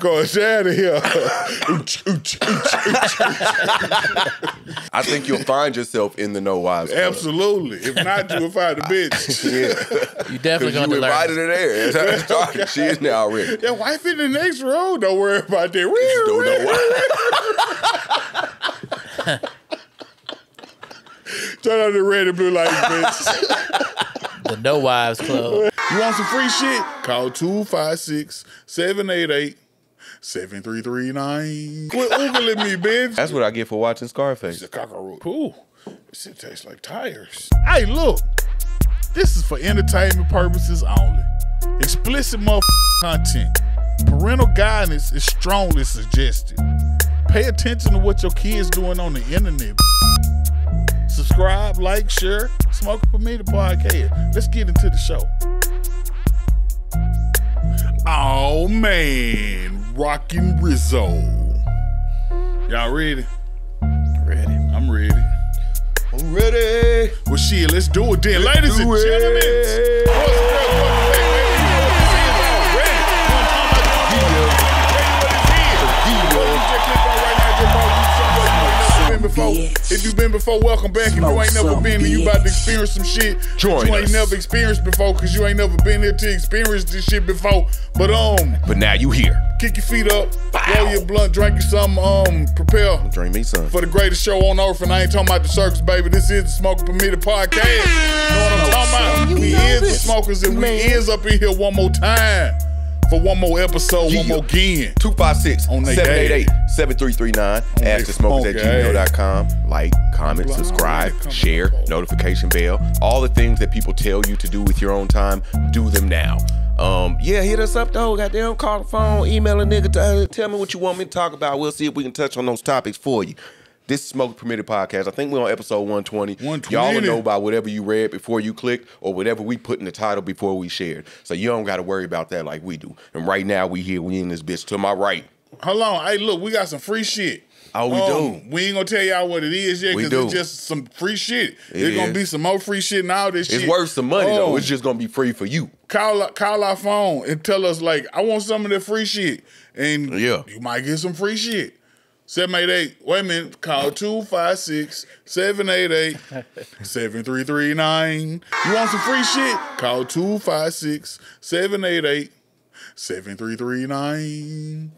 going down to here. I think you'll find yourself in the No Wives Club. Absolutely. If not, you will find a bitch. Yeah, You definitely because going you to invited learn. her there. That's how it. She is now already. Your wife in the next room. Don't worry about that. Don't know why. Turn on the red and blue lights, bitch. The No Wives Club. You want some free shit? Call 256 788 7339. Quit oogling me, bitch. That's what I get for watching Scarface. The cockroach. Ooh, this shit tastes like tires. Hey, look. This is for entertainment purposes only. Explicit motherfucking content. Parental guidance is strongly suggested. Pay attention to what your kids doing on the internet. Subscribe, like, share, smoke for me the podcast. Let's get into the show. Oh man, rockin' Rizzo. Y'all ready? Ready. I'm ready. I'm ready. Well, shit, let's do it then. Ladies and it. gentlemen, been before. If you've been before, welcome back. If you ain't never been and you about to experience some shit Join that you ain't us. never experienced before, cause you ain't never been here to experience this shit before. But um, But now you here. kick your feet up, roll your blunt, drink you something, um, prepare Drink me some. for the greatest show on earth, and I ain't talking about the circus, baby. This is the Smoker Permitted Podcast. You know what I'm talking about? We is the smokers, and we is up in here one more time for one more episode, one more again. 256 On they 788 7339. Ask the smokers at gmail.com. Like, comment, subscribe, share, on. notification bell. All the things that people tell you to do with your own time, do them now. Um, yeah, hit us up though. Goddamn, call the phone, email a nigga, tell me what you want me to talk about. We'll see if we can touch on those topics for you. This is Smoke Permitted Podcast. I think we're on episode 120. 120. Y'all will know about whatever you read before you clicked or whatever we put in the title before we shared. So you don't got to worry about that like we do. And right now we here, we in this bitch to my right. Hold on. Hey, look, we got some free shit. Oh, we Um, We ain't gonna tell y'all what it is yet We because it's just some free shit. It There's gonna be some more free shit and all this It's shit. It's worth some money though. Um, It's just gonna be free for you. call call our phone and tell us like I want some of that free shit, and Yeah. you might get some free shit. 788, wait a minute, call 256 788 7339. You want some free shit? Call 256 788 7339.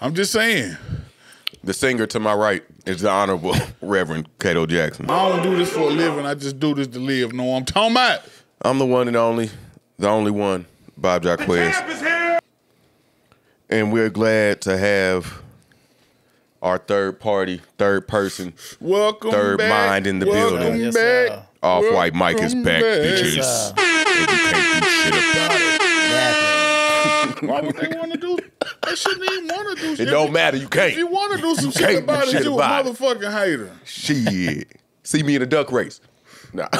I'm just saying, The singer to my right is the Honorable Reverend Kato Jackson. I don't do this for a living, I just do this to live. No, I'm talking about. I'm the one and only, the only one, Bob Jaquez. And we're glad to have our third party, third person, Welcome Third back. mind in the Welcome building. Yes, back. sir. Off White Mike is Welcome back, back. bitches. Yes, And you can't do shit about it. Exactly. Why would they want to do? They shouldn't even want to do. It shit. don't matter. You can't. If you want to do some shit about it, shit you about a it. motherfucking hater. Shit. See me in a duck race. Nah.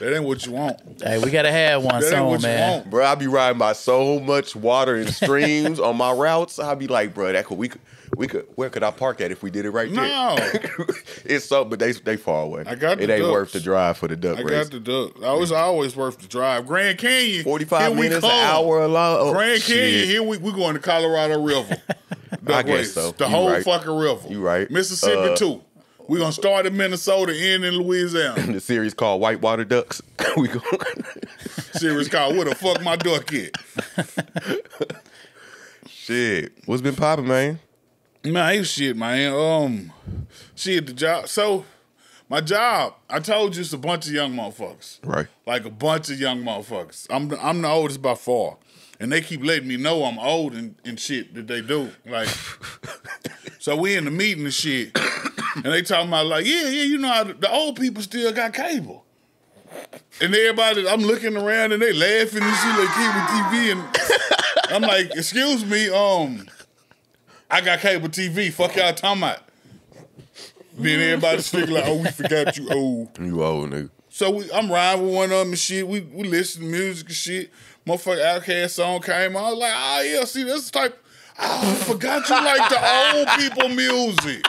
That ain't what you want. Hey, we gotta have one That ain't song, what you man. want. Bro, I be riding by so much water and streams on my routes. I be like, bro, that could we could we could where could I park at if we did it right No. there? it's so, but they they far away. I got it the ain't ducks. worth the drive for the duck I race. got the duck. I was always worth the drive. Grand Canyon. Forty five we minutes, come. an hour long. Oh, Grand Canyon. shit. Here we we going to Colorado River. Duck I guess race. so. The You whole right. fucking river. You right. Mississippi Uh, too. We gonna start in Minnesota, end in Louisiana. The series called Whitewater Ducks. we go. Series called "Where the fuck my duck at?" shit, what's been popping, man? Man, ain't shit, man. Um, shit, the job. So, my job. I told you it's a bunch of young motherfuckers. Right. Like a bunch of young motherfuckers. I'm the, I'm the oldest by far, and they keep letting me know I'm old and, and shit that they do. Like, so we in the meeting and shit, and they talking about like, yeah, yeah, you know, how the, old people still got cable. And everybody, I'm looking around and they laughing and shit like cable TV, and I'm like, excuse me, um, I got cable TV. Fuck y'all talking about. Then everybody speaking like, oh, we forgot you old. You old nigga. So we, I'm riding with one of them and shit. We we listen to music and shit. Motherfucker Outkast song came on. I was like, oh yeah, see this type. Oh, I forgot you like the old people music.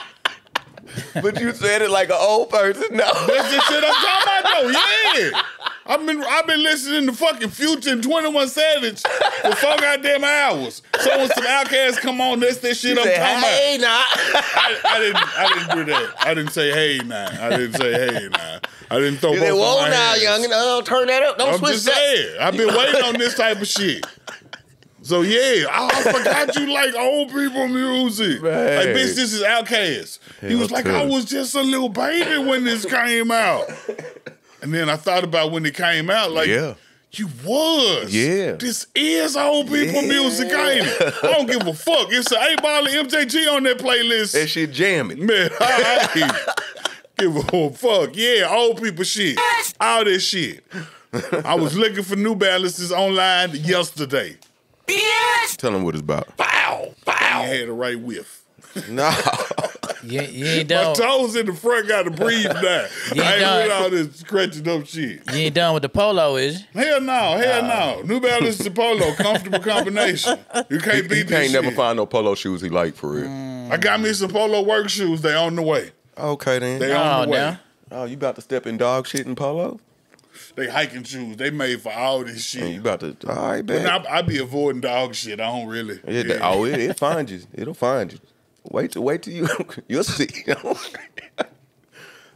But you said it like an old person. No. That's the shit I'm talking about though. Yeah. I've been I've bbeen listening to fucking Future and Twenty One Savage for four goddamn hours. So when some Outkasts come on, that's that shit I'm Say, talking about. hey, nah. I, I didn't. I didn't do that. I didn't say hey now. I didn't say hey now. I didn't throw You both of whoa now, hands. young, no, turn that up. Don't I'm switch just that. saying. I've been waiting on this type of shit. So yeah, oh, I forgot you like old people music. Like bitch, this is Outkast. He was like, to I was just a little baby when this came out. And then I thought about when it came out, like Yeah. you was. Yeah. This is old people Yeah. music, ain't it? I don't give a fuck. It's an 8 ball of MJG on that playlist. That shit jamming. Man, I give a fuck. Yeah, old people shit. All this shit. I was looking for New Balances online yesterday. Tell them what it's about. Bow, bow. I had the right whiff. No. You, you ain't My toes in the front got to breathe now. You I ain't done. with all this scratching up shit. You ain't done with the polo, is you? Hell no, hell no. New Balance and Polo, comfortable combination. You can't he beat he this can't never shit. find no polo shoes he like for real. I got me some Polo work shoes. They on the way. Okay then. They Oh, on the oh, way. now. oh, you about to step in dog shit in polo? They hiking shoes. They made for all this shit. And you about to? All right, man. I, I be avoiding dog shit. I don't really. It, yeah. Oh, it, it find you. It'll find you. Wait till wait till you you'll see.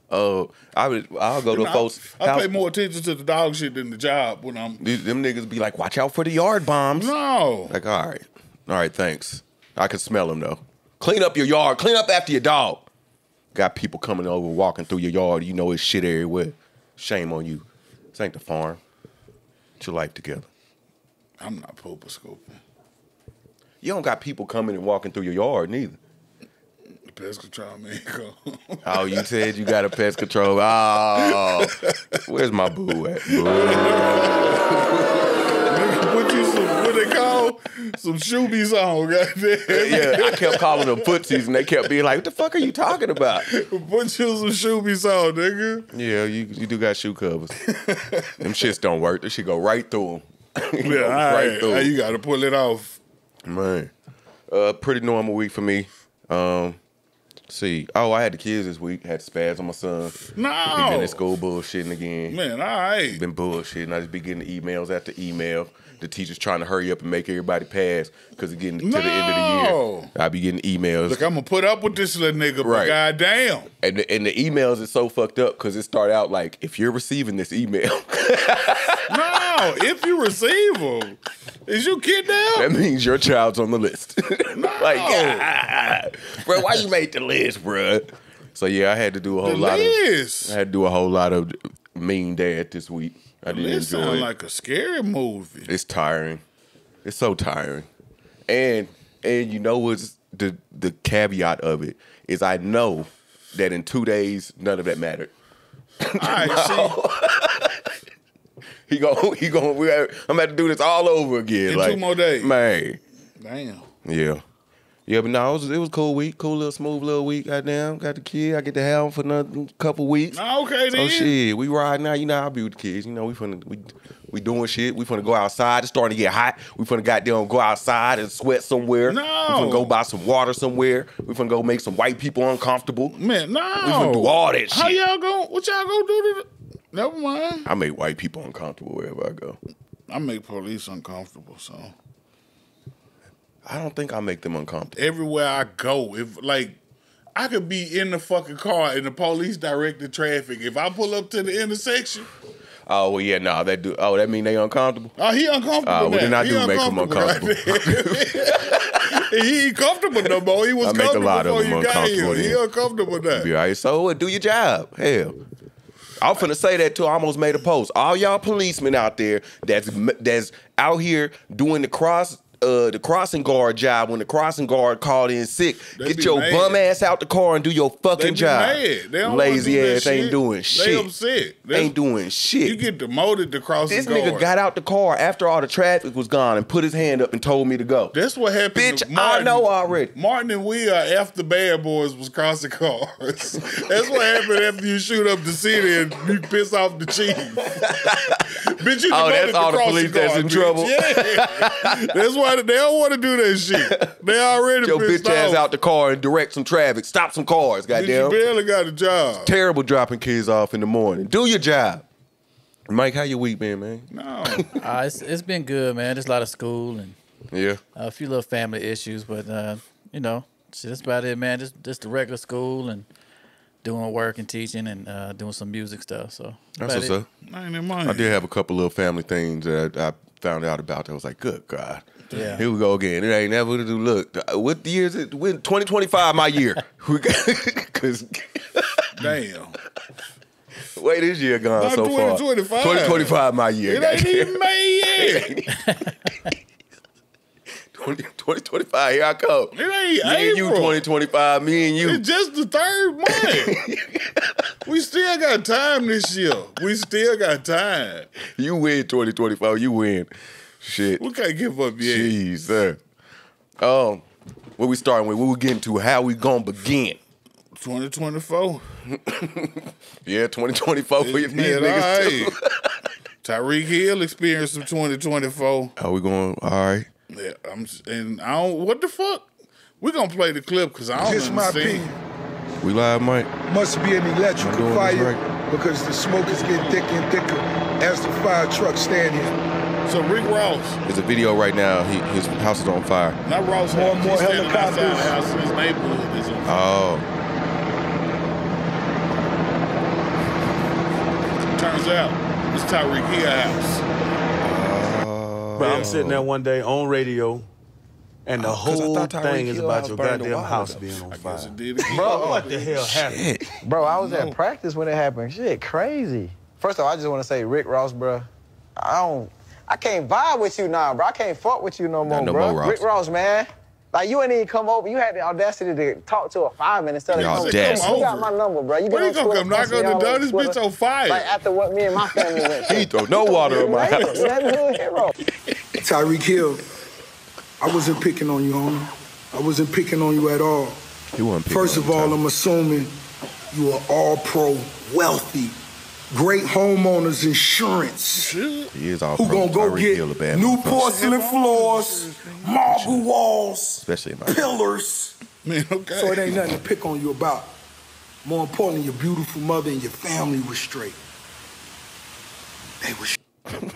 Oh, I would. I'll go to You know, folks. I, I pay more attention to the dog shit than the job when I'm. These, them niggas be like, watch out for the yard bombs. No. Like, all right, all right, thanks. I can smell them though. Clean up your yard. Clean up after your dog. Got people coming over, walking through your yard. You know it's shit everywhere. Shame on you. This ain't the farm. Get your life together. I'm not pooper scoping. You don't got people coming and walking through your yard neither. The pest control man go. Oh, you said you got a pest control. Oh, where's my boo at? Boo. they call some shoobies on, goddamn. Yeah, I kept calling them footsies, and they kept being like, "What the fuck are you talking about?" Put you some shoobies on, nigga. Yeah, you you do got shoe covers. them shits don't work. This shit go right through them. Yeah, right right. through. You got to pull it off. Man, uh, pretty normal week for me. Um, see, oh, I had the kids this week. Had spaz on my son. No. He been at school bullshitting again. Man, all right. Been bullshitting. I just be getting emails after email. The teacher's trying to hurry up and make everybody pass because it's getting to the end of the No. year. I be getting emails. Look, I'm gonna put up with this little nigga, but Right. goddamn. and the, and the emails is so fucked up because it start out like if you're receiving this email, No, if you receive them, is you kidnapped? that means your child's on the list. like, ah, bro, why you made the list, bro? So yeah, I had to do a whole The lot of list. I had to do a whole lot of mean dad this week. I didn't This enjoy sound it. like a scary movie. it's tiring. It's so tiring. And and you know what's the the caveat of it is I know that in two days none of that mattered. All right, He go he go I'm about to do this all over again. In like, two more days. Man. damn. Yeah. Yeah, but no, it was, it was a cool week, cool little smooth little week. Goddamn, got the kid. I get to have him for another couple weeks. Ah, okay, then. Oh shit, we ride now. You know, I'll be with the kids. You know, we finna we we doing shit. We finna go outside. It's starting to get hot. We finna goddamn go outside and sweat somewhere. No. We finna go buy some water somewhere. We finna go make some white people uncomfortable. Man, no. We finna do all that shit. How y'all going? What y'all gonna do to the... Never mind. I make white people uncomfortable wherever I go. I make police uncomfortable, so I don't think I make them uncomfortable. everywhere I go, if like I could be in the fucking car and the police directed traffic. If I pull up to the intersection, Oh well, yeah, no, that do. Oh, that mean they uncomfortable. oh, he uncomfortable. Oh, well, now. then I He do make him uncomfortable. he ain't comfortable no more. He was I make a comfortable lot of before them you got here. uncomfortable He uncomfortable now. Be all right. So what? Do your job. Hell. I'm finna say that too. I almost made a post. All y'all policemen out there that's that's out here doing the cross uh the crossing guard job when the crossing guard called in sick. They Get your mad. bum ass out the car and do your fucking job. mad. They don't Lazy ass ain't doing shit. They shit. upset. That's- Ain't doing shit. You get demoted to crossing this guard. nigga got out the car after all the traffic was gone and put his hand up and told me to go. That's what happened. Bitch, to I Martin. know already. Martin and we are after Bad Boys was crossing cars. That's what happened after you shoot up the city and you piss off the chief. bitch, you Oh, demoted that's all the crossing guard, that's in bitch. trouble. Yeah. that's why they don't want to do that shit. They already Your pissed bitch ass out the car and direct some traffic. Stop some cars, Bitch, you goddamn. barely got a job. Terrible dropping kids off in the morning. Do your job. Mike, how your week been, man? No. Uh, it's it's been good, man. Just a lot of school and Yeah. a few little family issues, but uh, you know, shit, that's about it, man. Just just the regular school and doing work and teaching and uh, doing some music stuff. So That's about what's up. I ain't in mind. I did have a couple little family things that I found out about. That I was like, good God. Yeah. Here we go again. It ain't never to do. Look, what year is it? When 2025, my year. Because Damn. wait, this year gone Not so far. 2025. 2025, my year. It ain't even May yet. 2025, here I come. It ain't Me and you, April. 2025, me and you. It's just the third month. we still got time this year. We still got time. You win 2025. You win. Shit. We can't give up yet. Jeez, sir. Um, what we starting with? What we getting to? How we gonna begin? 2024. Yeah, 2024 for you Man, niggas all too. right. Tyreek Hill experienced some 2024. How we going? All right. Yeah, I'm and I don't. What the fuck? We gonna play the clip because I don't Just my understand. opinion. We live, Mike. Must be an electrical fire right. because the smoke is getting thicker and thicker as the fire trucks stand here. So Rick Ross, There's a video right now. He, his house is on fire. not Ross, More and House, more he's standing outside helicopters. house in his neighborhood. Is on Oh, Turns out it's Tyreek Hill house. Oh. Bro, I'm sitting there one day on radio, and the oh, I whole thought Tyreek thing is about your goddamn house ago. being on I guess fire. it did. Bro, what the hell happened? Bro, I was at practice when it happened. Shit, crazy. First of all, I just want to say, Rick Ross, bro. I don't, I can't vibe with you now, bro. I can't fuck with you no more, no bro. more, Ross. Rick Ross, man. Like you ain't even come over. You had the audacity to talk to a fireman instead of The come audacity. You got my number, bro. You Where been you gonna Twitter come knock posting on the y'all door? This bitch on fire. Like after what me and my family went through. he throw no water on my Right, house. neighborhood hero. Tyreek Hill, I wasn't picking on you, homie. I wasn't picking on you at all. He wasn't picking First on of all, Tyreek. I'm assuming you are all pro, wealthy, great homeowners insurance. he is all Who gonna go Tyreek get Hill, a bad new motherfucker. porcelain floors, marble walls, especially in my pillars. Man, okay. So it ain't nothing to pick on you about. More importantly, your beautiful mother and your family was straight. They was.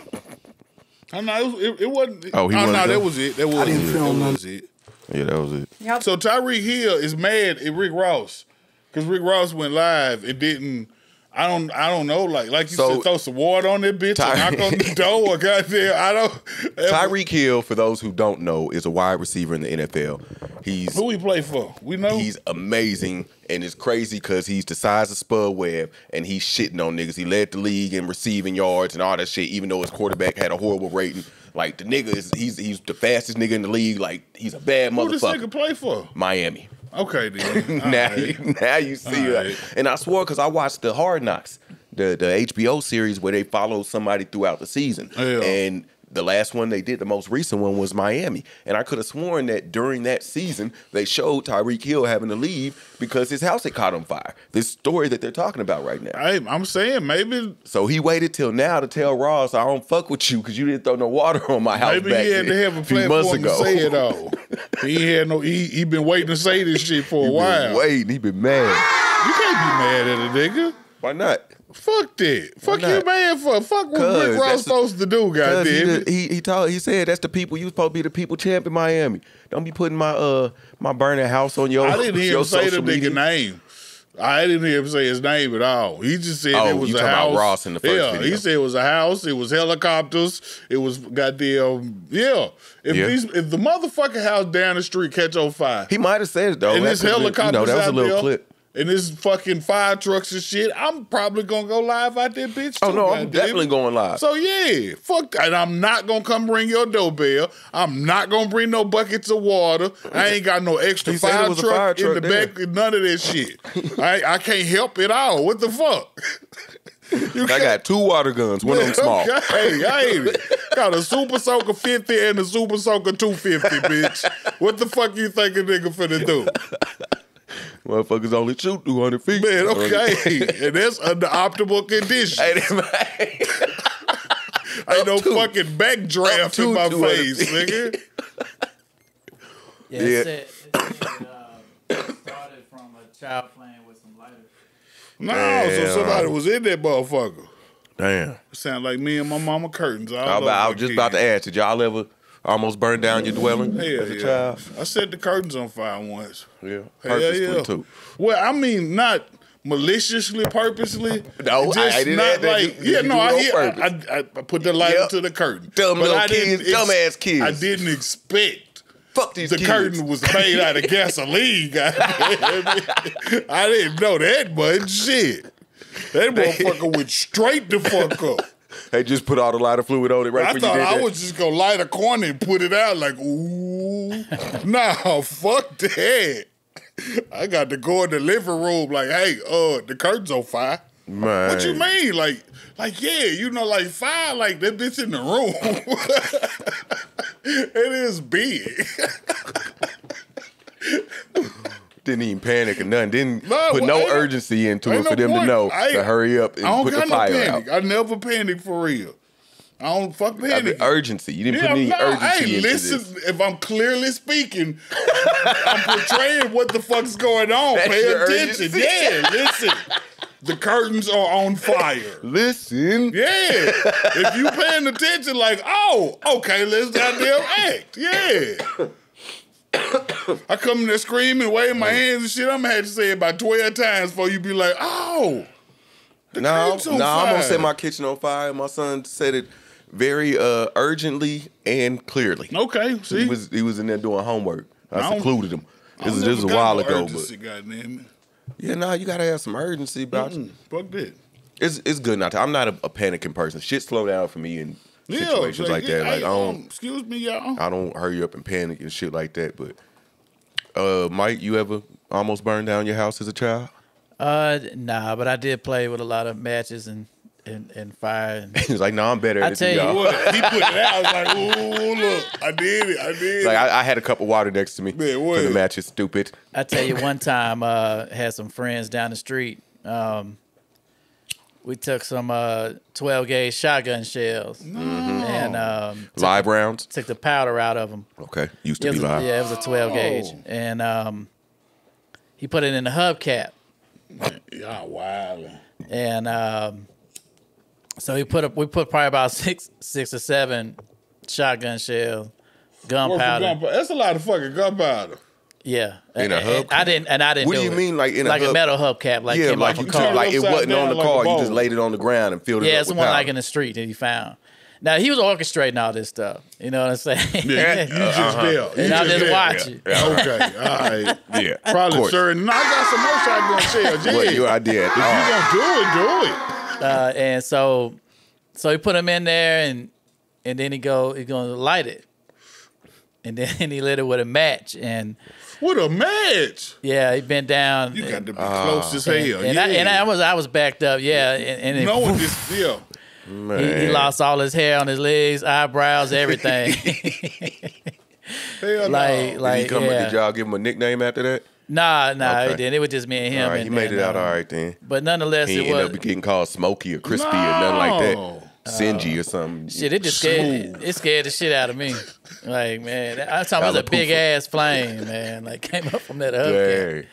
I know it, was, it, it wasn't. Oh, he oh, wasn't no, there? that was it. That was I didn't it. feel That was it. Yeah, that was it. So Tyreek Hill is mad at Rick Ross because Rick Ross went live and didn't. I don't. I don't know. Like like you So- said, throw some water on that bitch Ty- and knock on the door. Or goddamn, I don't. Tyreek Hill, for those who don't know, is a wide receiver in the NFL. He's Who he play for? We know. He's amazing, and it's crazy because he's the size of Spud Webb, and he's shitting on niggas. He led the league in receiving yards and all that shit, even though his quarterback had a horrible rating. Like the nigga is, he's he's the fastest nigga in the league. Like he's a bad motherfucker. Who this nigga play for? Miami. Okay, then. now, right. you, now you see, it. right. and I swore because I watched the Hard Knocks, the the HBO series where they follow somebody throughout the season, Yeah. and the last one they did, the most recent one was Miami, and I could have sworn that during that season they showed Tyreek Hill having to leave because his house had caught on fire. This story that they're talking about right now. Hey, I'm saying maybe So he waited till now to tell Ross, "I don't fuck with you because you didn't throw no water on my house." maybe he had to have a platform to say it all. he had no. He he been waiting to say this shit for a while. waiting. He been mad. You can't be mad at a nigga. Why not? Fuck that. Fuck you man. for. Fuck what Rick Ross supposed to do, goddamn. he, he he told he said that's the people you supposed to be the people champ in Miami. Don't be putting my uh my burning house on your. I didn't hear your him say the social nigga media. name. I didn't hear him say his name at all. He just said Oh, it was you a talking about house. Ross in the first yeah, video. he said it was a house. It was helicopters. It was goddamn yeah. If Yeah. these if the motherfucking house down the street catch on fire, He might have said it though. and That this could've helicopters You know, that was a little there, clip. And this fucking fire trucks and shit, I'm probably gonna go live out there, bitch. Oh too, no, I'm definitely it. going live. So yeah, fuck that. And I'm not gonna come ring your doorbell. I'm not gonna bring no buckets of water. I ain't got no extra He said fire truck, in the there. back. None of that shit. I I can't help it all. What the fuck? I got two water guns, one of them small. Okay, I ain't it. Got a Super Soaker 50 and a Super Soaker 250, bitch. What the fuck you think a nigga finna do? Motherfuckers only shoot 200 feet. Man, okay. and that's under optimal conditions. Hey, that man. Ain't no up to- fucking backdraft in my face, nigga. Yeah, Yeah. It said, it said, uh, started from a child playing with some lighters. No, Yeah. so somebody was in that motherfucker. Damn. It sound like me and my mama curtains. All I, was- I was just kid. about to ask, did y'all ever almost burned down your dwelling Hell as a yeah. child? I set the curtains on fire once. Yeah. Hell Purposefully yeah. too. Well, I mean, not maliciously, purposely. No, I- I didn't add that. You- yeah, you no, I, purpose. I, I, I put the light Yep. into the curtain. Dumb But little I didn't kids, dumbass kids. I didn't expect Fuck these the kids. curtain was made out of gasoline. I didn't know that much. Shit. That motherfucker went straight the fuck up. They just put all the lighter fluid on it right I thought I was just gonna light a corner and put it out like, ooh, nah, fuck that. I got to go in the living room like, hey, uh, the curtains on fire. Man. What you mean? Like, like yeah, you know, like fire, like that bitch in the room. it is big. Didn't even panic or nothing. Didn't No, put well, no urgency into it ain't for no them to know I to hurry up and put the no fire panic. out. I never panic for real. I don't fuck panic. urgency. You didn't Yeah, put any no, urgency hey, into listen. this. If I'm clearly speaking, I'm portraying what the fuck's going on. That's Pay attention. urgency. Yeah, listen. The curtains are on fire. Listen. Yeah. if you paying attention, like, oh, okay, let's goddamn act. Yeah. I come in there screaming, waving my hands and shit. I'm gonna have to say it about 12 times before you be like, oh. No, no, on I'm gonna set my kitchen on fire. My son said it very uh, urgently and clearly. Okay, see? He was he was in there doing homework. I, I secluded him. This is this is a while no ago, urgency, goddamn but yeah, no, you gotta have some urgency about you. it. Fuck that. It's it's good not to. I'm not a, a panicking person. Shit slow down for me in Yeah, situations like yeah, that. Like I don't um, excuse me, y'all. I don't hurry up and panic and shit like that. But uh, Mike, you ever almost burned down your house as a child? Uh, nah, but I did play with a lot of matches and and, and fire. And, He was like, "No, I'm better I at it tell you y'all." What? He put it out. I was like, ooh, look, I did it. I did Like it. I, I had a cup of water next to me Man, for what? the match is stupid. I tell you, one time, uh, had some friends down the street. Um, we took some uh, 12 gauge shotgun shells and um, Live rounds. took the powder out of them. Okay, used It to be was a- live. yeah, it was a 12 gauge, Oh. and um, he put it in the hubcap, Y'all wild. and um, so he put up. We put probably about six, six or seven shotgun shells, gunpowder. Gunpowder. That's a lot of fucking gunpowder. Yeah, In a And- hub I didn't, and I didn't. What do do you it. mean, like in a like hub- a metal hubcap, like yeah, like you a took, like it wasn't on the like car. You just laid it on the ground and filled it Yeah, up it's the one powder. like in the street that he found. Now he was orchestrating all this stuff. You know what I'm saying? Yeah, you just there. You and I just just there. watch it. Okay, all right. yeah, Probably of course. sure. No, I got some more shotgun shells. Yeah. What you idea? if you gonna do it, do it. Uh, and so, so he put him in there, and and then he go, he gonna light it, and then he lit it with a match, and What a match! yeah, he bent down. You got to be Ah. close as hell. and, and yeah. I, and I was I was backed up, yeah, and, and it- no one just yeah. he, he lost all his hair on his legs, eyebrows, everything. Hell like no. Did, he like come, yeah. did y'all give him a nickname after that? Nah, nah, Okay. it didn't. It was just me and him. all right, and, he made and, it out uh, all right then. But nonetheless, He it ended was up getting called Smokey or Crispy or nothing like that. Singy or something. Shit, it just scared it scared the shit out of me. Like, man, I'm talking about a Alapoofa. big ass flame, man. Like came up from that hubcap.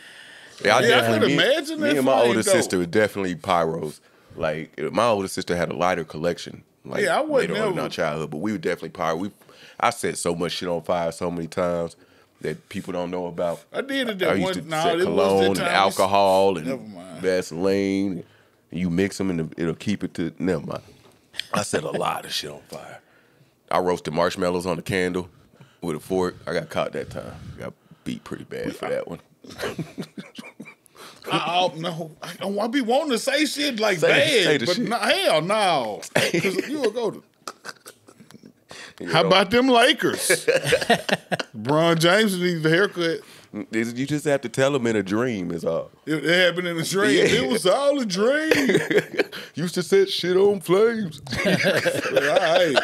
Yeah, I Yeah, I definitely. could me, imagine me and my older though. sister were definitely pyros. Like my older sister had a lighter collection. Like Yeah, I wasn't later on in our childhood, but we were definitely pyro. We, I set so much shit on fire so many times that people don't know about. I did it I that used one. to No, set cologne and alcohol and. Vaseline. You mix them and it'll keep it to. Never mind. I set a lot of shit on fire. I roasted marshmallows on a candle with a fork. I got caught that time. Got beat pretty bad for that one. I, I, no, I don't be wanting to say shit like Say bad, say but shit. no, hell no. you will go to. You How know? about them Lakers? Bron James needs a haircut. You just have to tell him in a dream is all. It, it happened in a dream. Yeah. It was all a dream. Used to set shit on flames. all right.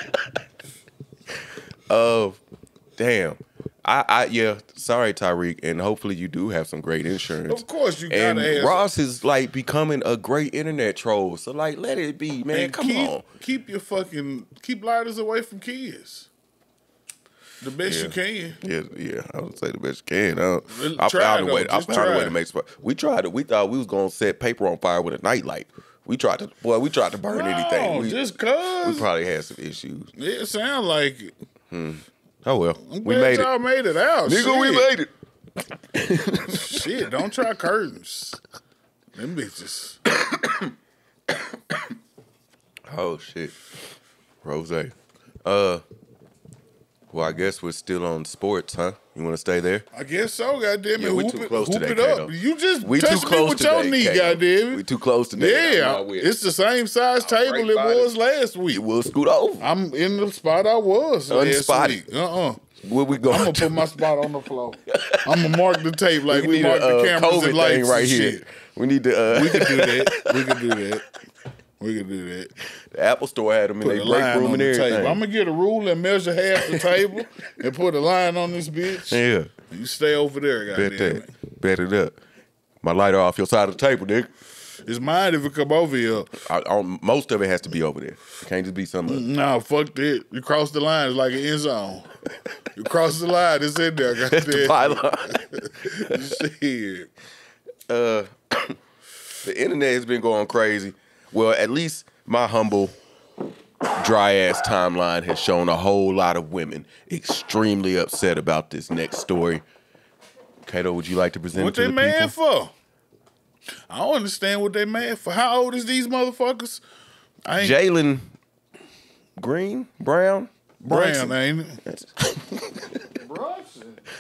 Oh, damn. I, I yeah, sorry Tyreek, and hopefully you do have some great insurance. Of course you gotta And have Ross is like becoming a great internet troll. So like let it be, man. And Come keep, on. Keep your fucking keep lighters away from kids. The best you can. Yeah, yeah, I would say the best you can. I, Really I found a way. I found a way to make. We tried it. We thought we was gonna set paper on fire with a nightlight. We tried to. Well, we tried to burn anything. No, We, just we probably had some issues. it sound like it. Oh well, I'm we glad made it. y'all made it out. Nigga, we made it. Shit, don't try curtains. Them bitches. Oh shit, Rose. Uh, well, I guess we're still on sports, huh? You want to stay there? I guess so, goddamn it. Yeah, we hoop too it, close hoop today, it up. Kato. You just We too touched me close with today. your knee, Kato. goddamn We it. too close today. Yeah, with it's the same size I'm table it by was it. last week. it. We'll scoot over. I'm in the spot I was last Unspotted. week. Uh-uh. Where we going? I'm gonna put my spot on the floor. I'm gonna mark the tape like we, need mark a the uh, cameras COVID and lights thing right and here. shit. We need to. Uh, We could do that. We could do that. We could do that. the Apple Store had them in Put their break room and everything. table. I'm gonna get a rule and measure half the table and put a line on this bitch. yeah, You stay over there, bet goddamn it. that. Bet it up. My lighter off your side of the table, nigga. It's mine if it come over here. I, I, most of it has to be over there. It can't just be some. of it. No, fuck that. You cross the line, it's like an end zone. You cross the line, it's in there, That's the goddamn. pylon. Shit. uh, the internet has been going crazy. Well, at least my humble, dry ass timeline has shown a whole lot of women extremely upset about this next story. Kato, would you like to present What it to they the mad people? for? I don't understand what they mad for. How old is these motherfuckers? Jalen Green, Brown, Brown, ain't it?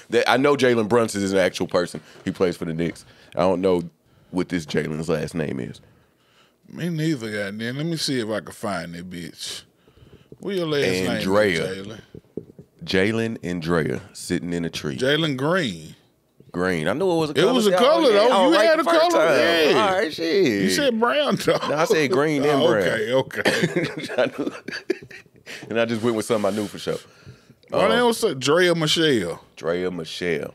That- I know Jalen Brunson is an actual person. He plays for the Knicks. I don't know what this Jalen's last name is. Me neither, goddamn. Let me see if I can find that bitch. What your last Andrea. name? is, Jalen? Jalen and sitting in a tree. Jalen Green. Green. I knew it was a It color. was a color, though. all You right had a color, time. yeah. All right, shit. You said brown, though. No, I said green and Oh, brown. Okay, okay. I and I just went with something I knew for sure. Why they don't say Draya Michele Draya Michele.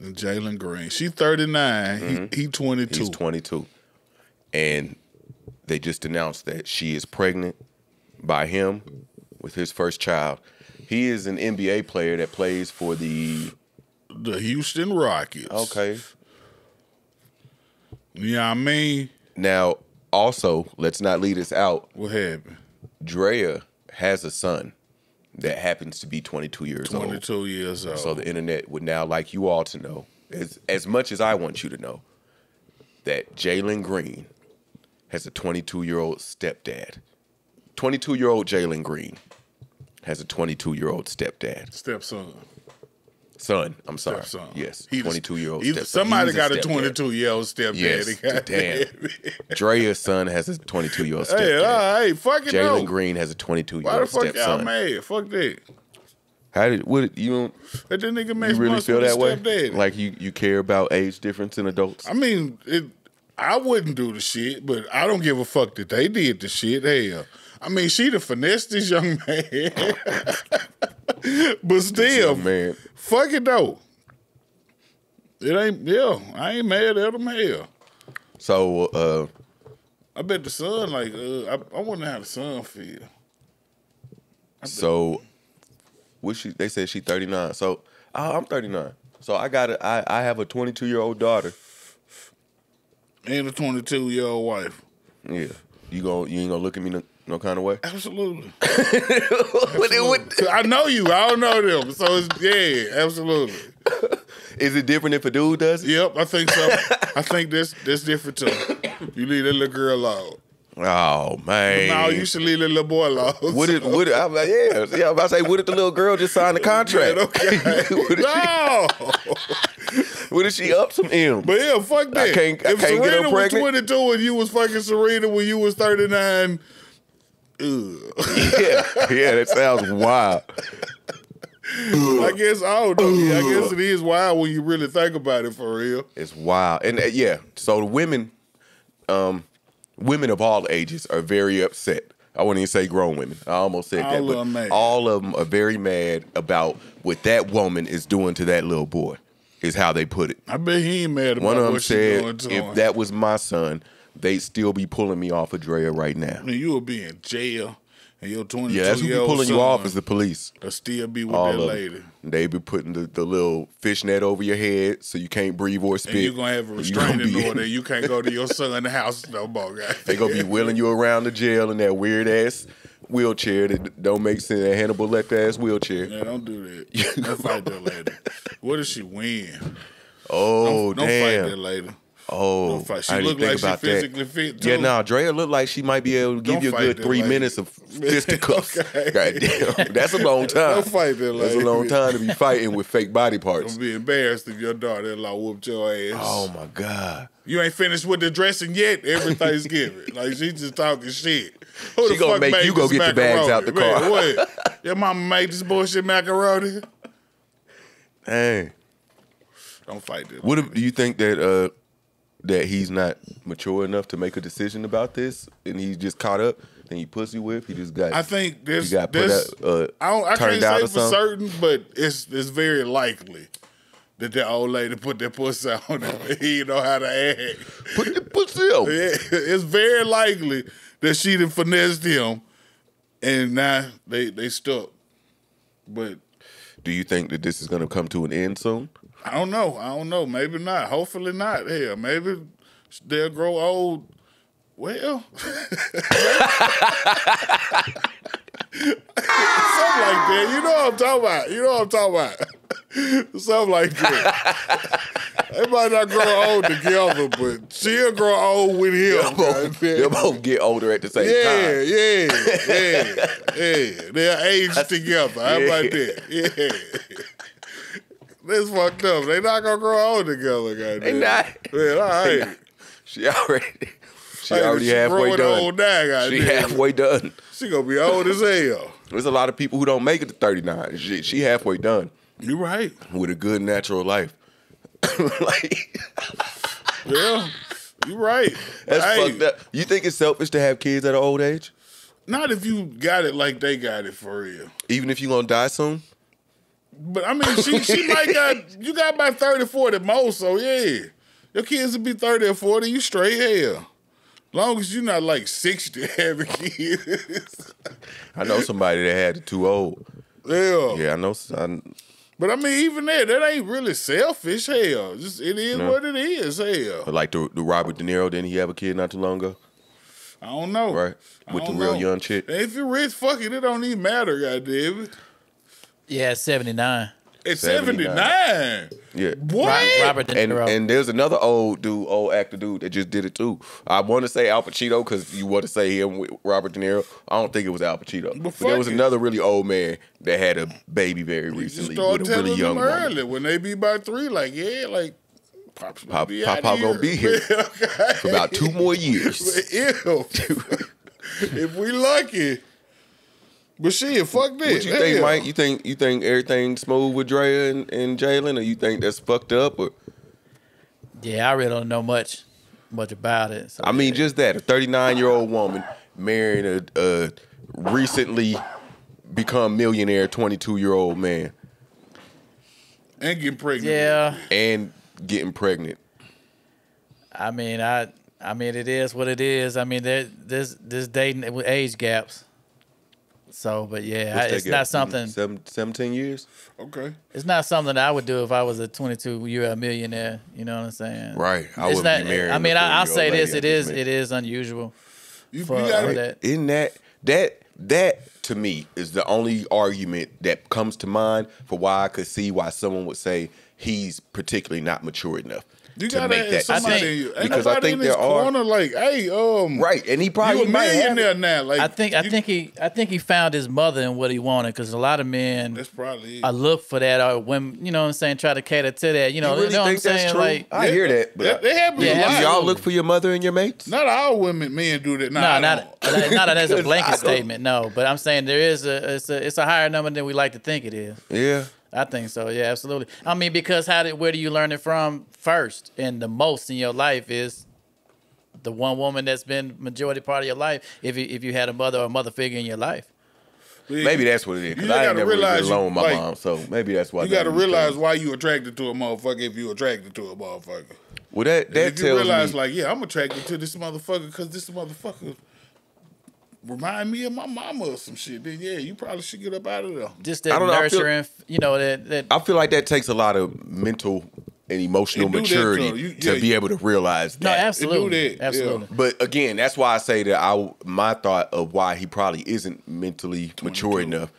and Jalen Green? She 39. He, he 22. Mm-hmm. He's 22. And they just announced that she is pregnant by him with his first child. He is an NBA player that plays for the the Houston Rockets. Okay. Yeah, I mean, Now, also, let's not lead us out. what happened? Draya has a son that happens to be 22 years old. 22 years old. So the internet would now like you all to know, as as much as I want you to know, that Jalen Green has a 22 year old stepdad. 22 year old Jalen Green has a 22 year old stepdad. stepson. Son, I'm sorry. Stepson. Yes, He the- 22 year old. Somebody got a 22 year old stepdaddy. Yes, damn. Draya's son has a 22 year old Hey, stepdad. uh, hey, fuck it Jalen no. Green has a 22 year old stepson. Why the fuck y'all mad? Fuck that. How did what you don't that nigga make you really feel that way? stepdaddy. Like you you care about age difference in adults? I mean, it, I wouldn't do the shit, but I don't give a fuck that they did the shit. Hell, I mean, she the finesse this young man, but still, man. fuck it though. It ain't. Yeah, I ain't mad at him. Hell, So uh I bet the son like. Uh, I, I wonder how the son feel. So, what she? They said she thirty nine. So, oh, I'm thirty nine. So I got a, I I have a twenty two year old daughter. And a 22 year old wife. Yeah, you go you ain't gonna look at me no, no kind of way. Absolutely. What would- I know you. I don't know them. So it's yeah, absolutely. Is it different if a dude does it? Yep, I think so. I think that's that's different too. You leave that little girl alone. Oh man. No, you should leave the little boy alone. What did what? did- I'm like, yeah, yeah. I'm about to say, what if the little girl just signed the contract? Okay. what, if no, she, what if she up some M? but yeah, fuck that. I can't- I if can't get her Serena was 22 and you was fucking Serena when you was 39, ugh. yeah, yeah. That sounds wild. I guess I don't know. Yeah, I guess it is wild when you really think about it for real. It's wild, and uh, yeah. So the women, um, women of all ages are very upset. I wouldn't even say grown women. I almost said All that, of but all of them are very mad about what that woman is doing to that little boy. Is how they put it. I bet he ain't mad about One of them said, "If him. that was my son, they'd still be pulling me off of Draya right now." I mean, you would be in jail. And your 22 Yeah, that's who be pulling you off is the police. will still be with All that lady. They be putting the, the little fishnet over your head so you can't breathe or spit. And you're gonna have a restraining be- order. You can't go to your son's house no more, guys. They gonna be wheeling you around the jail in that weird ass wheelchair that don't make sense. That Hannibal Lecter ass wheelchair. Yeah, don't do that. Don't fight that lady. What does she win? Oh Don't, don't damn! fight that lady. Oh. She I didn't look think like she about that. physically fit too. Yeah, nah, Draya looked like she might be able to give Don't you a good three lady. minutes of fisticuffs. Okay. Goddamn, that's a long time. Don't fight that That's a long time to be fighting with fake body parts. Don't be embarrassed if your daughter-in-law whooped your ass. Oh my god. You ain't finished with the dressing yet. Every Thanksgiving, like she just talking shit. Who She the gonna fuck make made you go get the bags out the macaroni? car. Man, what? Your mama made this bullshit macaroni. Hey. Don't fight this. What do you think that uh that he's not mature enough to make a decision about this, and he's just caught up, and he pussy whip? He just got. I think this. got put this out, uh, I don't. I can't say for something? certain, but it's it's very likely that that old lady put that pussy on him. He know how to act. Put the pussy on. Yeah, it's very likely that she done finessed him, and now they they stuck. But Do you think that this is going to come to an end soon? I don't know. I don't know. Maybe not. Hopefully not. Hell, maybe they'll grow old. Well, something like that. You know what I'm talking about. You know what I'm talking about. something like that. they might not grow old together, but she'll grow old with him. both, they'll both get older at the same Yeah, time. yeah, yeah, yeah. They'll age together. How about that? Yeah. That's fucked up. They not gonna grow old together, goddamn. They not. Yeah, all right. She already, she already she halfway done. old now, She halfway done. She gonna be old as hell. There's a lot of people who don't make it to 39. She, she halfway done You right. with a good natural life. like Yeah, you right. that's Hey, fucked up. You think it's selfish to have kids at an old age, Not if you got it like they got it for real. even if you're gonna die soon? But I mean, she she might got you got about 30, 40 most, so yeah. Your kids will be 30 or 40, you straight hell. Long as you're not like 60 having kids. I know somebody that had it too old. yeah. Yeah, I know. I, But I mean, even that, that ain't really selfish. Hell, just it is No. what it is. Hell, like the, the Robert De Niro, didn't he have a kid not too long ago? I don't know. Right. With the real know. young chick. If you're rich, fuck it, it don't even matter. Goddamn it. Yeah, 79. It's 79. 79. Yeah. What? Ro- Robert De And Niro. and there's another old dude, old actor dude that just did it too. I want to say Al Pacino because you want to say him with Robert De Niro. I don't think it was Al Pacino, but, fuck there was it. another really old man that had a baby very You recently start with a really young them woman. early when they be about three, like, yeah, like, Pop's gonna Pop, be Pop, out Pop here. gonna be here okay. for about two more years. Ew. if we lucky. But shit, fuck this. What you think, Mike? You think you think everything smooth with Draya and, and Jalen, or you think that's fucked up? Or Yeah, I really don't know much much about it. So I mean, just that a 39 year old woman marrying a, a recently become millionaire 22 year old man And getting pregnant. yeah, and getting pregnant. I mean, I I mean, it is what it is. I mean, there this this dating with age gaps. So, but yeah, I, What's it's gap? not something. Seven, 17 years, Okay. It's not something that I would do if I was a 22 year old millionaire. You know what I'm saying? right? I It's wouldn't be marrying. I mean, a I, I'll say this: I it just is met. it is unusual You, for, you for gotta, that. Isn't that that that to me is the only argument that comes to mind for why I could see why someone would say he's particularly not mature enough you to gotta make that somebody decision. in you. Ain't because I nobody think in his there are corner like, hey, um, right, and he probably you a might have millionaire now. Like, I think I you- think he I think he found his mother and what he wanted because a lot of men that's probably it. I look for that or women you know what I'm saying try to cater to that you know You really you know think what I'm that's saying true? like I hear that, but That- they happen Yeah, a lot. y'all look for your mother and your mates? Not all women, men do that. Nah, no not don't. as a blanket statement no but I'm saying there is a it's a it's a higher number than we like to think it is Yeah. I think so yeah absolutely I mean because how did where do you learn it from first and the most in your life is the one woman that's been majority part of your life if you if you had a mother or a mother figure in your life Maybe that's what it is. Because You I ain't gotta never really been realize you- alone with my like, mom, so maybe that's why. You got to realize why you attracted to a motherfucker if you attracted to a motherfucker. Well, that that if you realize, me. like, yeah, I'm attracted to this motherfucker because this motherfucker remind me of my mama or some shit, then yeah, you probably should get up out of there. Just that I that don't know, I feel- nurturing, you know, that that I feel like that takes a lot of mental and emotional It do that, maturity though. You- to yeah, be you- able to realize no, that. absolutely, that, yeah. absolutely. But again, that's why I say that I my thought of why he probably isn't mentally mature enough,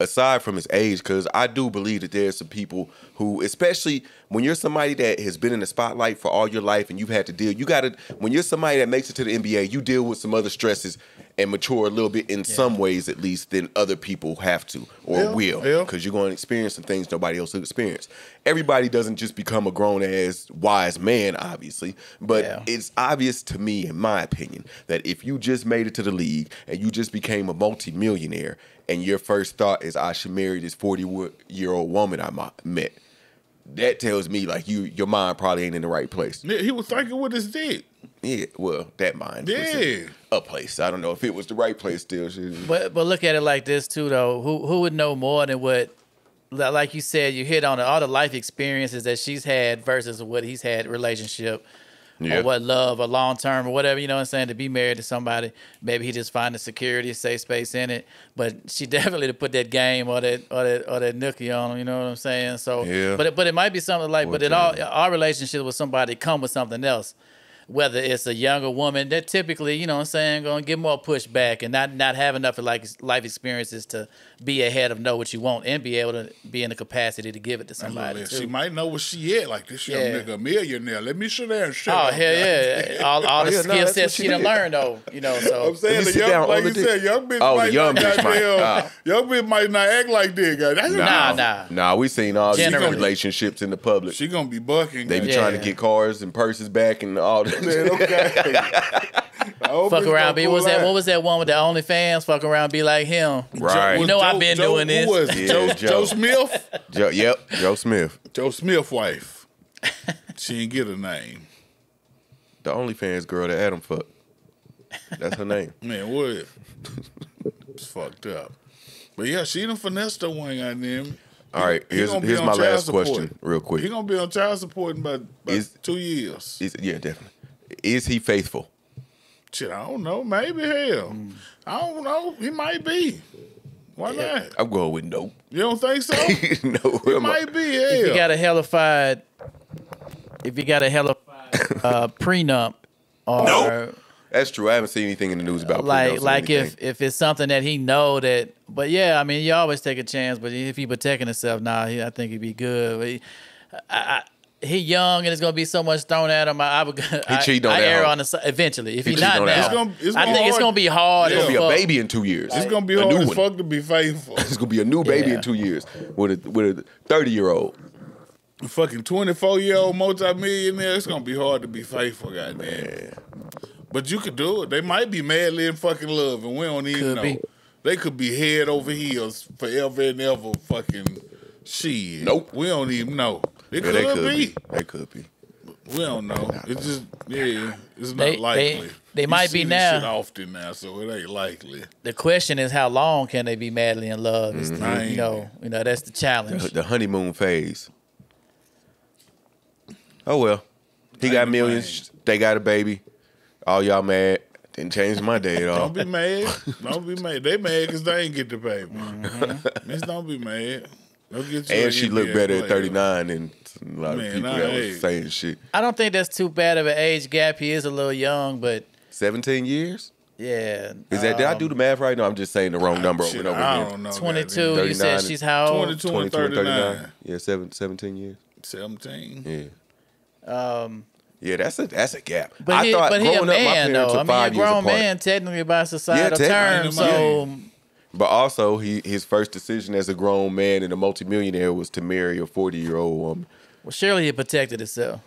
aside from his age, because I do believe that there's some people who, especially when you're somebody that has been in the spotlight for all your life and you've had to deal, you got to when you're somebody that makes it to the NBA, you deal with some other stresses and mature a little bit in some ways at least than other people have to or Yeah, will, yeah. because you're going to experience some things nobody else will experience. Everybody doesn't just become a grown ass wise man, obviously, but Yeah. it's obvious to me, in my opinion, that if you just made it to the league and you just became a multimillionaire, and your first thought is I should marry this forty year old woman I met, that tells me like you your mind probably ain't in the right place. Yeah, He was thinking with his dick. Yeah, well, that mind Yeah. a place. I don't know if it was the right place. Still. But but look at it like this too, though. Who who would know more than what, like you said, you hit on all the life experiences that she's had versus what he's had relationship, Yeah. or what love, or long term, or whatever. You know what I'm saying? To be married to somebody, maybe he just find the security, safe space in it. But she definitely to put that game or that or that or that nookie on him. You know what I'm saying? So Yeah. But it, but it might be something like, but it all our relationship with somebody come with something else whether it's a younger woman, they're typically, you know what I'm saying, gonna get more pushback and not not have enough of like life experiences to be ahead of know what you want and be able to be in the capacity to give it to somebody. Too. She might know what she is. Like this young Yeah. nigga a millionaire. Let me sit there and shut Oh up. hell yeah! All, all the yeah, no, skill that's sets she she done did. learned though, you know. So I'm saying the young, down like you the said, young bitch Oh, the might young not bitch might. goddamn- Ah. young bitch might not act like that. Guy. Nah, nah, nah. Nah, we seen all these Generally. relationships in the public. She gonna be bucking. They be. Yeah. trying to get cars and purses back and all that. Man, okay. Fuck around, be pull what was that? What was that one with the OnlyFans? Fuck around, be like him. Right. You Was know I've been Joe, doing this. Who was it? Yeah, Joe, Joe. Joe Smith? Joe, yep, Joe Smith. Joe Smith wife. She didn't get a name. The OnlyFans girl that Adam fucked. That's her name. Man, what? it's fucked up. But yeah, she done finessed her wing on them. All right, here's gonna here's my last support. question, real quick. He gonna be on child support in about, about Is- two years. Is, yeah, definitely. Is he faithful? Shit, I don't know. Maybe hell. Mm. I don't know. He might be. Why not? I'm going with no. You don't think so? no, He am I- might be If you got a hellified, if you got a hellified uh, prenup, or That's true. I haven't seen anything in the news about like like if if it's something that he know that but yeah i mean you always take a chance but if he protecting himself nah he, i think he'd be good but he, I, I, he young and it's gonna be so much thrown at him. I, I would. I, cheating on I that err on the side eventually. If He he's cheating not on that now. It's gonna- it's I gonna think it's gonna be hard. It's gonna be a baby in two years. it's gonna be a hard new as fuck to be faithful. It's gonna be a new baby Yeah. in two years with a with a thirty year old. fucking 24 year old multimillionaire, it's gonna be hard to be faithful, goddamn. But you could do it. They might be madly in fucking love, and we don't even Could know. be. They could be head over heels forever and ever. Fucking shit. Nope. We don't even know. It Yeah, could, they could be. be. They could be. We don't know. It's just yeah. It's not They- they- likely. they You might see be this now. Shit often now, so it ain't likely. The question is, how long can they be madly in love? Is the- mm-hmm. you know, you know that's the challenge. The, the honeymoon phase. Oh well, he got Ain't millions. They got a baby. All y'all mad. Didn't change my day at all. Don't be mad. Don't be mad. They mad because they ain't get the baby. Mm-hmm. Miss, don't be mad. Don't get you And she looked better at 39 than a lot Man, of people nah, that hey. was saying shit. I don't think that's too bad of an age gap. He is a little young, but 17 years? yeah. Is that, did I do the math right? No, I'm just saying the wrong number over Shit, and over I again. don't know. 22. goddamn. You said she's how old? 22 22 and 39. 39. Yeah, seven, 17 years. 17. Yeah. Um, Yeah, that's a that's a gap. but I he, thought but he a growing up, my man parents though. were I mean, five a years grown apart. man technically by societal technically. terms. So But also, he his first decision as a grown man and a multimillionaire was to marry a 40 year old woman. Well, surely he protected himself.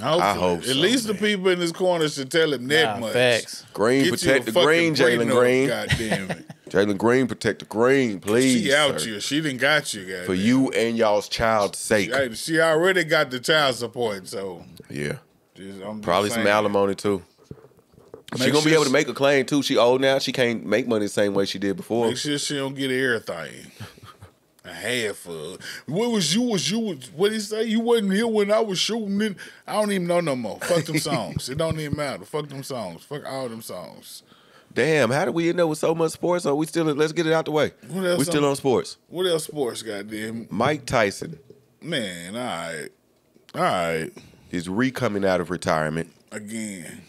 Hopefully. I hope At so, least the people in this corner should tell him that Nah, much. facts. Green, Get protect the green, Jalen Green. God damn it. Jalen Green, protect the green, please. she out sir. you. She didn't got you, guys. For you and y'all's child's sake. Hey, she already got the child support, so Yeah. just, Probably some alimony too. She gonna be able to make a claim too. She old now. She can't make money the same way she did before. Make sure she don't get everything. A half of. What was you? Was you? Was, what did he say? You wasn't here when I was shooting it. I don't even know no more. Fuck them songs. it don't even matter. Fuck them songs. Fuck all them songs. Damn, how did we end up with so much sports? Are we still? Let's get it out the way. What else We still on- on sports. What else sports, goddamn? Mike Tyson Man, all right. All right. is re-coming out of retirement Again.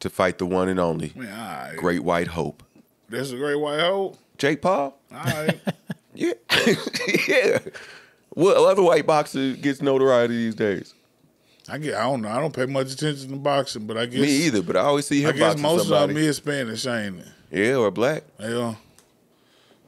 to fight the one and only Man, all right. Great White Hope, That's a great white hope. Jake Paul. All right. Yeah, yeah. What other white boxer gets notoriety these days? I get. I don't know. I don't pay much attention to boxing, but I guess Me either, but I always see I him guess boxing most somebody. of them is Spanish, ain't it? yeah, or black. Yeah.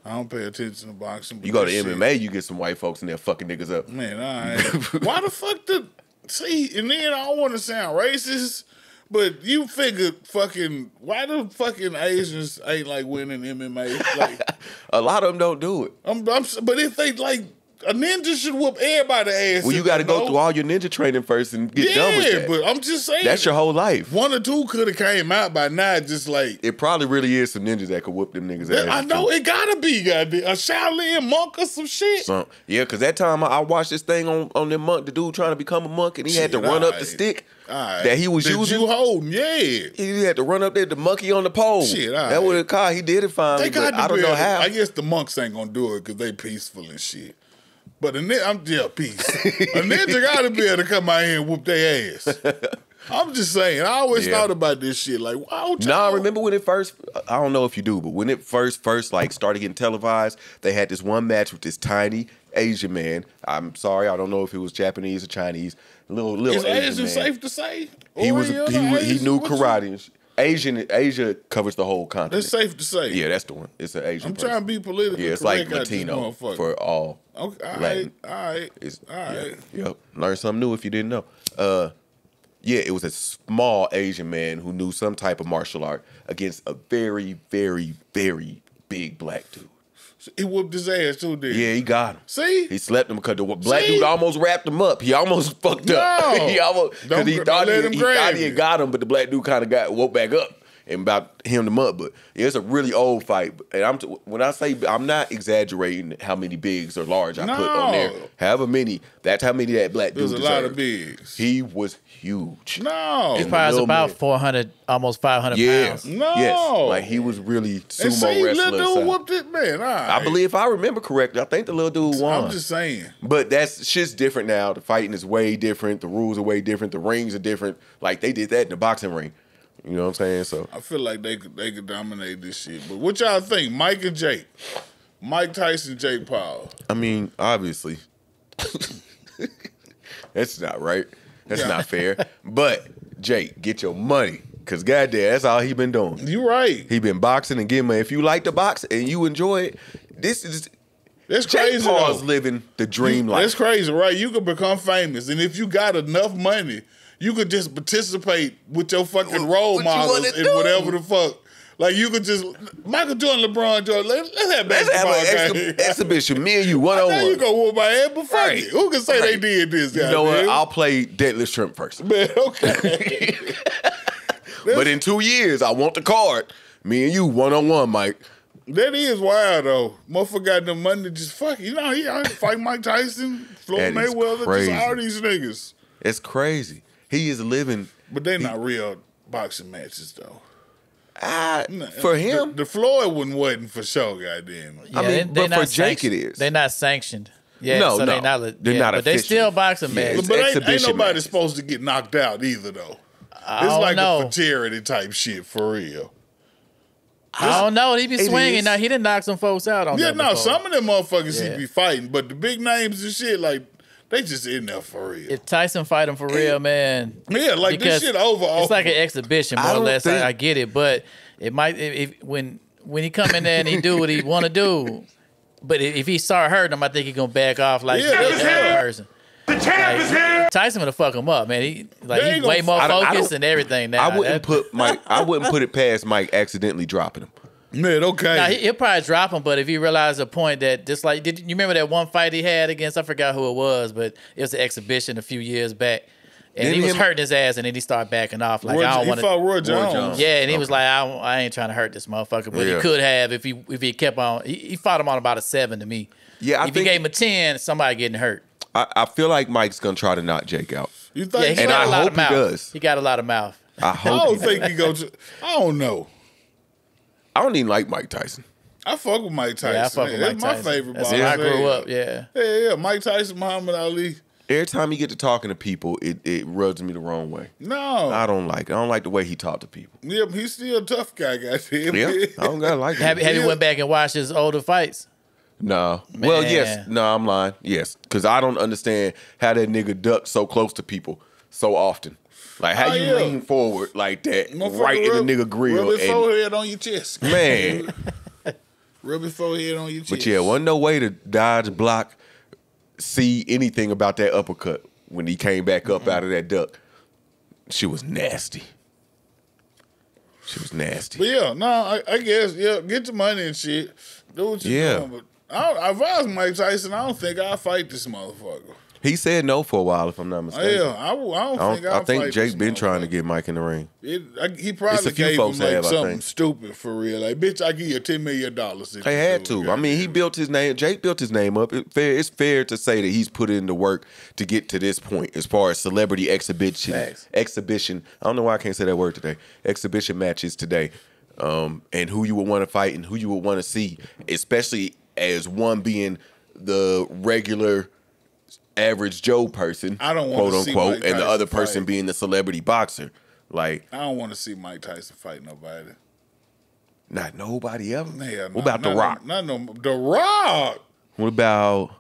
I don't pay attention to boxing. You go to shit- MMA, you get some white folks in there fucking niggas up. Man, all right. Why the fuck the see? And then I don't want to sound racist, but you figure fucking why the fucking Asians ain't like winning MMA? Like, A lot of them don't do it. I'm, I'm, but if they like a ninja should whoop everybody ass. Well, you got to go know. through all your ninja training first and get Yeah, done with that. Yeah, but I'm just saying That's your whole life. one or two could have came out by now. Just like It probably really is some ninjas that could whoop them niggas ass. I know too. it gotta be goddamn a Shaolin monk or some shit. Some, yeah, because that time I, I watched this thing on on them monk, the dude trying to become a monk, and he had to Shit, run up the stick Alright. that he was That using. you holding, yeah. he had to run up there, the monkey on the pole. Shit, that would have caught. He did it finally, They got I don't know how. I guess the monks ain't gonna do it because they peaceful and shit. But a ninja, I'm yeah, peace. a ninja got to be able to come out here and whoop their ass. I'm just saying. I always Yeah. thought about this shit. Like, wow, Nah, remember when it first? I don't know if you do, but when it first first like started getting televised, they had this one match with this tiny Asian man. I'm sorry, I don't know if it was Japanese or Chinese. Little little Is Asian, Asian man. safe to say? He was he, he knew karate. Asian Asia covers the whole continent. It's safe to say. Yeah, that's the one. It's an Asian. I'm person. trying to be political. Yeah, it's like Latino for all. Okay, all right, Latin. all right, It's, all right. Yeah, yep. Learn something new if you didn't know. Uh, yeah, it was a small Asian man who knew some type of martial art against a very, very, very big black dude. He whooped his ass too, did he? Yeah, he got him. See? He slept him because the black See? dude almost wrapped him up. He almost fucked up. No. he almost because he thought he, he thought he had got him, but the black dude kind of got woke back up and about him him up. But yeah, it's a really old fight. And I'm t- when I say I'm not exaggerating how many bigs or large I put on there. However many, that's how many that black dude There's a lot of bigs. He was huge. no, And Probably little about 400, almost 500 Yeah. pounds. No. Yes. Like he was really sumo and sumo see, wrestler. little dude style. whooped it, man. All right. I believe if I remember correctly, I think the little dude won. I'm just saying. But that's shit's different now. The fighting is way different. The rules are way different. The rings are different. Like they did that in the boxing ring. You know what I'm saying? So I feel like they could they could dominate this shit. But what y'all think? Mike and Jake, Mike Tyson, Jake Paul. I mean, obviously, that's not right. That's Yeah. not fair. But Jake, get your money, cause goddamn, that's all he been doing. You right. He been boxing and getting money. If you like to box and you enjoy it, this is That's Jake crazy Paul's though. living the dream life. That's crazy, right? You could become famous, and if you got enough money, you could just participate with your fucking role what models and whatever the fuck. Like you could just Michael Jordan, LeBron Jordan. Let, let's have Let's have an exhi- exhibition. Me and you, one on now you go whoop my ass, but fuck Right. it. Who can say they did this? You know what? I'll play deadlift shrimp first. Man, okay. But in two years, I want the card. Me and you, one on one, Mike. that is wild though. Motherfucker got the money to just fuck. You know, he out fight Mike Tyson, Floyd Mayweather, just all these niggas. It's crazy. He is living. But they're not real boxing matches though. Ah, Nah, for him, the, Floyd one wasn't for sure. Goddamn. it. I mean, they- but they for Jake it is. They're not sanctioned. Yeah, No, so no. they not. li- They're yeah, not But they still boxing Yeah, matches. But ain't, ain't nobody matches. supposed to get knocked out either though. I It's like know. a for charity type shit for real. I don't know. He be swinging. is. Now he didn't knock some folks out on Yeah, that no, before. some of them motherfuckers Yeah. he be fighting, but the big names and shit, like they just in there for real. If Tyson fight him for real, man. yeah, like this shit over. It's like an exhibition, I more or less. think- I, I get it, but it might if, if when when he come in there and he do what he want to do. But if if he start hurting him, I think he gonna back off like Yeah, that that's other person. The champ is here. Tyson gonna fuck him up, man. He like They he way gonna more I I focused and everything now. I wouldn't put Mike. I wouldn't put it past Mike accidentally dropping him. Man, okay. Now, he, he'll probably drop him, but if he realized a point that just like did you remember that one fight he had against I forgot who it was, but it was an exhibition a few years back, and Didn't he was him- hurting his ass, and then he started backing off like Roy- I don't he want fought to. Roy Jones. Jones. Yeah, and he was like, I, I ain't trying to hurt this motherfucker, but Yeah. he could have if he if he kept on. He, he fought him on about a seven to me. Yeah, I if think- he gave him a ten, somebody getting hurt. I, I feel like Mike's gonna try to knock Jake out. You Yeah, he think? And got I a lot hope of he does. He got a lot of mouth. I I hope. don't he- think he goes. I don't know. I don't even like Mike Tyson. I fuck with Mike Tyson. Yeah, I fuck with That's Mike my favorite That's boxer. where I grew up. Yeah. Yeah, yeah. Mike Tyson, Muhammad Ali. Every time you get to talking to people, it, it rubs me the wrong way. No. I don't like it. I don't like the way he talked to people. Yeah, but he's still a tough guy, goddamn. Yeah, I don't gotta like Have, it. have you went back and watched his older fights? No. Well, yes. Man. No, I'm lying. Yes, because I don't understand how that nigga ducks so close to people so often. Like how Oh, you yeah. lean forward like that, right in the nigga grill, Rub his and forehead on your chest. man. Rub his forehead on your chest. But yeah, wasn't no way to dodge, block, see anything about that uppercut when he came back up out of that duck. She was nasty. She was nasty. But yeah, no, I, I guess yeah, get your money and shit. Do what you Yeah. doing. But I, don't, if I was Mike Tyson, I don't think I'd fight this motherfucker. He said no for a while, if I'm not mistaken. yeah, I, w- I don't I, think don't, I'd I think Jake this been trying to get Mike in the ring. It, I, he probably gave him like have, I something stupid for real. Like, bitch, I give you ten million dollars. if They had do it, to. I mean, he built his name. Jake built his name up. It fair, it's fair to say that he's put in the work to get to this point as far as celebrity exhibition. Facts. Exhibition. I don't know why I can't say that word today. Exhibition matches today, um, and who you would want to fight and who you would want to see, especially as one being the regular. Average Joe person, I don't quote see unquote, and the Tyson other person fight. being the celebrity boxer. Like, I don't want to see Mike Tyson fight nobody. not nobody ever. Hell, what about The Rock? No, not no, The Rock. What about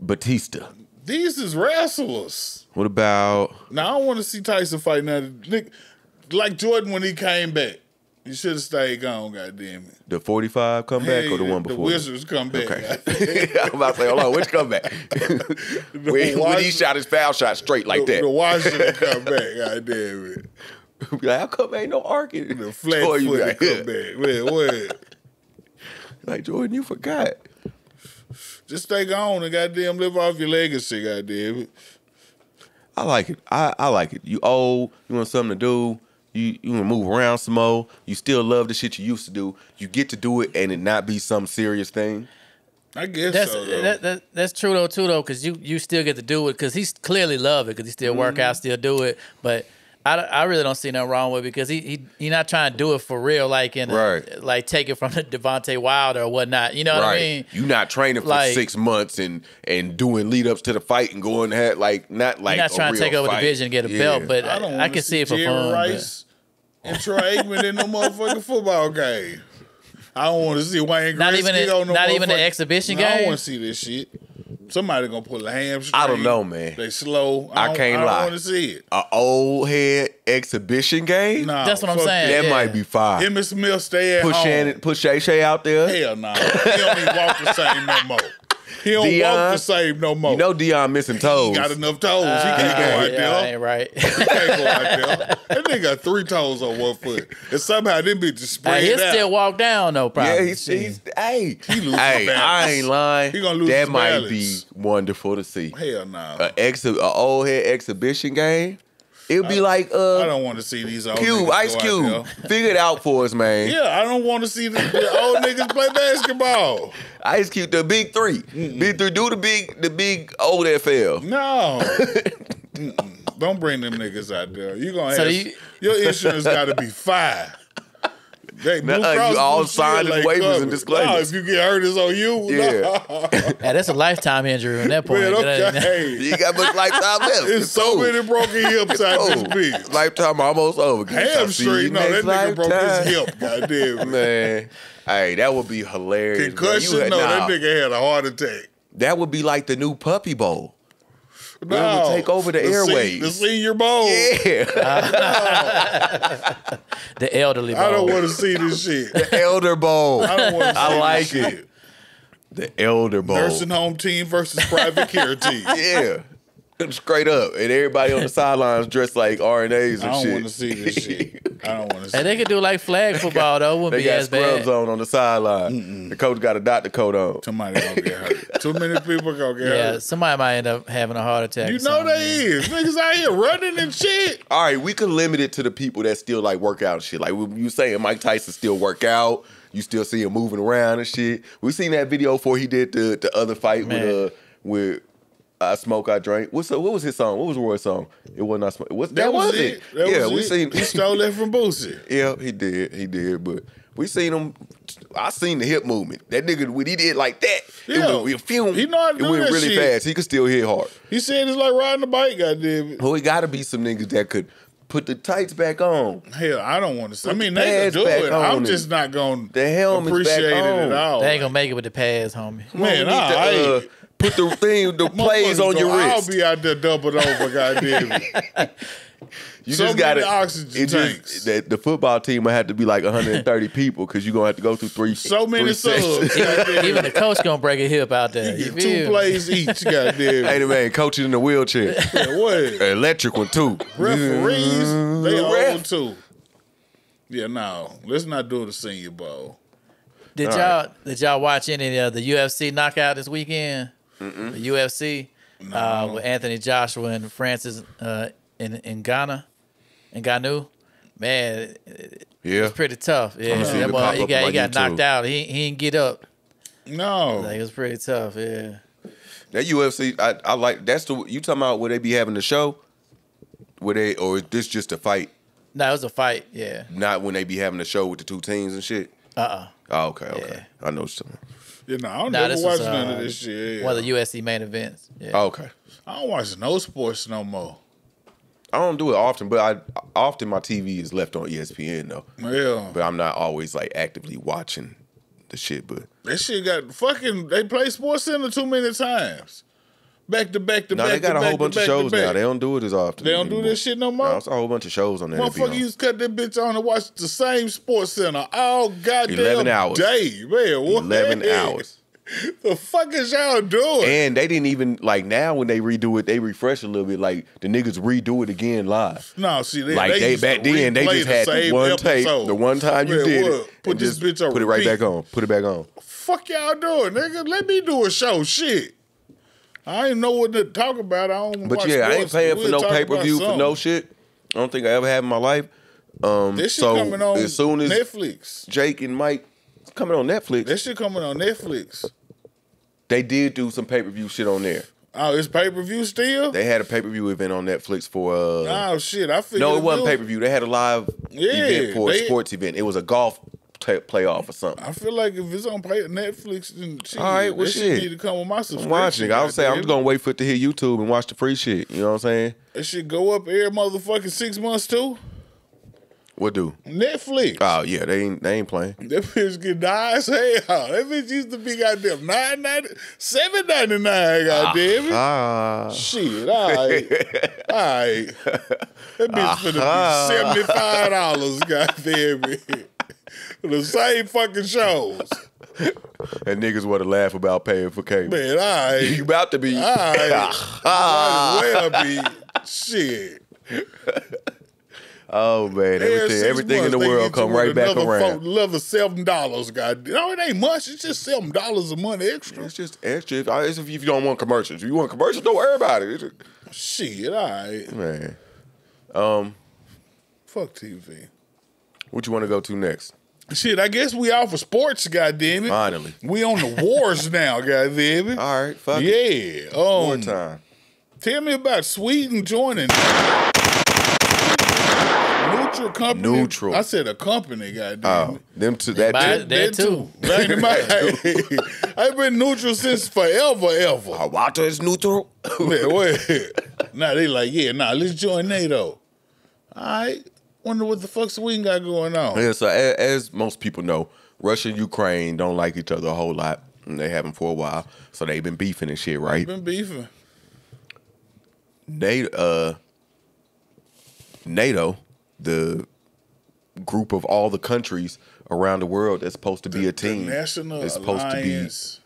Batista? These is wrestlers. What about Now I don't want to see Tyson fight now. Nick, like Jordan when he came back. He should have stayed gone, goddamn it. the 45 comeback or the one before? The Wizards come back. Okay. I'm about to say, hold on, which comeback? when, when he shot his foul shot straight like the, that. The Washington come back, goddamn it. Be like, how come ain't no arcing? The flat Jordan, you foot like, come back. Man, what? like, Jordan, you forgot. Just stay gone and goddamn live off your legacy, goddamn it. I like it. I, I like it. You old, you want something to do. You you want to move around some more. You still love the shit you used to do. You get to do it and it not be some serious thing. I guess That's so. though. that, that, that's true though too though because you you still get to do it because he's clearly love it because he still work Mm-hmm. out still do it but I, I really don't see nothing wrong with it because he he he not trying to do it for real like in a, Right. like take it from the Deontay Wilder or whatnot you know what I mean You not training for Like- six months and and doing lead ups to the fight and going ahead like not like You're not a trying to take over fight. the division and get a Yeah. belt but I I, don't I, wanna can see it for Jerry fun but- and Troy Aikman in no motherfucking football game. I don't want to see Wayne Not even Gretzky a- on no not even an exhibition No, I don't want to see this shit. Somebody gonna pull a hamstring. I don't know, man. They slow. I don't- can't I don't want to see it. a old head exhibition game. Nah, That's what I'm fuck saying. that yeah. might be fire. Emmitt Smith stay at Put home. Shannon, put Shay Shay out there. Hell no. He don't even walk the same no more. He don't Deion, walk the same no more. You know Deion missing toes. he got enough toes. he can't go Uh, out yeah, there. ain't right He can't go out there. That nigga got three toes on one foot. And somehow them bitches spread Hey, he'll out. still walk down though probably yeah, he's, he's hey, loses hey, balance. I ain't lying. He gonna lose that his might balance. be wonderful to see. Hell no. A exhi- a old head exhibition game. It'd be like uh I don't want to see these old Cube, niggas Ice Cube. there. Figure it out for us, man. Yeah, I don't want to see the, the old niggas play basketball. Ice Cube, the big 3 Big three, do the big, the big old FL. No. Don't bring them niggas out there. You gonna So have you- your insurance got to be five. They, Blue Nuh-uh, Cross you all Blue Shield signed ain't waivers and covered. disclaimers. No, if you get hurt, it's on you. Yeah. No. yeah, that's a lifetime injury on that point Man, That ain't- okay. You got much lifetime left. There's so cool. many broken hips out this Cool. bitch. Lifetime almost over. Can you see you Hamstring, no, that next nigga broke his lifetime? hip. Goddamn. man. Man, hey, that would be hilarious. bro. Concussion? You had- no, nah, that nigga had a heart attack. That would be like the new Puppy Bowl. No, It would take over the se- airways. the senior bowl. Yeah, the elderly I don't want to see this shit. the Elder Bowl. I don't want to see I like this it. shit. The Elder Bowl. Nursing home team versus private care team. Yeah. Straight up. And everybody on the sidelines dressed like RNAs and shit. I don't shit. want to see this shit. I don't want to see. And they could do like flag football though. Wouldn't They be got as scrubs bad. on on the sideline. The coach got a doctor coat on. Somebody gonna get hurt. Too many people gonna get Yeah, hurt. somebody might end up having a heart attack. You or know something. they is niggas out here running and shit. All right, we could limit it to the people that still like work out and shit. Like you saying, Mike Tyson still work out. You still see him moving around and shit. We seen that video before he did the the other fight Man. with uh with I smoke, I drink. What's up? what was his song? What was Roy's song? It wasn't I smoke. What, that, was it. That yeah, was we it. seen. He stole that from Boosie. yeah, he did. He did. But We seen him. I seen the hip movement. That nigga when he did like that, Yeah. it, went, film, He know how to it do went that really shit. fast. He could still hit hard. He said it's like riding a bike, goddamn it. Well, it got to be some niggas that could put the tights back on. Hell, I don't want to say. I mean, the they pads can do it. I'm just not going the to helmets back appreciate it on. at all. They ain't gonna make it with the pads, homie. Come on, Man, you need to, I- uh, put the thing, the plays on your gonna- wrist. I'll be out there doubled over, goddamn it. You So just got many oxygen it tanks. just that the football team will have to be like 130 people because you're gonna have to go through three. So many three subs. sessions. Even the coach gonna break a hip out there. You Get two feel me? plays each, goddamn. Hey, it. the man coaching in the wheelchair, Yeah, what? An electric one too. Referees, they Ref. old too. Yeah, no, let's not do the senior bowl. Did All y'all did y'all watch any of the UFC knockout this weekend? The UFC uh, with Anthony Joshua and Francis uh, in in Ghana, in Ngannou. Man, it- Yeah, it's pretty tough. Yeah, that boy, he got he got YouTube. knocked out. He he didn't get up. No, Like, it was pretty tough. Yeah. that UFC, I, I like. That's the you talking about where they be having the show, where they or is this just a fight? No, it was a fight. Yeah. Not when they be having the show with the two teams and shit. Uh uh Oh, okay, okay. Yeah. I know something. You know, I don't Nah, never watch was, none uh, of this shit. Yeah. One of the UFC main events. Yeah. Oh, okay. I don't watch no sports no more. I don't do it often, but I often my TV is left on ESPN though. Yeah, But I'm not always like actively watching the shit. But that shit got fucking. They play Sports Center too many times, back to back to no, back. they got a whole bunch of shows now. They don't do it as often. They don't do this shit no more. No, it's a whole bunch of shows on there. Motherfucker used to cut that bitch on and watch the same Sports Center all goddamn 11 hours. day, man. What? 11 hours. The fuck is y'all doing? And they didn't even like now when they redo it, they refresh a little bit. Like the niggas redo it again live. no, see, they, Like they, to back then, they just the had one tape, the one time you Man, did what? it, Put this bitch on put it right repeat. back on, put it back on. Fuck y'all doing, nigga? Let me do a show. Shit. I ain't know what to talk about. I don't. But watch yeah, I ain't paying for no pay per view for no shit. I don't think I ever have in my life. Um, This shit so coming on as soon as Netflix. Jake and Mike it's coming on Netflix, That shit coming on Netflix. they did do some pay per view shit on there. Oh, it's pay per view still? They had a pay per view event on Netflix for. uh oh shit! I figured No, it wasn't was- pay per view. They had a live Yeah, event for a they- sports event. It was a golf playoff or something. I feel like if it's on Netflix, then shit, All right, well, shit. shit need to come with my I'm subscription. watching it. I was saying I'm just gonna wait for it to hit YouTube and watch the free shit. You know what I'm saying? It should go up every motherfucking six months too. What do? Netflix. Oh yeah, they ain't they ain't playing. That bitch get die as hell. That bitch used to be goddamn nine ninety, seven ninety nine. Goddamn it. Ah, Shit, all right, all right. That bitch finna Ah. be seventy five dollars. Goddamn it. The same fucking shows, and niggas want to laugh about paying for cable. man. I You about to be. I Might as well be shit. oh man, everything everything in the world come right back another around. Another seven dollars, goddamn. No, it ain't much. It's just seven dollars a month extra. It's just extra. If, it's if you don't want commercials, if you want commercials, don't worry about it. Just- Shit, all right. man, um, Fuck TV. what you want to go to next? Shit, I guess we out for sports, goddamn it. Finally. We on the wars now, goddamn it. All right, fuck it. Yeah. Um, More time. Tell me about Sweden joining Neutral company. Neutral. I said a company, goddamn Oh, it. them two. That buy too. it. That too. That ain't my- I've been neutral since forever, ever. Our water is neutral. Man, wait. Now they like, yeah, nah, let's join NATO. All right. Wonder what the fuck Sweden got going on. Yeah, so as, as most people know, Russia and Ukraine don't like each other a whole lot. And they haven't for a while. So they've been beefing and shit, right? They've been beefing. NATO, uh, NATO, the group of all the countries around the world that's supposed to be a team, National is supposed Alliance.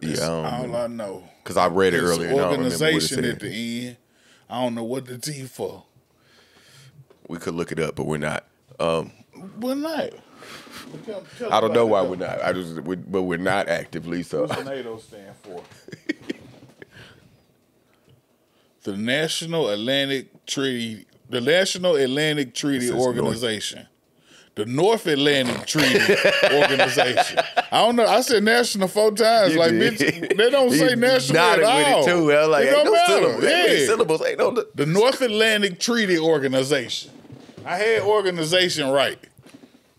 to be. Yeah, I all I know. because I read it It's earlier. an And I don't what it organization at the end. I don't know what the T for. We could look it up, but we're not. Um, What not? Tell- tell I don't know why we're not. I just, we, but we're not actively. So What's NATO stand for? the National Atlantic Treaty, the National Atlantic Treaty says North. Organization. The North Atlantic Treaty Organization. I don't know. I said national four times. You like, did. bitch, they don't say national at all. with it too. Like, it don't no matter. syllables. Yeah. syllables. Ain't no. The North Atlantic Treaty Organization. I had organization right.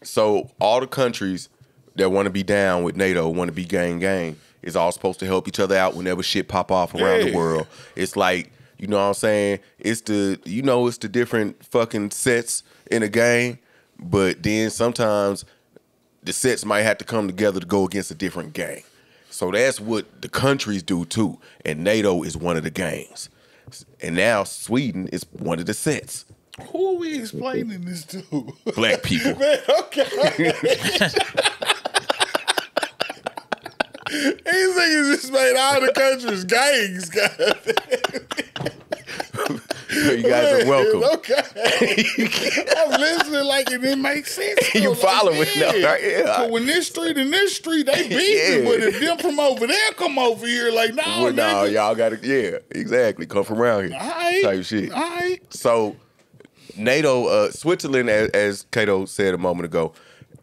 So all the countries that want to be down with NATO, want to be gang gang, is all supposed to help each other out whenever shit pop off around the world. It's like you know what I'm saying. It's the you know it's the different fucking sets in a game, but then sometimes the sets might have to come together to go against a different gang. So that's what the countries do too. And NATO is one of the gangs. And now Sweden is one of the sets. Who are we explaining this to? Black people. Man, okay. These niggas just made all the countries gangs. you guys are welcome. Okay. I'm listening like it didn't make sense. You like, following, though, right? Yeah. So when this street and this street, they beefing, Yeah. but if them from over there come over here, like, nah, Well, no, nigga. y'all gotta yeah, exactly. Come from around here. All right. Type shit. All right. So NATO, uh, Switzerland, as, as Kato said a moment ago,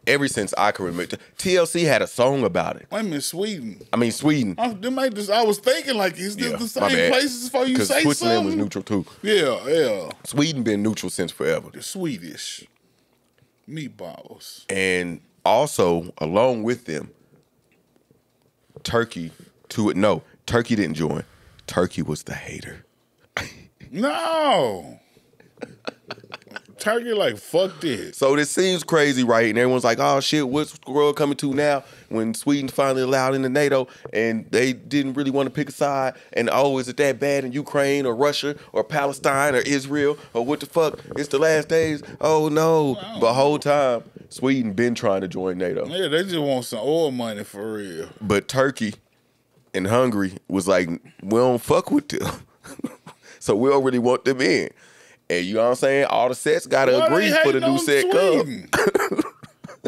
ever since I can remember, TLC had a song about it. Wait a minute, Sweden. I mean, Sweden. I, just, I was thinking like, is this Yeah, the same places before you say Switzerland was neutral too. Yeah, yeah. Sweden been neutral since forever. The Swedish meatballs. And also, along with them, Turkey to it. No, Turkey didn't join. Turkey was the hater. No. Turkey like fuck this. So this seems crazy, right? And everyone's like, "Oh shit, what's the world coming to now?" When Sweden finally allowed into NATO, and they didn't really want to pick a side. And oh, is it that bad in Ukraine or Russia or Palestine or Israel or what the fuck? It's the last days. Oh no! The whole time, Sweden been trying to join NATO, Yeah, they just want some oil money for real. but Turkey and Hungary was like, "We don't fuck with them, so we don't really want them in." And you know what I'm saying? All the sets got to Why agree for the new set come.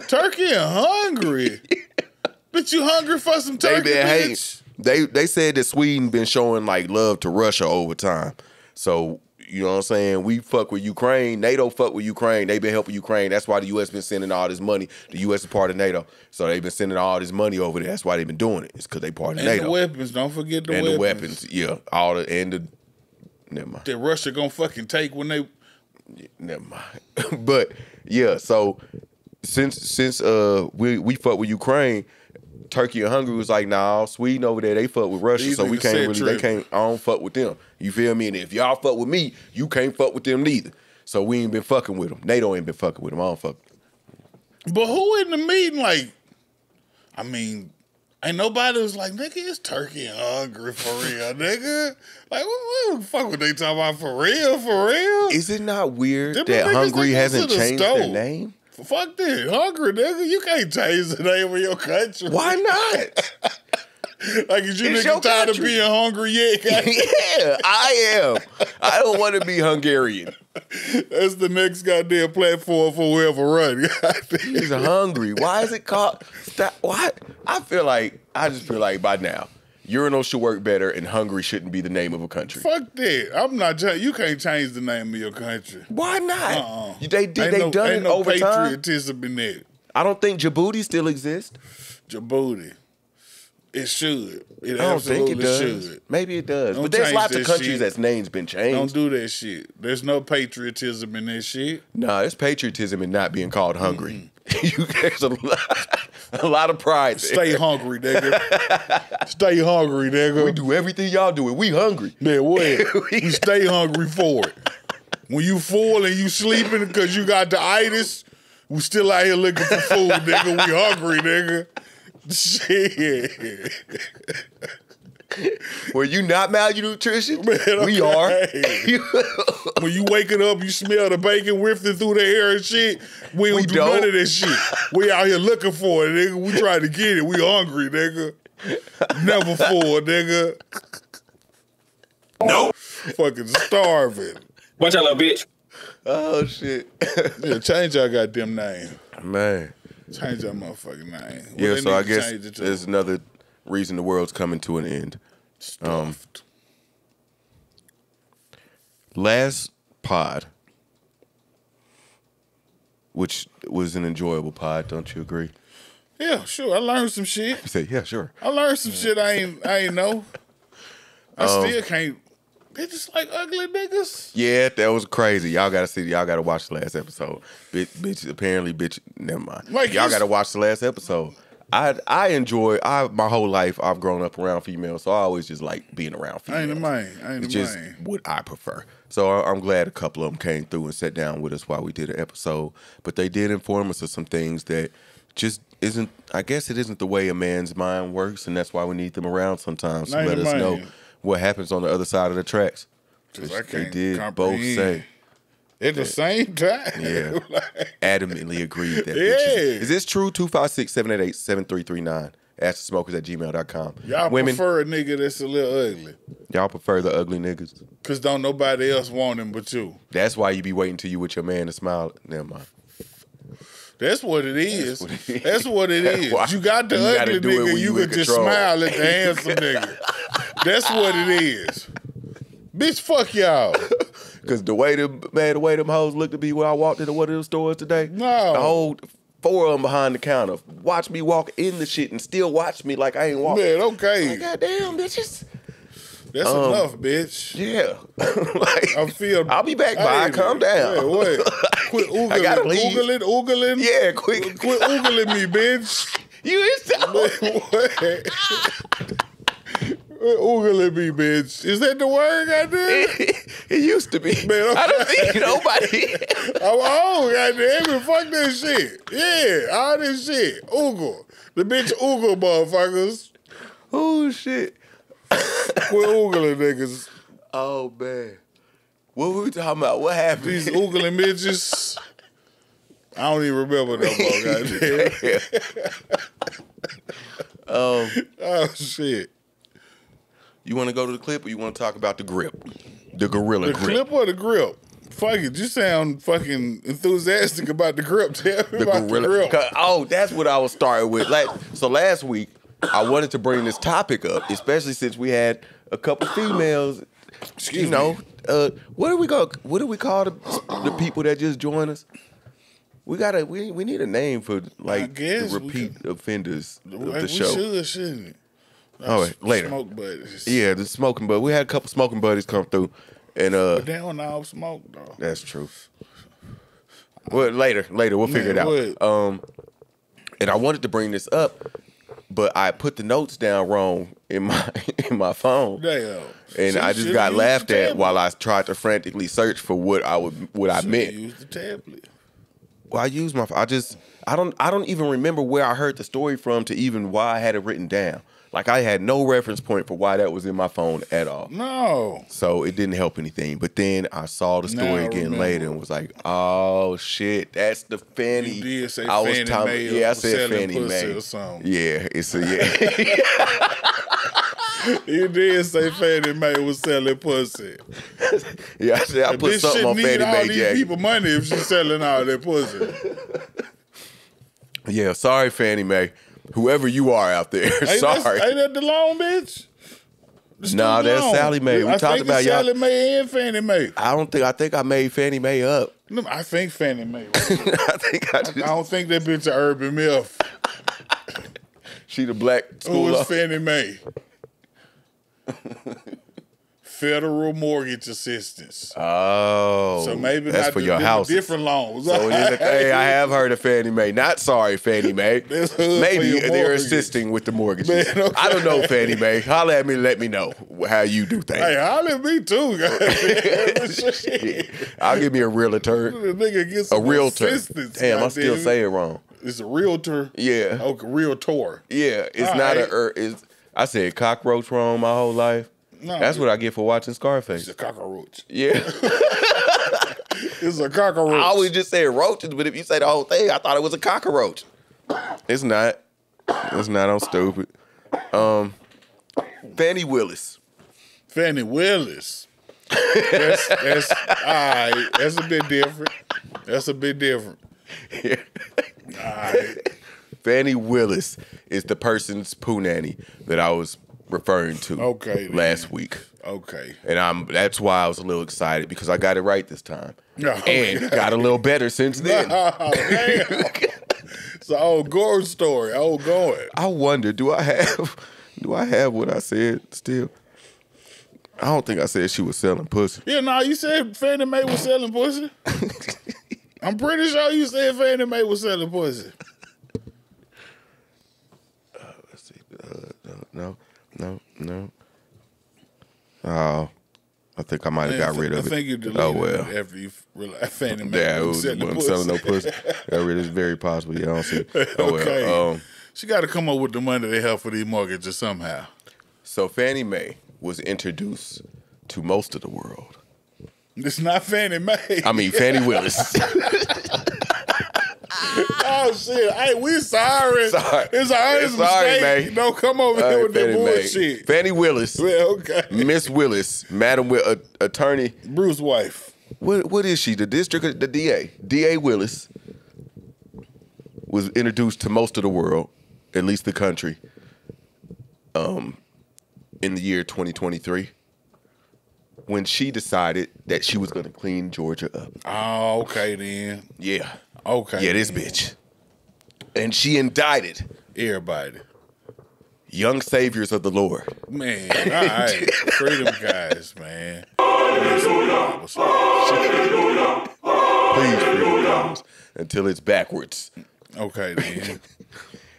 Turkey and hungry. Bitch, you hungry for some they turkey, been hating. bitch? They they said that Sweden been showing like love to Russia over time. So you know what I'm saying? We fuck with Ukraine. NATO fuck with Ukraine. They been helping Ukraine. That's why the U.S. been sending all this money. The U.S. is part of NATO, so they've been sending all this money over there. That's why they've been doing it. It's because they part of And NATO the weapons. Don't forget the and weapons. the weapons. Yeah, all the and the. Never mind. That Russia gonna fucking take when they. Never mind. but yeah, so since since uh we we fuck with Ukraine, Turkey and Hungary was like, nah, Sweden over there, they fuck with Russia, These so we can't really they can't I don't fuck with them. You feel me? And if y'all fuck with me, you can't fuck with them neither. So we ain't been fucking with them. NATO ain't been fucking with them. I don't fuck. But who in the meeting? Like, I mean, ain't nobody was like, nigga, it's turkey and hungry for real, nigga. Like, what, what the fuck were they talking about for real? For real? Is it not weird Them that niggas Hungary that go hasn't the changed their store. name? Fuck that, hungry nigga. You can't change the name of your country. Why not? Like, is you It's nigga tired of being hungry yet? yeah, I am. I don't want to be Hungarian. That's the next goddamn platform for whoever run. He's hungry. Why is it called? Stop. What? I feel like I just feel like by now, urinal should work better, and hungry shouldn't be the name of a country. Fuck that. I'm not. You can't change the name of your country. Why not? Uh-uh. They did. They no, done it no over time. patriotism in that. I don't think Djibouti still exists. Djibouti. It should. It I don't think it does. should. Maybe it does. Don't but there's lots of countries shit. that's names been changed. Don't do that shit. There's no patriotism in that shit. Nah, it's patriotism in not being called hungry. you, there's a lot, a lot of pride. there. Stay hungry, nigga. Stay hungry, nigga. We do everything y'all do, it. we hungry. Man, what? we stay hungry for it. When you full and you sleeping because you got the itis, we still out here looking for food, nigga. We hungry, nigga. Shit. Were you not malnutrition? Man, we okay. are. When you waking up, you smell the bacon wafting through the air and shit. We don't We do don't. none of this shit. We out here looking for it, nigga. We trying to get it. We hungry, nigga. Never full, nigga. Nope. Fucking starving. Watch out, little bitch. oh shit, Yeah, change your goddamn name. man. Change that motherfucking name. What Yeah, so I guess it there's another reason the world's coming to an end. stuffed. Last pod, which was an enjoyable pod, don't you agree? yeah, sure. I learned some shit. You say, yeah, sure. I learned some shit I ain't I ain't know. I Um, still can't Bitches like ugly niggas. Yeah, that was crazy. Y'all gotta see. Y'all gotta watch the last episode. Bitch, bitch apparently, bitch. Never mind. Like, y'all gotta watch the last episode. I I enjoy. I my whole life I've grown up around females, so I always just like being around I females. ain't a man. I ain't It's a just man. what I prefer. So I- I'm glad a couple of them came through and sat down with us while we did an episode. But they did inform us of some things that just isn't. I guess it isn't the way a man's mind works, and that's why we need them around sometimes to Ain't let us know man. What happens on the other side of the tracks. They did both say. At the same time. Yeah. Like, adamantly agreed that Yeah. bitches. Is this true? 256 788 7339. Ask the smokers at gmail.com. y'all Women, prefer a nigga that's a little ugly. y'all prefer the ugly niggas. Cause don't nobody else want him but you. That's why you be waiting till you with your man to smile. Never mind. That's what it is. what it is. That's what it is. You got the You ugly nigga, you can just control. smile at the handsome nigga. That's what it is. Bitch, fuck y'all. Because the way them, man, the way them hoes looked at me when I walked into one of them stores today. No. The whole four of them behind the counter. Watch me walk in the shit and still watch me like I ain't walking. Man, okay. Like, goddamn, bitches. That's Um, enough, bitch. Yeah. like, I feel. I'll be back, bye. Calm down. Hey, what? Quit I gotta leave. oogling, oogling. Yeah, quick. Quit oogling me, bitch. You is what? Quit oogling me, bitch. Is that the word, goddamn? it used to be. Man, I don't okay. think nobody. I'm old, goddamn it. Fuck that shit. Yeah, all this shit. Oogle. The bitch oogle motherfuckers. oh shit. Quit oogling niggas. Oh man. What were we talking about? What happened? These oogling bitches. I don't even remember no more, goddamn. um, Oh, shit. you want to go to the clip or you want to talk about the grip? The gorilla The grip. clip or the grip? Fuck it. You sound fucking enthusiastic about the grip. Tell me The about gorilla. the grip. Oh, that's what I was starting with. Like, so last week I wanted to bring this topic up, especially since we had a couple females. Excuse you know, me. uh, what do we go? What do we call the the people that just join us? We gotta. We we need a name for like the repeat offenders of the we show. should, shouldn't it? Oh, wait, later. Smoke buddies. Yeah, the smoking bud. We had a couple smoking buddies come through, and uh, But they don't all smoke, though. that's true. Well, later, later we'll figure Man, it out. Um, and I wanted to bring this up, but I put the notes down wrong in my in my phone, Damn. and I just got laughed at while I tried to frantically search for what I would what I meant. used the tablet. Well, I used my. I just. I don't. I don't even remember where I heard the story from to even why I had it written down. Like I had no reference point for why that was in my phone at all. No. So it didn't help anything. But then I saw the story I again later and was like, "Oh shit, that's the Fannie." You did say I was talking- Mae Yeah, I said Fannie Mae. or something. Yeah, it's a yeah. You did say Fannie Mae was selling pussy. yeah, I said I put This something shit on need Fannie all Mae these people money if she's selling all that pussy. Yeah, sorry, Fannie Mae. Whoever you are out there, Ain't sorry. That, ain't that the loan, bitch? The Nah, that's. Sallie Mae. We I talked think about it's y'all- Sallie Mae and Fannie Mae. I don't think. I think I made Fannie Mae up. No, I think Fannie Mae. I think I just. I don't think that bitch a urban myth. She the black Who school. is Fannie Mae? Federal mortgage assistance. Oh, so maybe that's for your house. different loans. So it is a, hey, I have heard of Fannie Mae. Not sorry, Fannie Mae. That's hood for Maybe they're assisting with the mortgages. Man, okay. I don't know, Fannie Mae. Holler at me, let me know how you do things. Hey, holler at me too. I'll give me a realtor, nigga gets a realtor. Damn, I still goddamn. say it wrong. It's a realtor. Yeah, Okay, realtor. yeah. It's not a. Er, it's, I said cockroach wrong my whole life. No, That's what I get for watching Scarface. It's a cockroach. Yeah, It's a cockroach. I always just say roaches, but if you say the whole thing, I thought it was a cockroach. It's not. It's not. I'm stupid. Um, Fani Willis. Fani Willis. That's that's all right. That's a bit different. That's a bit different. Yeah. All right. Fani Willis is the person's poo nanny that I was referring to Okay, last week. Okay. And I'm that's why I was a little excited because I got it right this time. No. And got a little better since then. Oh. It's an old Gore story. Old Gore. I wonder, do I have do I have what I said still? I don't think I said she was selling pussy. Yeah, no, you said Fannie Mae was selling pussy. I'm pretty sure you said Fannie Mae was selling pussy. Let's see. No, no, no. Oh, I think I might have got rid of I it. think you deleted oh well. it after you realized Fannie Mae Yeah, was selling wasn't selling no pussy. Got rid. It's very possible. I don't see. Oh okay. well. Um, she got to come up with the money they have for these mortgages somehow. so Fannie Mae was introduced to most of the world. It's not Fannie Mae. I mean, Fani Willis. Oh shit! Hey, we sorry. Sorry. It's honest It's sorry, mistake. Mae. Don't come over here with that Fannie bullshit. Fani Willis. Yeah, okay. Miss Willis, Madam Wi- uh, Attorney. Bruce wife. What what is she? The district, the DA, DA Willis was introduced to most of the world, at least the country, um, in the year 2023, when she decided that she was going to clean Georgia up. Oh, okay then. Yeah, Okay. yeah, this bitch, and she indicted Everybody. young saviors of the Lord. Man, all right. Freedom guys, man. Listen, Please, freedom guys, until it's backwards. Okay, then.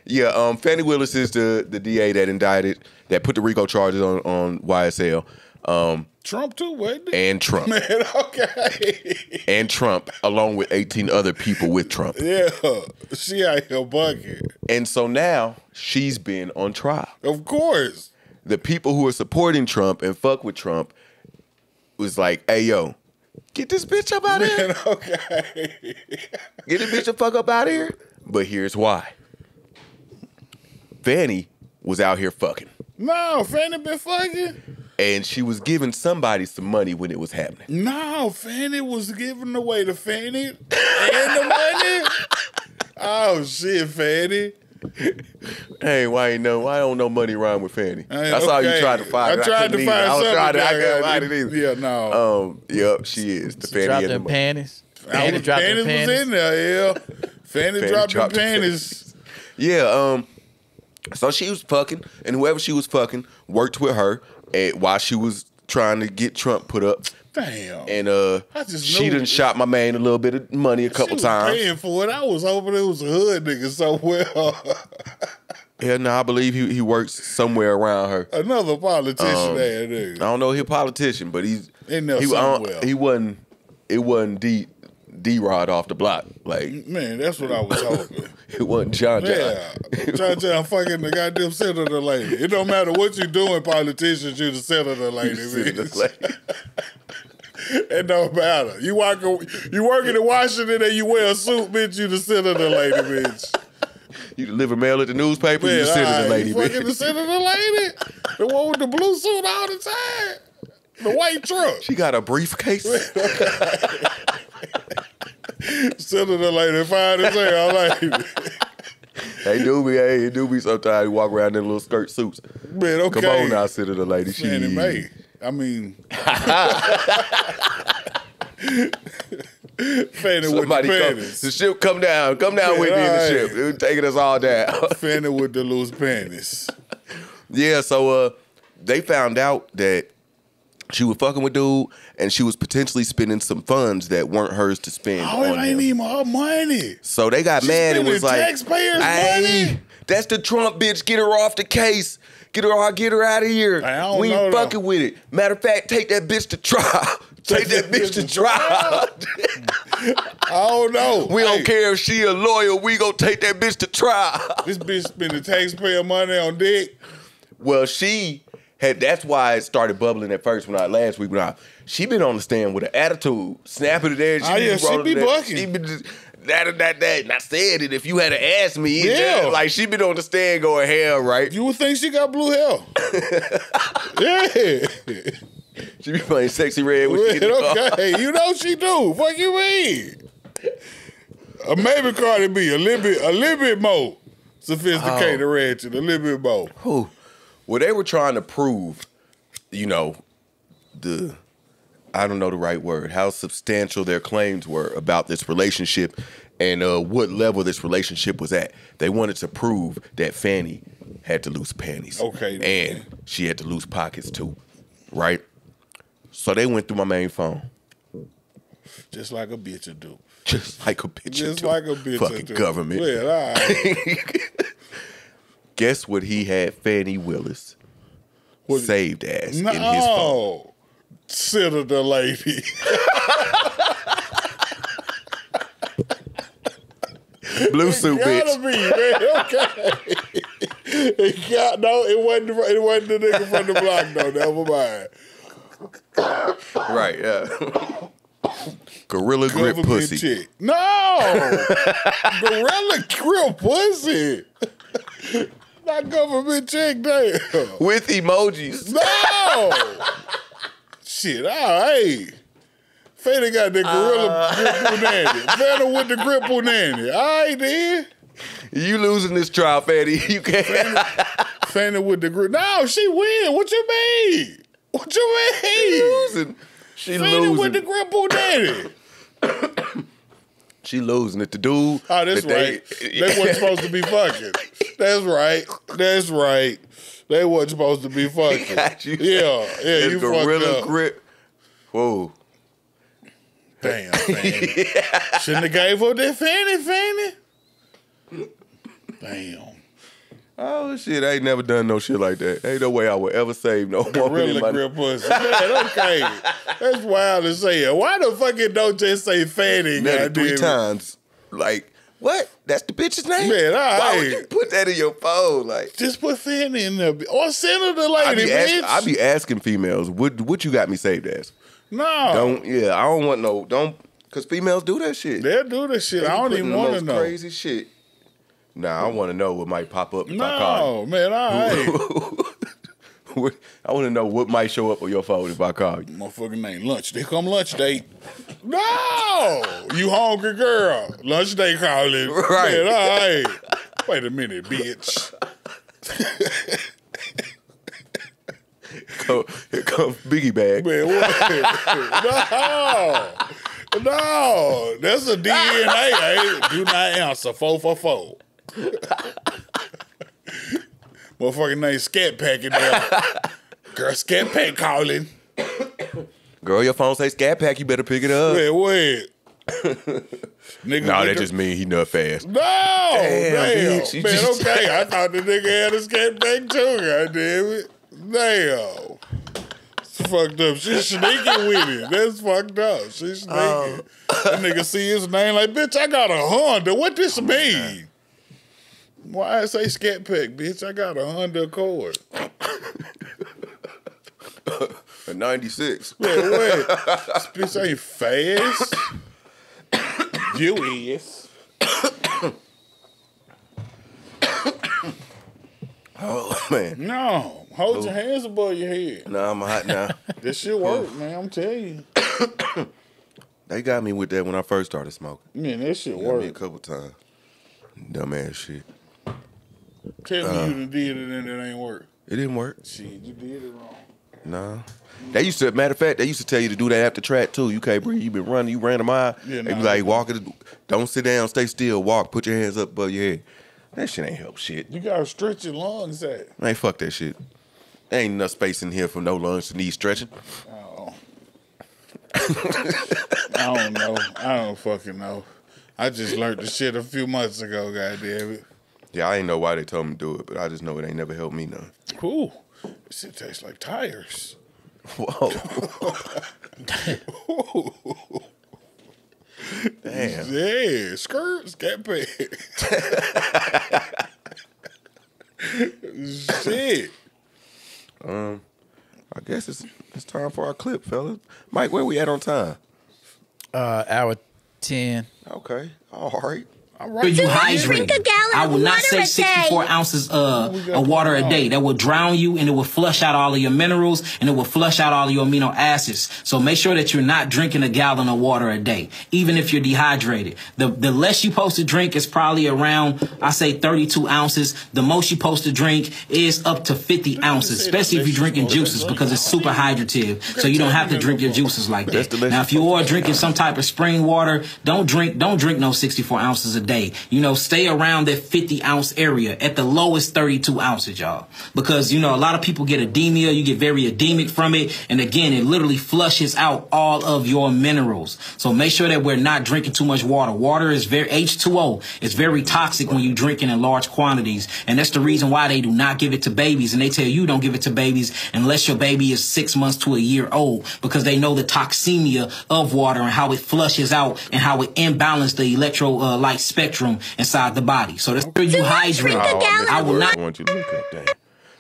Yeah, um, Fani Willis is the the DA that indicted that put the RICO charges on on YSL, um, Trump too, wasn't it? and Trump Man, okay. and Trump along with 18 other people with Trump. Yeah. She out here bucket. And so now she's been on trial. Of course. The people who are supporting Trump and fuck with Trump was like, "Hey yo, get this bitch up out of here. Man, okay. Get this bitch the fuck up out of here." But here's why. Fanny was out here fucking. No, Fanny been fucking. And she was giving somebody some money when it was happening. No, Fanny was giving away the Fanny and the money. Oh shit, Fanny. Hey, why ain't no? Why don't no money rhyme with Fanny? Hey, That's all you okay. tried to find. I tried to find either. I was trying to. I that couldn't got- find it either. Yeah, no. Um. Yep. She is the Fanny Dropped and the them money. panties. Our Fanny dropped panties them was in there, yeah. Fanny, Fanny dropped, dropped the the panties. Yeah. Um. So she was fucking, and whoever she was fucking worked with her, and while she was trying to get Trump put up, Damn. and uh, she done shot my man a little bit of money a couple was times. paying for it. I was hoping it was a hood nigga somewhere. Yeah, no, I believe he he works somewhere around her. Another politician Um, there, I don't know he a politician, but he's he, somewhere. he wasn't it wasn't D D Rod off the block. Like Man, that's what I was hoping. it wasn't John John. Yeah, John John fucking the goddamn senator lady. It don't matter what you doing, politicians, you the senator lady. Senator bitch. lady. It don't matter. You walk, you working in Washington and you wear a suit, bitch. You the senator lady, bitch. You deliver mail at the newspaper, you the senator alright, lady, you fucking the senator lady, the one with the blue suit all the time, the white truck. She got a briefcase. Senator lady, fine as hell, lady. they do be, hey, it do be sometimes you walk around in little skirt suits. Man, okay. Come on now, senator lady. She Fannie Mae. I mean, Fannie Somebody with the come, panties. the ship come down, come down Yeah, with me in the ship. It was taking us all down. Fannie with the loose panties. Yeah, so uh, they found out that she was fucking with dude, and she was potentially spending some funds that weren't hers to spend. Oh, it on ain't him. even her money. So they got mad and was like, taxpayers' "Hey, money?" that's the Trump bitch. Get her off the case. Get her, get her out of here. I don't we know, ain't though. fucking with it. Matter of fact, take that bitch to trial. take that bitch to trial. I don't know. we Hey, don't care if she a lawyer. We gonna take that bitch to trial. This bitch spending taxpayer money on dick. Well, she had. That's why it started bubbling at first when I last week when I. She been on the stand with an attitude, snapping it there. Oh, yeah, she be bucking. She been just that and that that. And I said it. If you had to ask me, Yeah. like she been on the stand going hell, right? You would think she got blue hair. yeah. She be playing Sexyy Red with she in okay, you know she do. What you mean? Or maybe Cardi B a little bit, a little bit more sophisticated, Oh. ratchet, a little bit more. Whew. Well, they were trying to prove, you know, the I don't know the right word, how substantial their claims were about this relationship and uh, what level this relationship was at. They wanted to prove that Fanny had to lose panties. Okay, And she had to lose pockets too. Right? So they went through my main phone. Just like a bitch would do. Just like a bitch. Just do. like a bitch Fucking government. Well, all right. Guess what he had Fani Willis What- saved as in his phone? no. Senator lady. Blue suit Gotta bitch. be, man. Okay. it got no, it wasn't it wasn't the nigga from the block No, Never mind. Right, yeah. Gorilla grip pussy. chick. No! Gorilla grip pussy. Not government check, damn. With emojis. No! Shit, all right. Fanny got the gorilla uh. grip punani. Fanny with the grip punani. All right, then. You losing this trial, Fanny. You can't. Fanny with the grip. No, she win. What you mean? What you mean? She losing. She Fanny with the losing. grip punani. She losing it. to dude. Oh, that's that right. They weren't supposed to be fucking. That's right. That's right. They weren't supposed to be fucking. You. Yeah, yeah, That you gorilla fucked up. grip. Whoa. Damn, Fanny. Shouldn't have gave up that Fanny, Fanny. Damn. Oh shit! I ain't never done no shit like that. Ain't no way I would ever save no woman Gorilla my grip pussy. Man, okay. That's wild to say it. Why the fuck it don't just say Fanny? Never three times. Like what? That's the bitch's name. Man, all Why would you put that in your phone? Like Just put Fanny in there. Or send her the I lady, be bitch. asking, I be asking females, what what you got me saved as? no. Don't yeah, I don't want no don't because females do that shit. They'll do this shit. They I don't even want to know. Crazy shit. Nah, I want to know what might pop up if I call No, man, all right. I want to know what might show up on your phone if I call you. Motherfucking name lunch. They come lunch date. No, you hungry girl? Lunch day calling. Right. Man, all right. Wait a minute, bitch. Go, here comes Biggie Bag. Man, what? no, no. That's a DNA. eh? Do not answer. Four for four. Motherfucking name Scat Pack in there. Girl, Scat Pack calling. Girl, your phone say Scat Pack, you better pick it up. Man, wait. Nigga, Nah, that just mean he nut fast. No, damn, bitch, man. just- Okay, I thought the nigga had a skate back too. God damn it, damn. It's fucked up. She's sneaking with it. That's fucked up. She's sneaking. Oh. that nigga see his name like, bitch. I got a Honda. What this oh, mean? Why I say scat pack, bitch? I got a Honda Accord. A 96. Man, wait, this bitch ain't fast. you is. Oh, man. No, hold your oh. hands above your head. Nah, I'm hot now. This shit work, man. I'm telling you. they got me with that when I first started smoking. Man, that shit me a couple times. Dumbass shit. Tell Uh. me you done did it and it ain't work. It didn't work. Shit, you did it wrong. Nah. They used to, matter of fact, they used to tell you to do that after track too. You can't breathe. You been running, you ran a mile. Yeah, they be nah. like, walk it, don't sit down, stay still, walk, put your hands up above your head. That shit ain't help shit. You gotta stretch your lungs at. Man, fuck that shit. There ain't enough space in here for no lungs to need stretching. Oh. I don't know. I don't fucking know. I just learned the shit a few months ago, goddamn it. Yeah, I ain't know why they told me to do it, but I just know it ain't never helped me none. Ooh. This shit tastes like tires. Whoa. Damn. Yeah, skirts, get paid. shit. Um, I guess it's it's time for our clip, fellas. Mike, where we at on time? Uh, hour ten. Okay. All right. All right. you Drink a gallon I of will not say 64 ounces uh, we of water a day. That will drown you and it will flush out all of your minerals and it will flush out all of your amino acids. So make sure that you're not drinking a gallon of water a day, even if you're dehydrated. The the less you're supposed to drink is probably around, I say 32 ounces. The most you're supposed to drink is up to 50 ounces, especially if you're you're drinking juices because it's super hydrative. So you don't have to drink your juices like that. Now, if you are drinking some type of spring water, don't drink don't drink no 64 ounces a day. Day. You know, stay around that 50 ounce area at the lowest 32 ounces, y'all. Because, you know, a lot of people get edemia. You get very edemic from it. And again, it literally flushes out all of your minerals. So make sure that we're not drinking too much water. Water is very, H2O is very toxic when you drink it in large quantities. And that's the reason why they do not give it to babies. And they tell you don't give it to babies unless your baby is six months to a year old because they know the toxemia of water and how it flushes out and how it imbalances the electrolyte spectrum inside the body. So that's where you hydrate. I will not. I want you to look up that.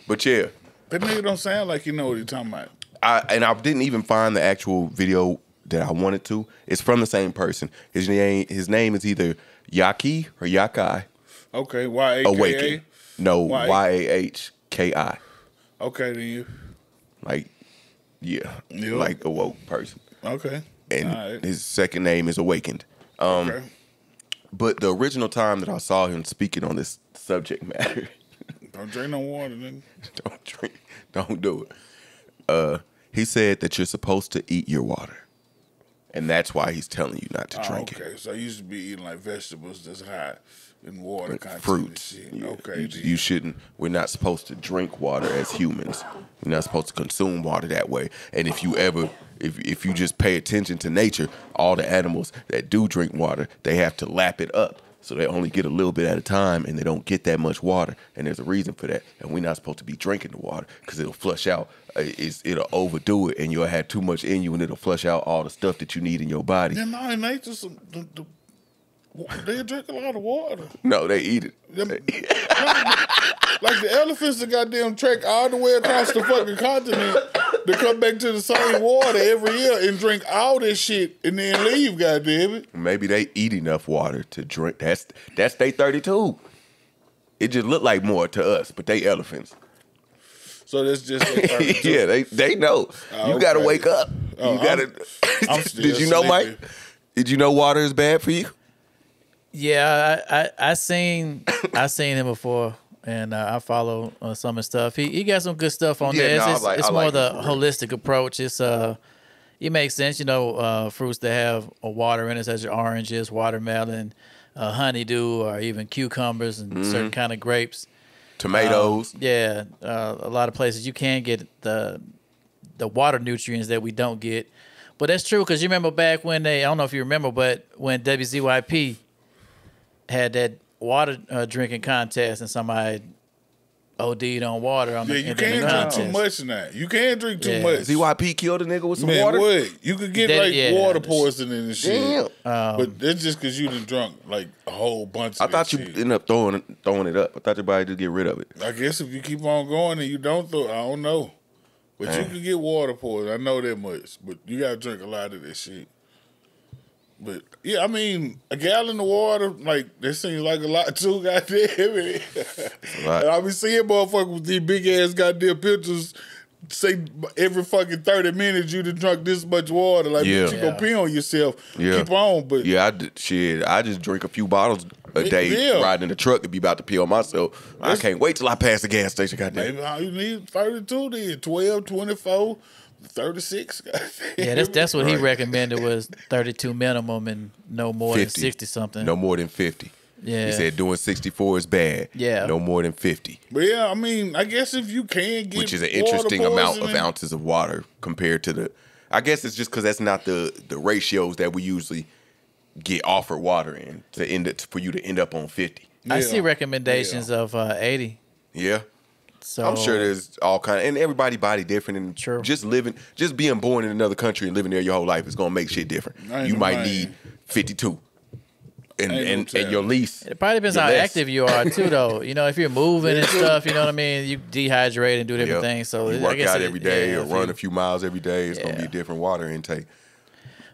But yeah, That nigga don't sound like you know what he talking about. I and I didn't even find the actual video that I wanted to. It's from the same person. His name his name is either Yaki or Yakai. Okay, Y A K Awaken. No, Y A H K I. Okay, then you. Like, yeah, Yeah. like a woke person. Okay. And All right. his second name is Awakened. Um, okay. But the original time that I saw him speaking on this subject matter, Don't drink no water, nigga. don't drink, don't do it. Uh, he said that you're supposed to eat your water, and that's why he's telling you not to Oh, drink okay, so I used to be eating like vegetables that's high in water it. Fruits. and. Yeah, Okay, you, you shouldn't. We're not supposed to drink water as humans. We're not supposed to consume water that way. And if you ever, if if you just pay attention to nature, all the animals that do drink water, they have to lap it up. So they only get a little bit at a time, and they don't get that much water. And there's a reason for that. And we're not supposed to be drinking the water because it'll flush out. Uh, It's, it'll overdo it, and you'll have too much in you, and it'll flush out all the stuff that you need in your body. Yeah, no, in nature, the, the, they drink a lot of water. No, they eat it. Them- like the elephants that goddamn trek all the way across the fucking continent to come back to the same water every year and drink all this shit and then leave, goddamn it. Maybe they eat enough water to drink. That's that's day thirty two. It just look like more to us, but they elephants. So that's just their 32. yeah, they they know. Oh, you got to okay. wake up. Oh, you got to. I'm still Did you know, Mike? Did you know water is bad for you? Yeah, I, I I seen I seen him before, and uh, I follow uh, some of his stuff. He he got some good stuff on Yeah, there. It's, no, it's, like- it's more like the holistic approach. It's uh, it makes sense. You know, uh, fruits that have a water in it, such as oranges, watermelon, uh, honeydew, or even cucumbers and Mm-hmm. certain kind of grapes. Tomatoes. Yeah, uh, a lot of places you can get the the water nutrients that we don't get. But that's true because you remember back when they I don't know if you remember, but when WZYP had that water uh, drinking contest and somebody OD'd on water on Yeah, the, you can't drink too much now. You can't drink too Yeah. much. ZYP killed a nigga with some Man, water. what? You could get That- like yeah, water that's- poisoning and shit. Damn. but that's just because you done drunk like a whole bunch I thought you shit. ended up throwing it, throwing it up. I thought your body just get rid of it. I guess if you keep on going and you don't throw, I don't know. But you Man. can get water poisoning. I know that much. But you gotta drink a lot of this shit. But yeah, I mean, a gallon of water, like that seems like a lot too. Goddamn it! lot. and I be seeing motherfuckers with these big ass goddamn pictures. Say every fucking thirty minutes you done drunk this much water, like Yeah. you gonna pee on yourself. Yeah. Keep on, but Yeah, I did, shit. I just drink a few bottles a day Yeah. riding in the truck and be about to pee on myself. I can't wait till I pass the gas station. Goddamn. maybe all you need thirty two then 12, 24, 36. Yeah, that's that's what he recommended was 32 minimum and no more 50. than 60 something. No more than 50. Yeah. He said doing 64 is bad. Yeah. No more than 50, But yeah, I mean, I guess if you can get which is an interesting amount of ounces of water compared to the. I guess it's just because that's not the the ratios that we usually get offered water in to end it for you to end up on 50. I see recommendations of uh, 80. Yeah. So I'm sure there's all kind and everybody body different and True. just living just being born in another country and living there your whole life is gonna make shit different. You might man. need 52. And and, and your lease. It probably depends how less. active you are too, though. You know, if you're moving and stuff, you know what I mean. You dehydrate and do different Yep. things. So you I work guess out it- every day yeah, or run you- a few miles every day. It's gonna be a different water intake.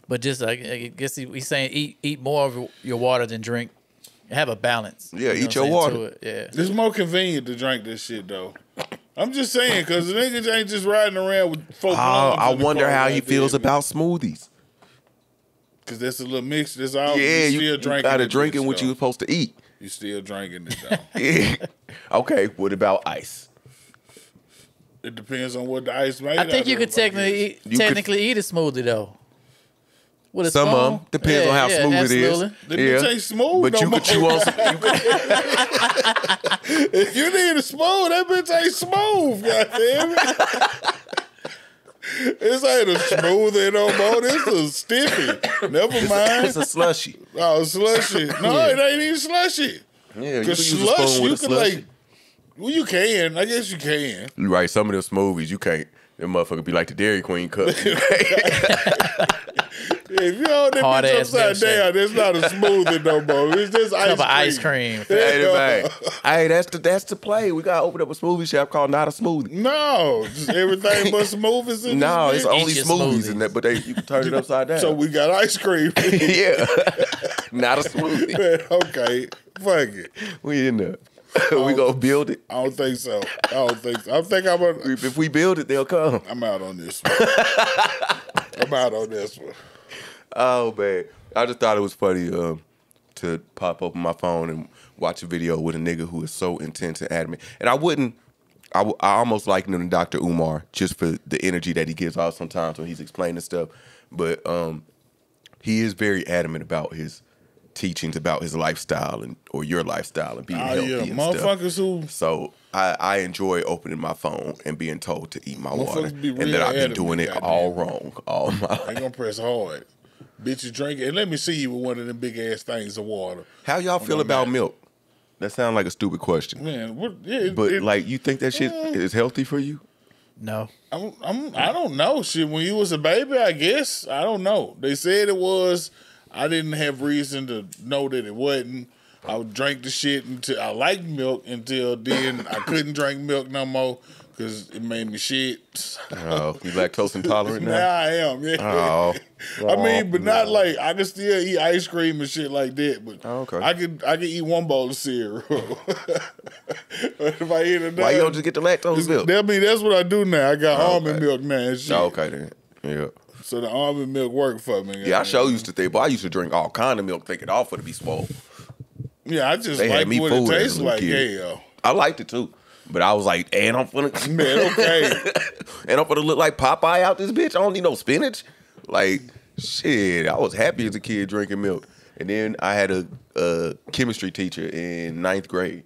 But just I I guess he's saying eat eat more of your water than drink. Have a balance. Yeah, You know eat your water. it. Yeah. It's more convenient to drink this shit though. I'm just saying because the niggas ain't just riding around with four. Oh, I wonder how he goddamn. feels about smoothies. Cause that's a little mix. That's all. yeah, you you, still you drinking. gotta it, drinking what though. you supposed to eat. You still drinking it though. Yeah. okay, what about ice? it depends on what the ice made. I think out you of, could technically eat, You could- technically eat a smoothie though. With a Some of them depends on how yeah, smooth it is. absolutely. The bitch ain't smooth But no you more. could chew on some. You could, If you need a smooth, that bitch ain't smooth. Goddamn it. This ain't a smoothie no more. This is stiffy. Never mind. it's a slushy. Oh, slushy. No, it ain't even slushy. Yeah, you could Cause use a slush, you can slushy. like. Well, you can. I guess you can. You right. Some of them smoothies you can't. Them motherfucker be like the Dairy Queen cup. Yeah, if you hold that Hard bitch ass upside milkshake. down, it's not a smoothie no more. It's just ice cream. of ice cream. hey, man. hey, that's the that's the play. We gotta open up a smoothie shop called Not a Smoothie. No, just everything but smoothies in No, this it's bitch. only Eat your smoothies in that, but they you can turn it upside down. So we got ice cream. yeah, not a smoothie. Man, okay, fuck it. We in there. we gonna build it. I don't think so. I don't think so. I think I'm. A, If we build it, they'll come. I'm out on this one. I'm out on this one. Oh man, I just thought it was funny um, to pop open my phone and watch a video with a nigga who is so intense and adamant. And I wouldn't. I, w- I almost liken him to Dr. Umar just for the energy that he gives out sometimes when he's explaining stuff. But um, he is very adamant about his teachings about his lifestyle and or your lifestyle and being Oh healthy yeah, and stuff. motherfuckers who So I, I enjoy opening my phone and being told to eat my water, and that I've been doing it all wrong all my ain't gonna press hard. Bitch, you drink it, and let me see you with one of them big ass things of water. How y'all feel about matter. milk? That sounds like a stupid question. Man, what? Yeah, it- But it- like, you think that shit eh. is healthy for you? No. I'm, I'm, I don't know. Shit, when you was a baby, I guess I don't know. They said it was. I didn't have reason to know that it wasn't. I would drink the shit until I liked milk. Until then, I couldn't drink milk no more because it made me shit. Oh, you lactose intolerant Now now? I am. Yeah. Oh, I mean, but not like I can still eat ice cream and shit like that. But Oh, okay. I could I could eat one bowl of cereal. but if I eat another, why you don't just get the lactose milk? That mean that's what I do now. I got Oh, almond okay. milk now and shit. Oh, okay then. Yeah. So the almond milk worked for me. Yeah, I sure used to think, but I used to drink all kind of milk thinking all for to be spoiled. Yeah, I just They had like me what it fooled as a tastes like. kid. Hell, I liked it too. But I was like, and I'm finna, man, okay. and I'm gonna look like Popeye out this bitch. I don't need no spinach. Like, shit, I was happy as a kid drinking milk. And then I had a, a chemistry teacher in ninth grade.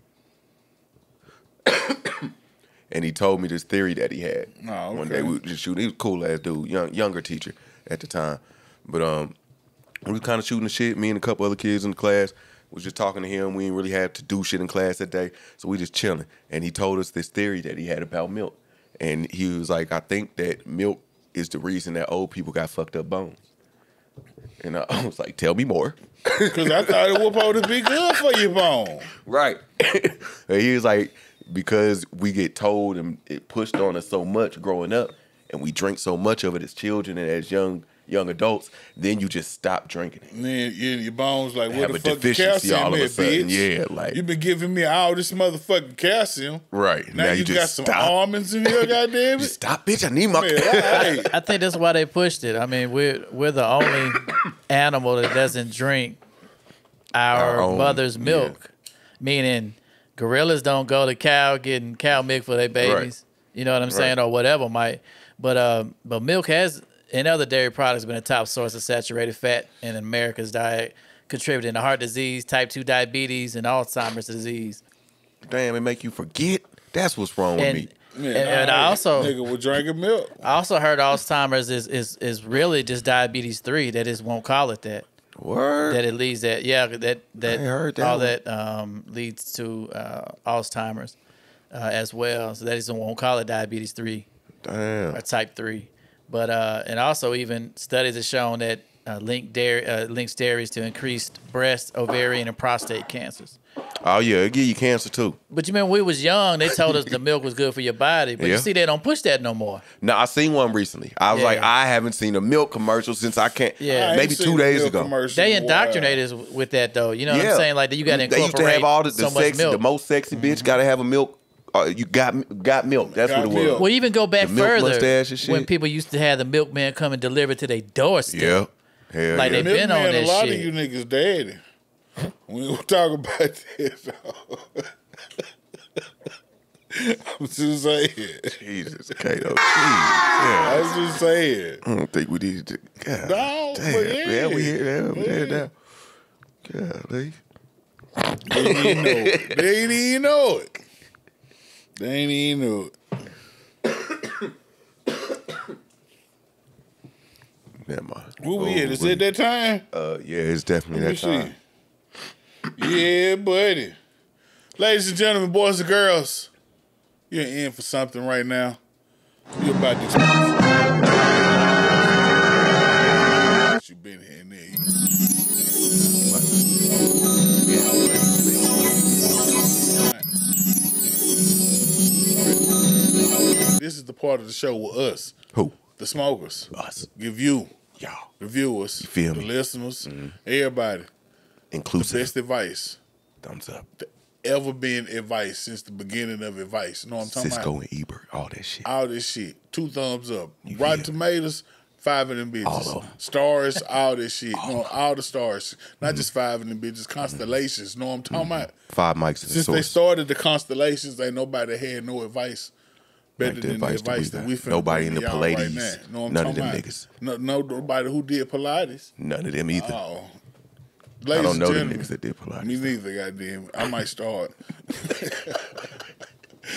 and he told me this theory that he had. Oh, One okay. day we were just shooting. He was a cool ass dude, young, younger teacher at the time. But um, we were kind of shooting the shit. Me and a couple other kids in the class was just talking to him. We didn't really have to do shit in class that day, so we just chilling. And he told us this theory that he had about milk. And he was like, I think that milk is the reason that old people got fucked up bones. And I was like, tell me more. Because I thought it was supposed to be good for your bone. Right. and he was like, because we get told and it pushed on us so much growing up, and we drink so much of it as children and as young young adults, then you just stop drinking it. And then yeah, your bones like, Have what a the fuck deficiency calcium all of a sudden. bitch? Yeah, like- you've been giving me all this motherfucking calcium. Right. Now, you, just got some almonds in here, goddamn it. Stop, bitch. I need my. Man, hey, I think that's why they pushed it. I mean, we're we're the only animal that doesn't drink our, Our own, mother's yeah. milk. Meaning, gorillas don't go to cow getting cow milk for their babies. You know what I'm saying, or whatever might. But uh, but milk has in other dairy products have been a top source of saturated fat in America's diet, contributing to heart disease, type two diabetes, and Alzheimer's disease. Damn, it make you forget. That's what's wrong with And me. and, and I hey, also nigga was drinking milk. I also heard Alzheimer's is is is really just diabetes three. They just won't call it that. Word. That it leads that yeah that that, heard that all one. that um, leads to uh, Alzheimer's uh, as well. So that is won't call it diabetes three Damn. or type three. But uh, and also even studies have shown that uh, link dairy uh, links dairies to increased breast, ovarian, and prostate cancers. Oh yeah, it give you cancer too. But you remember when we was young, they told us the milk was good for your body. But Yeah. you see, they don't push that no more. No, I seen one recently. I was Yeah. like, I haven't seen a milk commercial since I can't. Yeah. I maybe two days ago. commercial They indoctrinated a us with that though. You know what I'm saying? Like that you got to They used to have all the, the so much sexy, milk. the most sexy bitch got to have a milk. Uh, you got got milk. That's Got what it was. milk. Well, even go back The further mustache and shit. when people used to have the milkman come and deliver to their doorstep. Yeah. Hell Like yeah. they been on Milkman, that a lot shit. of you niggas daddy. We gonna talk about this. I'm just saying. Jesus, Kato. Jeez, yeah. I was just saying. I don't think we need to. God, No, damn. but yeah, yeah. we here. Yeah, we here Yeah. now. Golly. They ain't even know it. They ain't even know it. They ain't even know it. Never mind. We Oh, at? Is it that time? Uh, yeah, it's definitely that time. Yeah, buddy. Ladies and gentlemen, boys and girls, you're in for something right now. You're about to This is the part of the show with us, Who? the smokers. Us. Give you, Y'all. the viewers, feel me? the listeners, mm-hmm. everybody, Inclusive. best advice Thumbs up. ever been advice since the beginning of advice. You know what I'm talking Siskel about? Siskel and Ebert, all that shit. All this shit. Two thumbs up. Rotten Tomatoes, five of them bitches. All of 'em. Stars, all this shit. All, no, all the stars. Not mm-hmm. just five of them bitches. Constellations. Know what I'm talking mm-hmm. about? Five mics in the Since they started the constellations, ain't nobody had no advice better Like the than advice the that we that we Nobody in the right Pilates. what I'm None of them about? niggas. No, no, nobody who did Pilates. None of them either. Oh. I Ladies don't know the niggas that did Pilates. Me neither, goddamn. I might start.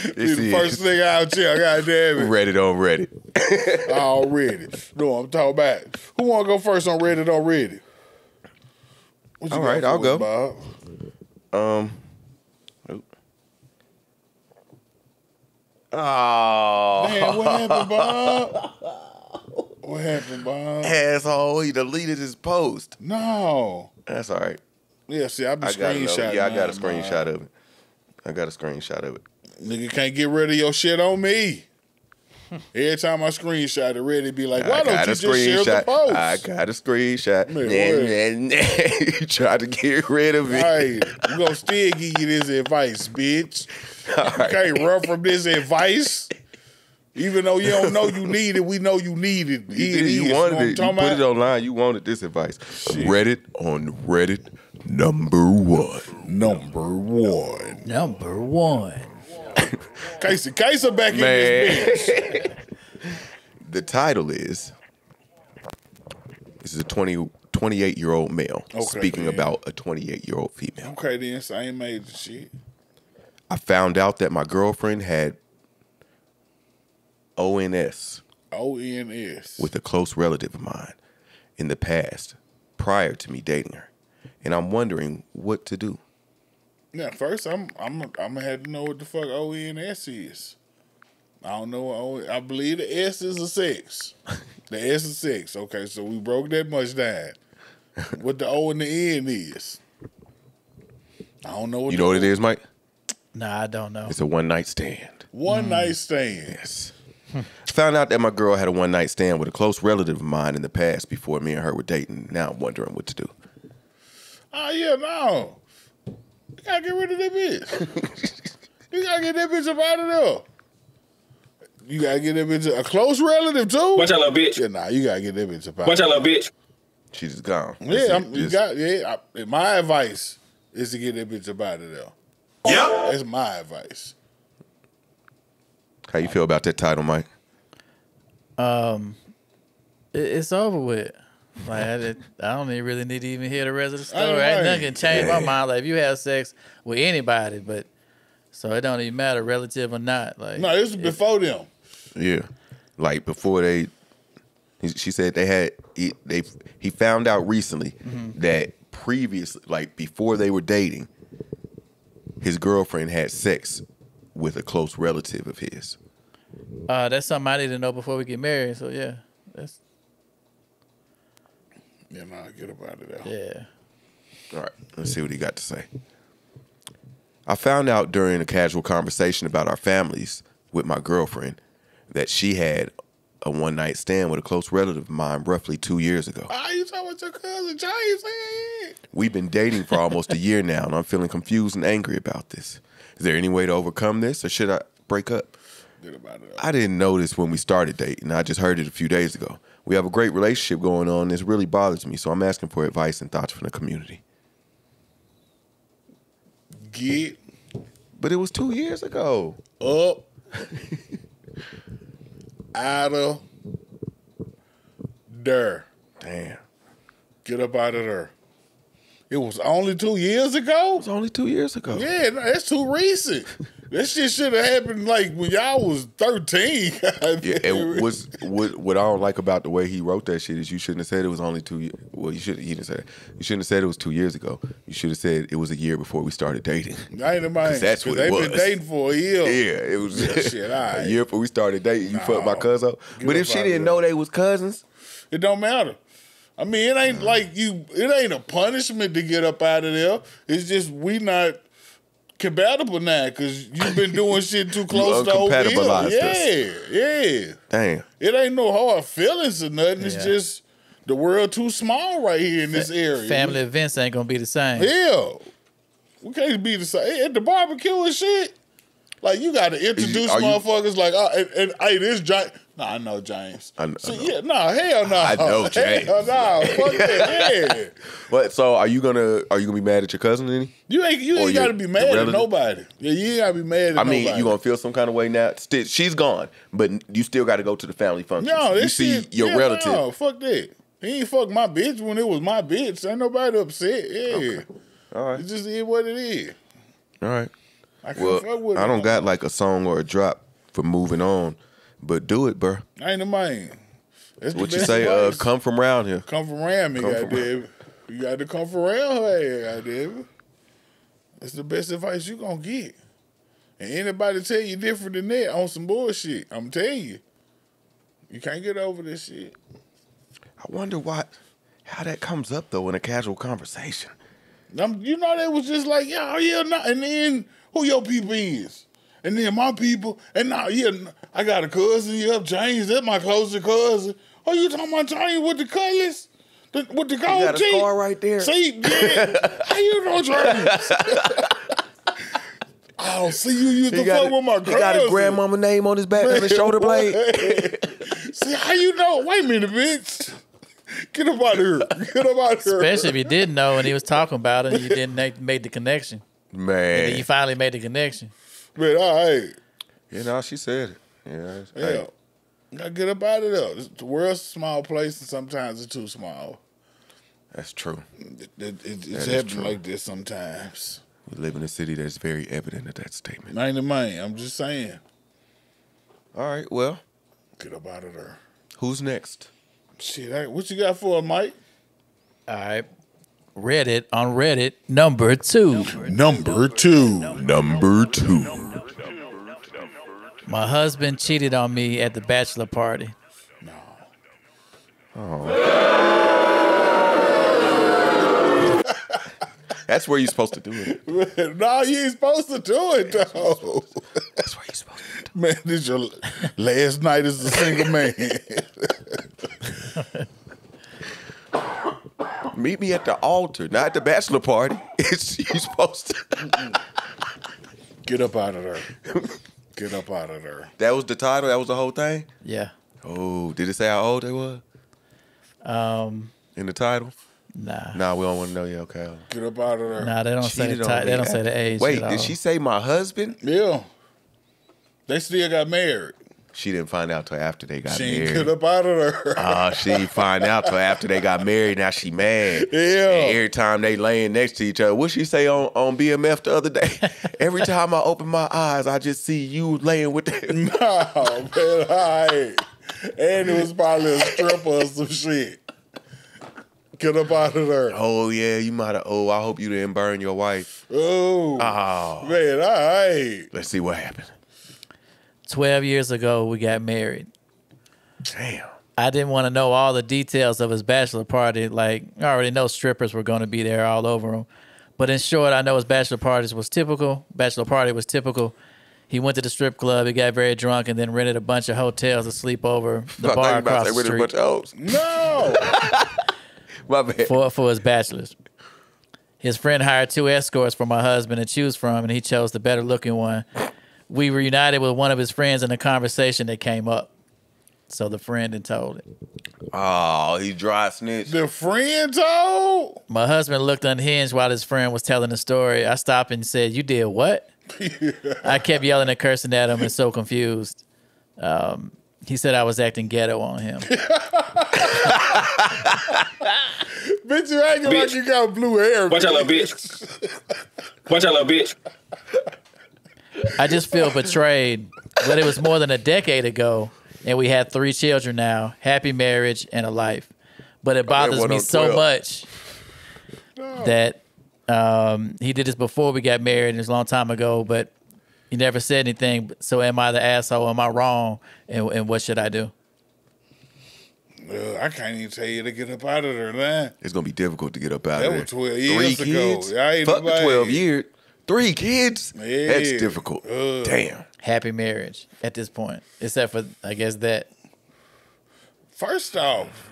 Be This the first thing out here, goddamn it. Reddit on Reddit. Already. No, I'm talking about. Who want to go first on Reddit already? What you All got I'll go. Bob? Um. Oh, Man, what happened, Bob? What happened, Bob? asshole! He deleted his post. No. That's all right. Yeah, see, I've been screenshotting. Yeah, I got a screenshot of it. I got a screenshot of it. Nigga can't get rid of your shit on me. Every time I screenshot it, Reddit be like, why I don't you just share the post? I got a screenshot. Man, And, and, he tried to get rid of it. Hey, we gonna still give you this advice, bitch. All You right. can't run from this advice. Even though you don't know you need it, we know you need it. You, It did, is, you wanted it. You talking put it online. You wanted this advice. Reddit on Reddit number one. Number one. Number one. Casey, Casey back in this bitch. The title is this is a 20, 28 year old male Okay, speaking man. about a 28 year old female. Okay, then same age and shit. I found out that my girlfriend had ONS O N S. with a close relative of mine in the past prior to me dating her. And I'm wondering what to do. Now, first, I'm I'm I'm gonna have to know what the fuck O N S is. I don't know what O. I believe the S is a sex. The S is sex. Okay, so we broke that much down. What the O and the N is. I don't know what You know what it is, Mike? Nah, I don't know. It's a one night stand. One hmm. night stand. Yes. Found out that my girl had a one night stand with a close relative of mine in the past before me and her were dating. Now I'm wondering what to do. Oh yeah, no. You gotta get rid of that bitch. you gotta get that bitch up out of there. You gotta get that bitch a close relative too. Watch out, little bitch. Yeah, nah, you gotta get that bitch up out. Watch out, little bitch. She's just gone. Yeah, I'm, it. you got yeah. I, my advice is to get that bitch up out of there. Yep, that's my advice. How you feel about that title, Mike? Um, it, it's over with. Like I, did, I don't even really need to even hear the rest of the story. All Ain't right. nothing can change my mind. Like if you have sex with anybody, but so it don't even matter, relative or not. Like No, this was before them. Yeah, like before they, she said they had he, they he found out recently that previously, like before they were dating, his girlfriend had sex with a close relative of his. uh, that's something I need to know before we get married. So yeah, that's Yeah, nah, get up out of there. yeah. All right, let's see what he got to say. I found out during a casual conversation about our families with my girlfriend that she had a one night stand with a close relative of mine roughly two years ago. Ah, you talking about your cousin James? We've been dating for almost a year now, and I'm feeling confused and angry about this. Is there any way to overcome this, or should I break up? Get up out. I didn't know this when we started dating. I just heard it a few days ago. We have a great relationship going on. This really bothers me, so I'm asking for advice and thoughts from the community. Get But it was two years ago. Up. out of there. Damn. Get up out of there. It was only two years ago? It was only two years ago. Yeah, that's too recent. that shit should have happened like when y'all was 13. Yeah, and what's what what I don't like about the way he wrote that shit is you shouldn't have said it was only two. Well, you should. He didn't say. It. You shouldn't have said it was two years ago. You should have said it was a year before we started dating. I ain't mind. that's what they it been dating for a year. Yeah, it was Yeah, shit, right. a year before we started dating. You fucked my cousin. up. But if she didn't know they was cousins, It don't matter. I mean, it ain't like you. It ain't a punishment to get up out of there. It's just we not compatible now because you've been doing shit too close to over here. Yeah, us. yeah. damn. It ain't no hard feelings or nothing. It's just the world too small right here in this area. Family events ain't gonna be the same. Hell, we can't be the same at the barbecue and shit. Like you got to introduce are you- motherfuckers. like, oh, and, and hey, this James. Nah, I know James. I know- I See, know. yeah, nah, hell no. I know James. Hell no. Fuck that. Yeah. But so are you gonna are you gonna be mad at your cousin any? You ain't you Or ain't your- got to be your mad at relative? nobody. Yeah, you ain't got to be mad at I mean, nobody. you gonna feel some kind of way now. Still, she's gone, but you still got to go to the family function. no, you this see shit, your yeah, relative. No, fuck that. He ain't fuck my bitch when it was my bitch. Ain't nobody upset. Yeah, All right, it just is what it is. all right. I can't Well, fuck with I it don't got like a song or a drop for moving on, but do it, bruh. I ain't the man. That's What you say? Uh, come from around here. Come from around me, goddamn. You got to come from around here, goddamn. That's the best advice you gonna get. And anybody tell you different than that on some bullshit, I'm telling you, you can't get over this shit. I wonder what, how that comes up though in a casual conversation. I'm, you know, they was just like, yeah, yeah, nah. and then who your people is, and then my people, and now, yeah, I got a cousin, yeah, James, that's my closest cousin. Oh, you talking about James with the colors, the, with the gold got a teeth? scar right there. See, yeah, how you know James? I don't oh, see you used He to got, fuck a, with my he got his grandmama name on his back on his shoulder blade. See how you know? Wait a minute, bitch. Get up out of here. Get up out of here. Especially if you didn't know and he was talking about it and you didn't make, make the connection. Man. And then you finally made the connection. Man, all right. you know she said it. Yeah, Yeah. hey, Gotta get up out of there. This- The world's a small place and sometimes it's too small. that's true. It, it, it, That it's happening true. like this sometimes. We live in a city that's very evident of that statement. I ain't the man. I'm just saying. All right, well, Get up out of there. who's next? Shit, hey, what you got for us, Mike? All right. Reddit on Reddit number two. Number two. Number two. My husband cheated on me at the bachelor party. No. Oh. That's where you're supposed to do it. no, you ain't supposed to do it, though. That's where you're supposed to do it. Man, this is your last night as a single man. It. Meet me at the altar, not at the bachelor party. It's you supposed to. Get up out of there. Get up out of there. That was the title. That was the whole thing. Yeah. Oh, did it say how old they were Um. in the title? Nah. Nah, we don't want to know yet. Okay. Get up out of there. Nah. They don't say Cheated the on ti- me They don't say the age. Wait, at did she say my husband? Yeah. They still got married. She didn't find out till after they got She married. up out of there. Ah, she didn't find out till after they got married. Now she mad. Yeah. And every time they laying next to each other, what she say on, on BMF the other day? every time I open my eyes, I just see you laying with that. no, man, all right. And it was probably a stripper or some shit. Get up out of there. oh yeah, you might have. Oh, I hope you didn't burn your wife. Oh, Oh, man, all right. let's see what happened. 12 years ago, we got married. Damn. I didn't want to know all the details of his bachelor party. Like, I already know strippers were going to be there all over him. But in short, I know his bachelor parties was typical. Bachelor party was typical. He went to the strip club, he got very drunk, and then rented a bunch of hotels to sleep over the I bar across the say rid of a street bunch of hoes. No. My bad. for, for his bachelors. His friend hired two escorts for my husband to choose from, and he chose the better looking one. We reunited with one of his friends in a conversation that came up. So the friend had told it. Oh, he dry snitch. the friend told? My husband looked unhinged while his friend was telling the story. I stopped and said, You did what? I kept yelling and cursing at him and so confused. Um, he said I was acting ghetto on him. Bitch, you acting like Bitch. you got blue hair. Watch out, little bitch. Watch out, little bitch. I just feel betrayed. But it was more than a decade ago, and we had three children now, happy marriage and a life. But it bothers me so 12. much that um, he did this before we got married, and it was a long time ago. But he never said anything. So am I the asshole? Am I wrong? And, and what should I do? I can't even tell you to get up out of there, man. It's gonna be difficult to get up out That of there. was 12 Three ago. kids. I ain't Fuck the twelve years. Three kids. Yeah. That's difficult. Uh. Damn. Happy marriage at this point, except for I guess that. First off,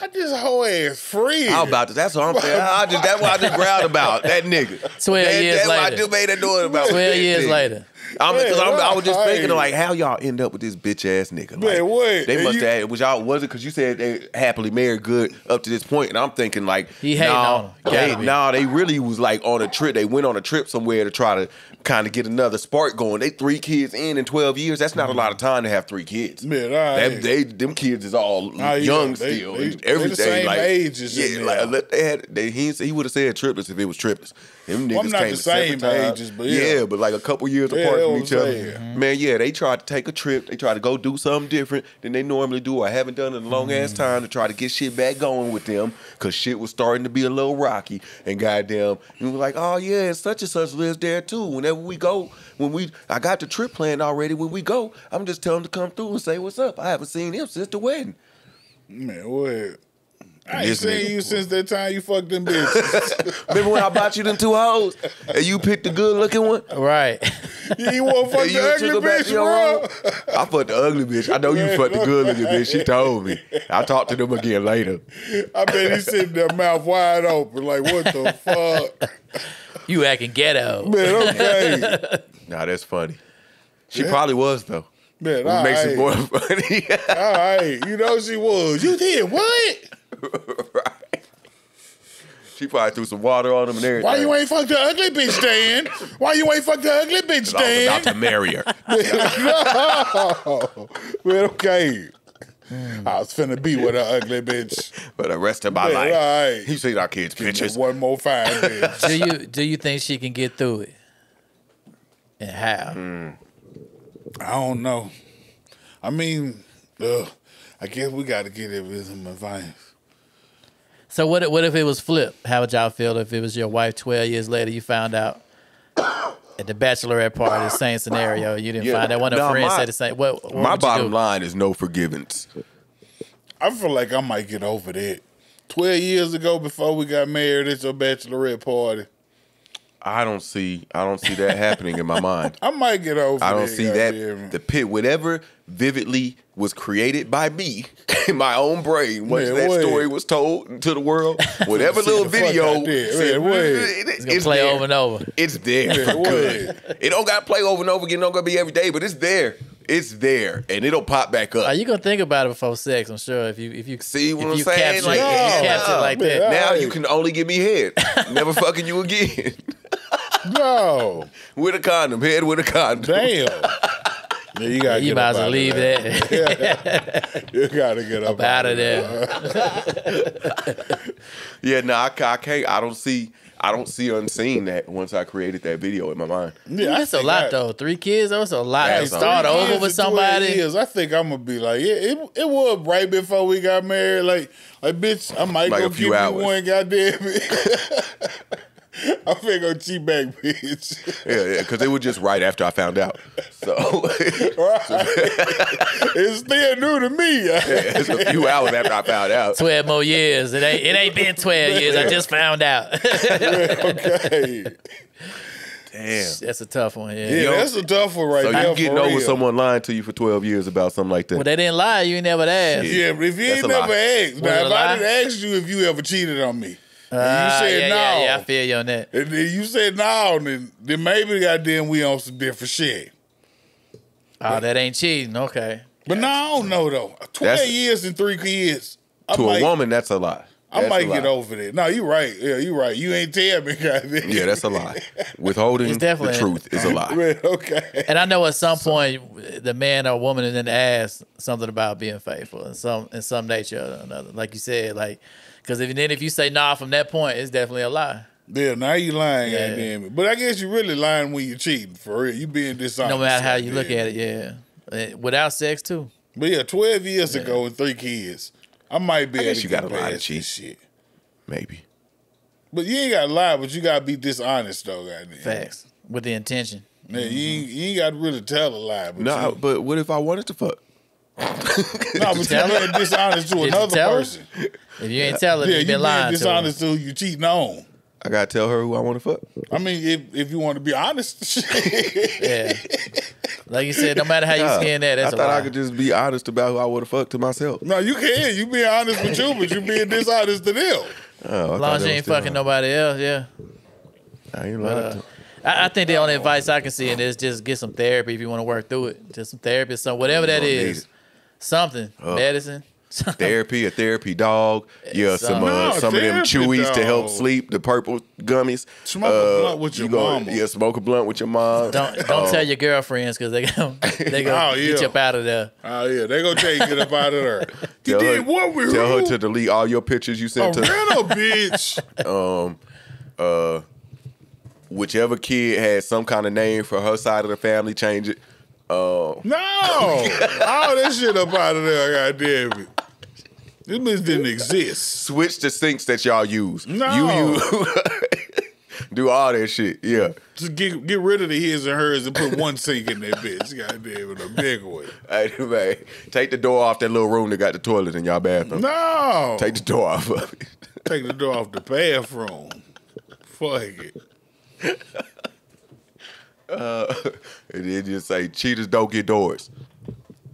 I just whole ass free? How about this? That's what I'm saying. I just that's what I just growled about that nigga. 12 that, years that's what I just made that noise about. 12 years nigga. later. I'm, cause I'm, I was just Hey. thinking like how y'all end up with this bitch ass nigga. Like, Man, what? They must you- have was y'all was it because you said they happily married good up to this point, and I'm thinking like He hating nah, on. They, nah, they really was like on a trip. They went on a trip somewhere to try to kind of get another spark going. They three kids in in 12 years. That's not a lot of time to have three kids. Man, all right. That, they them kids is all yeah, young they- still. they- they the same like ages yeah, like they had they he he would have said triplets if it was triplets. Them niggas Well, I'm not came the same ages, but yeah. but like a couple years Yeah, apart from each other. saying. Mm-hmm. Man, yeah, they tried to take a trip. They tried to go do something different than they normally do I haven't done in a long ass mm. time to try to get shit back going with them because shit was starting to be a little rocky. And goddamn, you were like, oh yeah, such and such lives there too. Whenever we go, when we, I got the trip planned already. When we go, I'm just telling them to come through and say what's up. I haven't seen him since the wedding. Man, what? I ain't seen nigga- you since that time you fucked them bitches. Remember when I bought you them two hoes and you picked the good looking one? Right. you you want to fuck And the ugly took her back bitch, bro? I fucked the ugly bitch. I know you fucked the good looking bitch. She told me. I talked to them again later. I bet he's sitting there mouth wide open, like, what the fuck? You acting ghetto. Man, okay. Nah, that's funny. She probably was though. Man, What all makes right. it more funny. All right. You know she was. You did what? Right. She probably threw some water on him and everything. Why you ain't fuck the ugly bitch, Dan? Why you ain't fuck the ugly bitch, Dan? I was about to marry her. no. Man, okay. I was finna be with an ugly bitch. For the rest of my Man, life. all right. He seen our kids' pictures. One more fine bitch. do you do you think she can get through it? And how? Hmm. I don't know. I mean, ugh, I guess we got to get it with some advice. So what if- what if it was flipped? How would y'all feel if it was your wife twelve years later you found out at the bachelorette party, the same scenario. You didn't Yeah. find out one of Nah, her friends my- said the same. What, what My would you bottom do? line is no forgivance. I feel like I might get over that. Twelve years ago, before we got married at your bachelorette party, I don't see I don't see that happening in my mind. I might get over. I don't that, see that the pit whatever vividly was created by me in my own brain once Man, that what? story was told to the world. Whatever little video said, Man, It's gonna it's play there. over and over. It's there Man, for good. It don't got to play over and over again. Don't gonna be every day, but it's there. It's there, and it'll pop back up. Are you gonna think about it before sex? I'm sure if you if you See what if I'm you saying? capture, Like, if you yeah, capture it like that. now Right. you can only give me head. Never fucking you again. no, with a condom, head with a condom. damn. Yeah, you gotta You get might up as well out leave there. that You gotta get up, up out of there. Yeah, no, I, I can't. I don't see. I don't see unseen that once I created that video in my mind. Yeah, That's a lot I- though. Three kids, that's a lot. That's to start over with somebody. Years, I think I'm gonna be like, yeah, it, it was right before we got married. Like, like bitch, I might Like go a few give hours. you one goddamn. I'm finna go cheat back, bitch. Yeah, yeah, because it was just right after I found out. So it's still new to me. it's a few hours after I found out. Twelve more years. It ain't. It ain't been twelve years. I just found out. okay. Damn. That's a tough one. Yeah. Yeah, that's a tough one right So there. you getting for over real. someone lying to you for twelve years about something like that? Well, they didn't lie. You ain't never asked. Yeah, but if you That's ain't never lie. asked, Was now it a if I didn't ask you if you ever cheated on me, and Ah, you said yeah, no, yeah, yeah, I feel you on that. and then you said no, then then maybe goddamn we on some different shit. Oh, that ain't cheating. Okay. But no, I don't know though. Twenty That's- years and three kids. I to might, a woman, that's a lie. I That's might get over that. No, you're right. Yeah, you're right. You ain't tell me, goddamn. Yeah, that's a lie. Withholding It's the definitely- truth is a lie. Man, okay. And I know at some point the man or woman is then ask something about being faithful in some in some nature or another. Like you said, like because if then if you say nah from that point, it's definitely a lie. Yeah, now you lying, Yeah. goddamn it. But I guess you really lying when you cheating, for real. You being dishonest. No matter how you look at it, yeah. Without sex too. But yeah, 12 years ago and three kids, I might be I guess you got a lot of cheat. shit. Maybe. But you ain't got to lie, but you got to be dishonest, though, goddamn. Facts. With the intention. Yeah, you mm-hmm. ain't, you ain't got to really tell a lie. But No, you, but what if I wanted to fuck? no, but you tell her? being dishonest to Did you another tell her? person. If you ain't telling, Yeah, you you been being lying to her. dishonest to who you cheating on. I gotta tell her who I want to fuck. I mean, if if you want to be honest, shit. Yeah. Like you said, no matter how you Nah, skin that, that's I a thought lie. I could just be honest about who I want to fuck to myself. no, you can. You being honest with you, but you being dishonest to them. Oh, I as thought long as you was ain't still fucking on. nobody else, yeah. I ain't lying. uh, to- I, I think the only advice I can see in this is just get some therapy if you want to work through it. Just some therapy, some whatever that gonna need is, it. Something, medicine. therapy, a therapy dog. Yeah, some uh, No, some of them therapy chewies to help sleep. The purple gummies. Smoke a Uh, blunt with your you go- mama. Yeah, smoke a blunt with your mom. Don't don't tell your girlfriends because they go they go Oh, get you up out of there. Oh yeah, they gonna tell you get up out of there. You Tell did her, what with tell her to delete all your pictures you a sent to rental bitch. um, uh, whichever kid has some kind of name for her side of the family. Change it. Uh, No, all that shit up out of there. Goddamn it. This bitch didn't exist. switch the sinks that y'all use. No. You use. Do all that shit. Yeah. Just get get rid of the his and hers and put one sink in that bitch. Goddamn it, a big one. Hey, man, take the door off that little room that got the toilet in y'all bathroom. No, Take the door off of it. take the door off the bathroom. Fuck it. And then just say, cheaters don't get doors.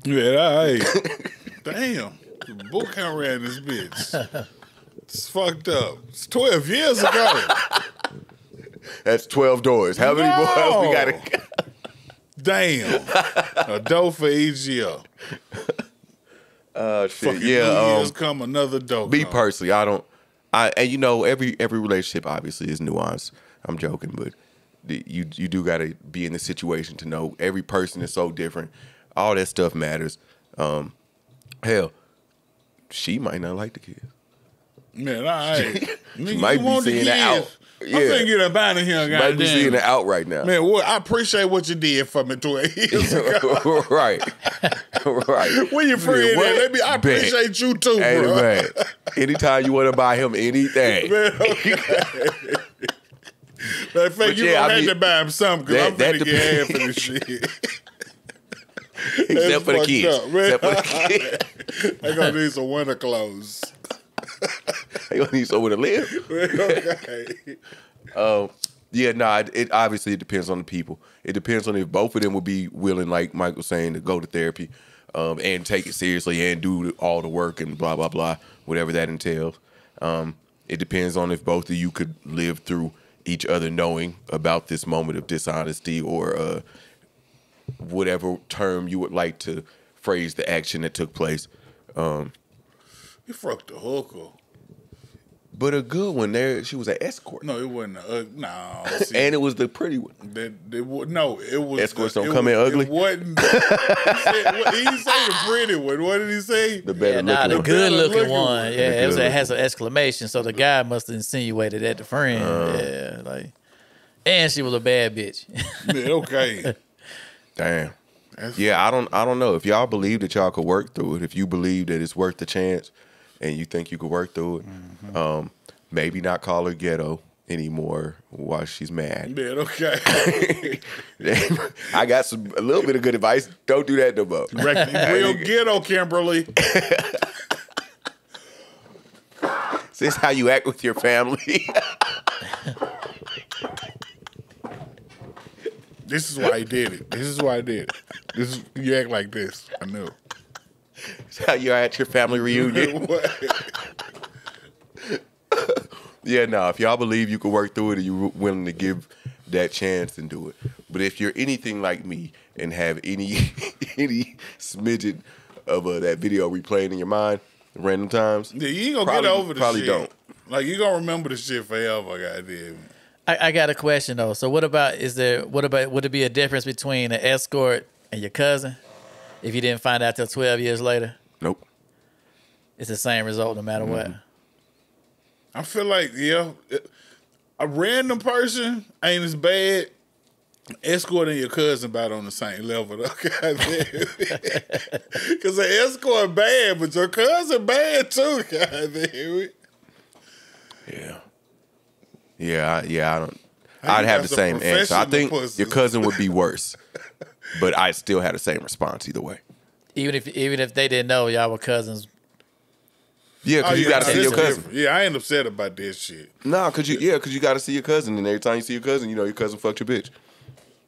Yeah, all right. Damn, the book count ran this bitch. It's fucked up. It's twelve years ago. That's 12 doors. How many No. more we got to Damn, a dough for each year. Uh, shit. Fucking Yeah. Um, come another dough. me come. personally, I don't. I and you know every every relationship obviously is nuanced. I'm joking, but you you do got to be in the situation to know every person is so different. All that stuff matters. Um, hell, she might not like the kids. Man, all right. Nigga, might you be the seeing it out. kids. I'm Yeah. finna get up out of here, She might be seeing it out right now. Man, what, I appreciate what you did for me 12 years ago. right, right. When your friend Yeah, at, let me, I Bet. appreciate you too, Hey bro. man, anytime you want to buy him anything, Man, okay. Matter of fact, But you yeah, gonna I have mean, to buy him something because I'm gonna get half of this shit. except for kids, up, except for the kids, they gonna need some winter clothes. they gonna need somewhere to live. okay. Um, yeah, nah. It, it obviously it depends on the people. It depends on if both of them would be willing, like was saying, to go to therapy um, and take it seriously and do all the work and blah blah blah, whatever that entails. Um, it depends on if both of you could live through each other knowing about this moment of dishonesty or uh, whatever term you would like to phrase the action that took place. Um, You fucked the hooker. But a good one there. She was an escort, No, it wasn't. A, uh, no, see, and it was the pretty one. That, that wa- no, it was Escorts the- don't it come in ugly? It wasn't. he, said, what, he say the pretty one. What did he say? The better Yeah, nah, the looking one. good looking looking one. one. Yeah, The it, was, it has an exclamation. So the guy must have insinuated at the friend. Uh. yeah, like, and she was a bad bitch. Yeah, okay. Damn. That's- Yeah, I don't I don't know. If y'all believe that y'all could work through it, if you believe that it's worth the chance and you think you could work through it, Mm-hmm. um, maybe not call her ghetto anymore while she's mad. Man, okay. I got some a little bit of good advice. Don't do that no more. Real ghetto, Kimberly. Is this how you act with your family? This is why I did it. This is why I did it. This is you act like this. I knew. Is how you are at your family reunion? Yeah, no. If y'all believe you could work through it and you're willing to give that chance, and do it. But if you're anything like me and have any any smidgen of uh, that video replaying in your mind, Random times. Yeah, you ain't gonna Probably- get over the probably shit. don't. Like you gonna remember the shit forever, goddamn. I, I got a question though. So what about is there what about would it be a difference between an escort and your cousin if you didn't find out till twelve years later? Nope. It's the same result no matter what. Mm-hmm. I feel like yeah, a random person ain't as bad. Escorting your cousin about on the same level though. Cause the escort bad, but your cousin bad too, goddamn. Yeah. Yeah, I, yeah, I don't. I I'd have the same that's a answer. I professional think pussy. your cousin would be worse, but I still had the same response either way. Even if even if they didn't know y'all were cousins. Yeah, because Oh, you yeah, got to nah, see your cousin. different. Yeah, I ain't upset about this shit. Nah, cause you yeah, cause you got to see your cousin, and every time you see your cousin, you know your cousin fucked your bitch.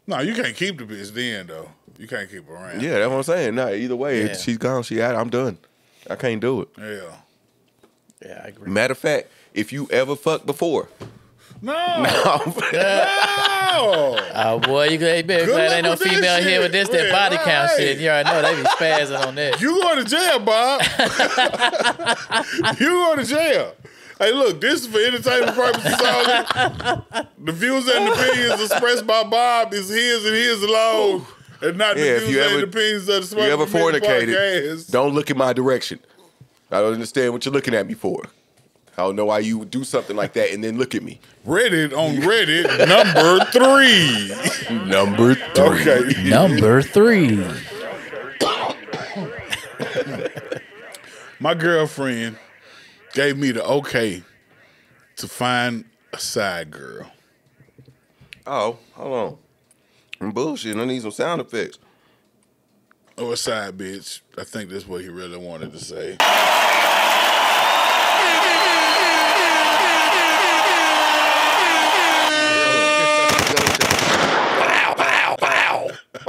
No, you can't keep the bitch then though. You can't keep her around. Yeah, that's what I'm saying. Nah, either way, Yeah. she's gone. She out. I'm done. I can't do it. Yeah. Yeah, I agree. Matter of fact, if you ever fucked before, No. no, No. Oh boy, you good? Glad Good luck ain't no with this female here with this that Yeah, body count shit. You already know they be spazzing on that. You going to jail, Bob. you going to jail. Hey, look, this is for entertainment purposes only. The views and opinions expressed by Bob is his and his alone, and not Yeah, the if views you and ever- opinions of the you ever Men fornicated, Podcast. don't look in my direction. I don't understand what you're looking at me for. I don't know why you would do something like that and then look at me. Reddit on Reddit number three. Number three. Okay. Number three. My girlfriend gave me the okay to find a side girl. Oh, hold on. I'm bullshit. I need some sound effects. Or a side bitch. I think that's what he really wanted to say.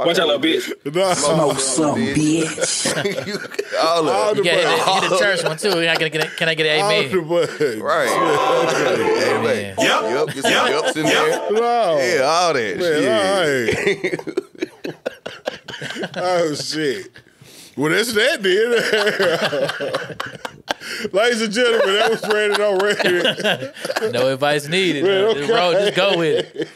Watch out, little bitch. No. Smoke some bitch. All All of the it. You got hit, buttons. hit the church one too. Can I get, a- can I get an All the buttons. Right. Amen. Yep. Yep. Get some yups in there. No. Yeah, all that. Man, shit. all right. oh shit. Well, that's that, then. Ladies and gentlemen, that was Reddit on Reddit. No advice needed. Man, Just roll- just go with it.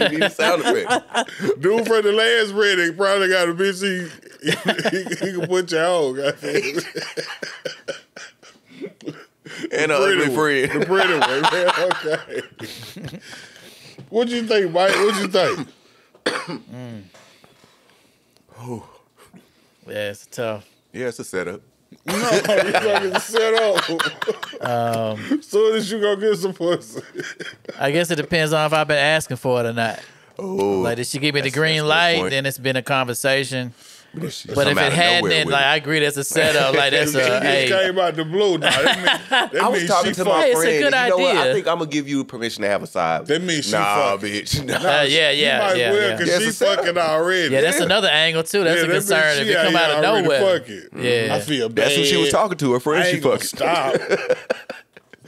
you need a sound effect. Dude from the last Reddit probably got a bitch he, he, he can put you on. goddamn. And an ugly Pretty one. friend. The pretty one. man. Okay. what you think, Mike? What you think? Oh Yeah, it's tough. Yeah, it's a setup. No, you fucking set up. Um, Soon as you go get some pussy. I guess it depends on if I've been asking for it or not. Oh, Like, did she give me the green that's a good light? Then it's been a conversation. But if it out hadn't, then like. I agree, that's a setup. Like that's she a just hey. came out the blue. Nah, that mean, that I was mean talking she to my fucked. Hey, it's a friend. good and you know what? I think I'm gonna give you permission to have a side. That means she nah, fucked. bitch. Nah. Uh, yeah, You yeah, might yeah, well, yeah. because Yes, she it's set fucking already. Yeah, that's another angle too. That's Yeah, a that concern if she it come out of already nowhere. fucking. Yeah. I feel bad. That's who she was talking to. Her friend. She ain't fucking. stop.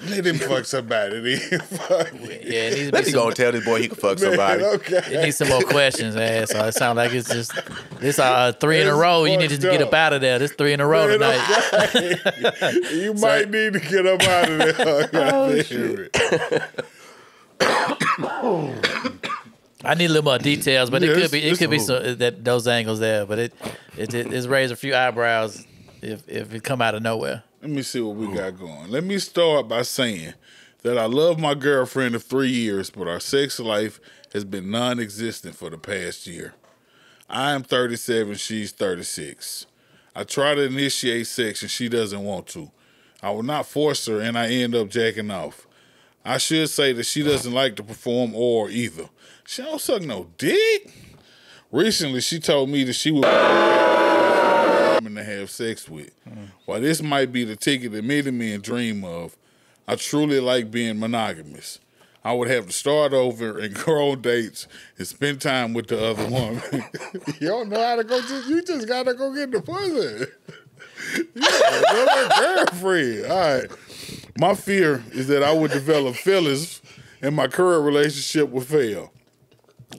Let him fuck somebody. Then fuck me. Yeah, it needs to Let be me some, go and tell this boy he can fuck Man, somebody. it needs some more questions, man. So it sounds like it's just this uh three in a row. You need to fucked get up. up out of there. This three in a row Man, tonight. okay. you might need to get up out of there. God damn it. I need a little more details, but Yeah, it could be it could be some, that those angles there. But it it it it's raised a few eyebrows if if it come out of nowhere. Let me see what we got going. Let me start by saying that I love my girlfriend of three years, but our sex life has been non existent for the past year. I am 37, she's 36. I try to initiate sex and she doesn't want to. I will not force her and I end up jacking off. I should say that she doesn't like to perform or either. She don't suck no dick. Recently, she told me that she would to have sex with. While this might be the ticket that many men dream of, I truly like being monogamous. I would have to start over and go on dates and spend time with the other woman. you don't know how to go. Just, you just gotta go get the pussy. you girlfriend. All right. My fear is that I would develop feelings and my current relationship would fail.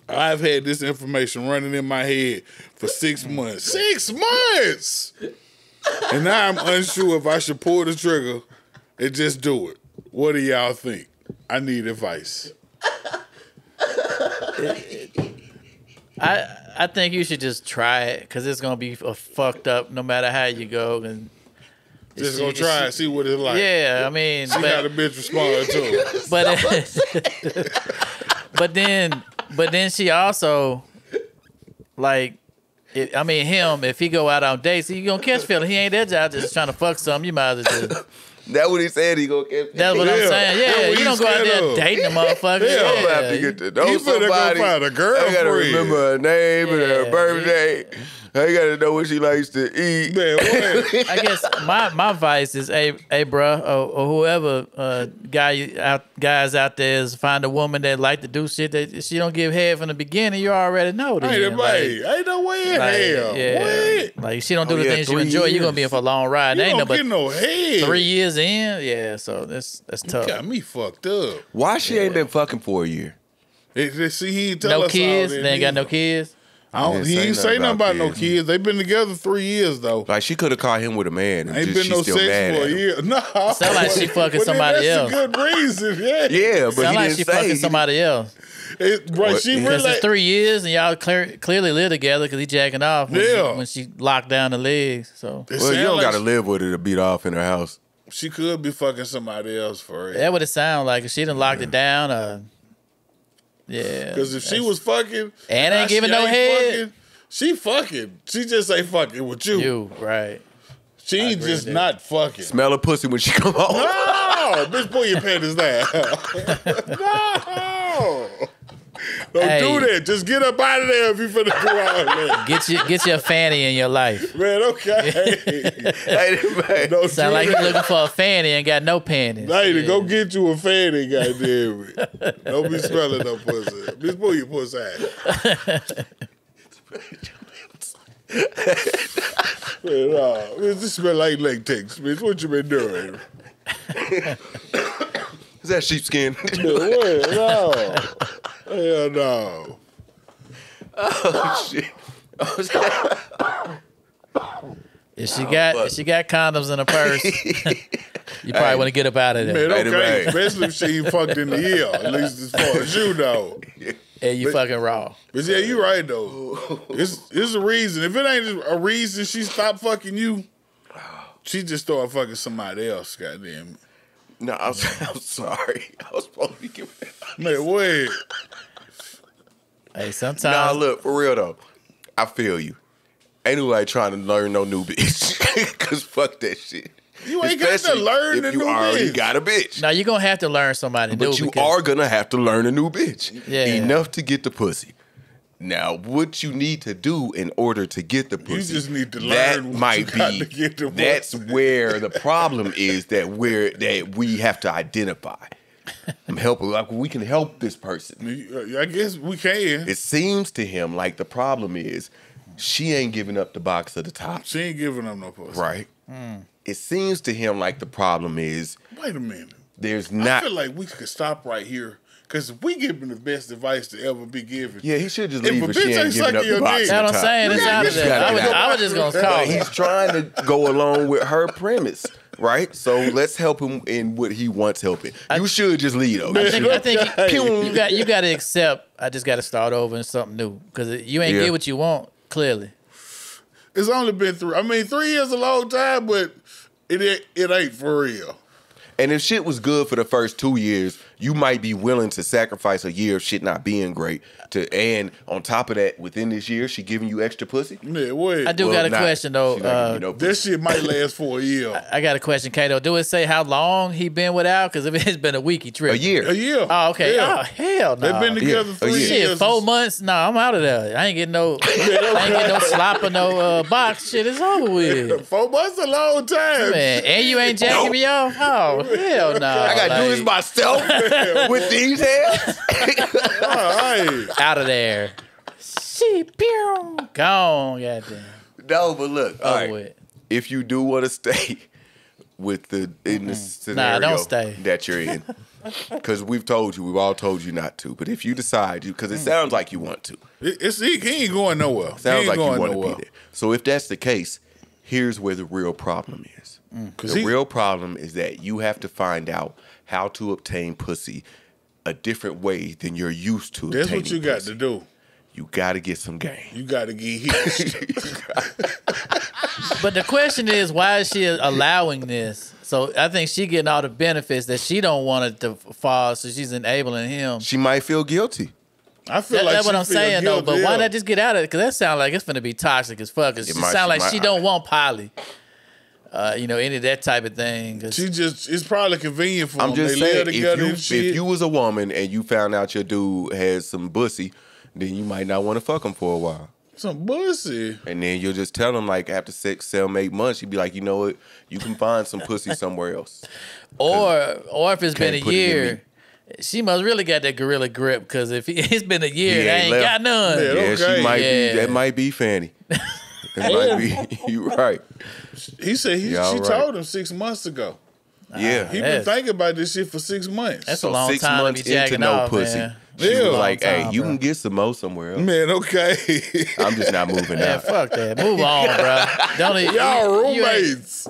I've had this information running in my head for six months. Six months! and now I'm unsure if I should pull the trigger and just do it. What do y'all think? I need advice. I I think you should just try it because it's gonna be a fucked up no matter how you go. And Just she- gonna try she- and see what it's like. yeah, I mean, See how the bitch respond to it. but but then but then she also like. It, I mean, him. If he go out on dates, he gonna catch feeling. He ain't that job just trying to fuck something. You might as well just. That what he said. He gonna get. That's what I'm saying. That's Yeah, you don't go out there of. dating a motherfucker. Yeah, Yeah, I'm gonna have to get to know He finna go somebody. find a I gotta remember her name and her Yeah. birthday. I gotta know what she likes to eat. Man, what? I guess my my advice is, hey, hey, bro, or, or whoever uh, guy out guys out there is find a woman that like to do shit that she don't give head from the beginning. You already know. Then, ain't it, like. Ain't no way in like, hell. yeah, What? like she don't do Oh, the yeah, things you three enjoy. You're gonna be in for a long ride. You Ain't no don't but get no head. three years in. Yeah, so that's that's tough. Got me fucked up. Why she ain't been fucking for a year? It, it- see, he tell No us all kids. that They ain't got no kids. I don't, Didn't he say ain't say nothing nothing about about no kids. kids. They've been together three years though. Like she could have caught him with a man, and Ain't just, been no sex mad for at a him. year. No, Sound like she fucking Well, somebody that's else. a good reason. Yeah, Yeah, but Sound he like didn't she say. fucking somebody else. It, right, What? she Because Because really. it's three years and y'all clear, clearly live together because he jacking off when, Yeah. she, when she locked down the legs. So it Well, you don't like gotta live with her to beat off in her house. She could be fucking somebody else for it. that would it sound like if she done locked it down. Uh, yeah, Because if she was fucking And ain't giving no ain't head. fucking, she fucking. She just ain't fucking with you. you right. she ain't agree just with not fucking. Smell her pussy when she come home. No, bitch, pull your panties down. no. Don't Hey. do that. Just get up out of there if you finna do all that. Get you get your fanny in your life. Man, okay. Hey, man. Don't Sound do like you're looking for a fanny and got no panties. Lady, Yeah. go get you a fanny, goddamn it. Don't be smelling no pussy. Bitch, pull your pussy out. Man, no, bitch, this smell like latex, bitch. What you been doing? Is that sheepskin? Man. No. Hell no. Oh, shit. Oh, if she got oh, if she got condoms in her purse, you probably want to get up out of there. Man, okay. Especially if she fucked in the ear, at least as far as you know. and you fucking raw. But yeah, you right though. It's it's a reason. If it ain't a reason she stopped fucking you, she just started fucking somebody else. Goddamn. It. No, I'm, I'm sorry. I was supposed to be giving. Man, wait. Hey, sometimes. Nah, look for real though. I feel you. Ain't nobody trying to learn no new bitch. Cause fuck that shit. You ain't got to learn if the you new already bitch. got a bitch. now you're gonna have to learn somebody new. But you because- are gonna have to learn a new bitch. Yeah. Enough to get the pussy. Now, what you need to do in order to get the pussy, you just need to that learn what might you got be. to get the that's where the problem is that we're that we have to identify. I'm helping. Like we can help this person. I guess we can. It seems to him like the problem is she ain't giving up the box at the top. She ain't giving up no pussy. Right. Hmm. It seems to him like the problem is Wait a minute. there's not. I feel like we could stop right here. Because if we give him the best advice to ever be given, yeah, he should just If leave a if she bitch ain't ain't giving up sucking the your box. dick- That's what I'm top. saying. It's out of gotta there. I was. I was just gonna call. But he's trying to go along with her premise, right? So let's help him in what he wants helping. You should just lead though. I think, I think Okay. you, you got you got to accept. I just got to start over in something new because you ain't Yeah. get what you want. Clearly, it's only been three. I mean, three years a long time, but it ain't, it ain't for real. And if shit was good for the first two years, you might be willing to sacrifice a year of shit not being great. To and on top of that, within this year, she giving you extra pussy. Yeah, wait. I do Well, got a not- question though. she not giving Uh, no This shit might last for a year. I got a question, Kato. Do it say how long he been without? Because if it's been a week, he tripped. a year. A year. Oh, okay. Yeah. Oh, hell no. They've been together Yeah, three year. years. Shit, four months? Nah, I'm out of there. I ain't getting no, I ain't getting no slop or no uh, box. Shit, it's over with. Four months a long time. Man, and you ain't jacking me off? Oh, hell no. I gotta do this myself with these hands. All right. Out of there. Shit, pew. Gone, goddamn. no, but look, all Over right. with. if you do want to stay with the in the scenario don't stay. that you're in, because we've told you, we've all told you not to. But if you decide you, because it Mm. sounds like you want to, It's he, he ain't going nowhere. he sounds like you going want to be there. So if that's the case, Here's where the real problem is. Cause The he, real problem is that you have to find out how to obtain pussy a different way than you're used to. that's what you got to do. You got to get some game. You got to get hitched. But the question is, why is she allowing this? So I think she getting all the benefits that she don't want it to fall, so she's enabling him. She might feel guilty. I feel That- like that's what I'm saying though. But why not just get out of it? Because that sounds like it's gonna be toxic as fuck. 'Cause It she might- sound like might- she don't want Polly. Uh, you know, any of that type of thing. She just it's probably convenient for I'm them. just they saying, if you, if you was a woman and you found out your dude had some bussy, then you might not want to fuck him for a while. some pussy. And then you'll just tell him like after six, seven, eight months, you'd be like, you know what, you can find some pussy somewhere else. or or if it's been a Can't put it in year, she must really got that gorilla grip. Because if he, it's been a year, He they ain't ain't left. got none. Yeah, Yeah, Okay. she might Yeah. be. That might be Fanny. That might be. You right. He said he, Yeah, she all right. told him six months ago. Yeah. He been Yes. thinking about this shit for six months. That's So a long six time to months be jacking into no off, pussy. man. She Yeah. was Long like, "Hey, time, you bro. can get some more somewhere else. Man, okay. I'm just not moving Man, out." fuck that. Move on, bro. Don't Y'all you- you ain't- roommates.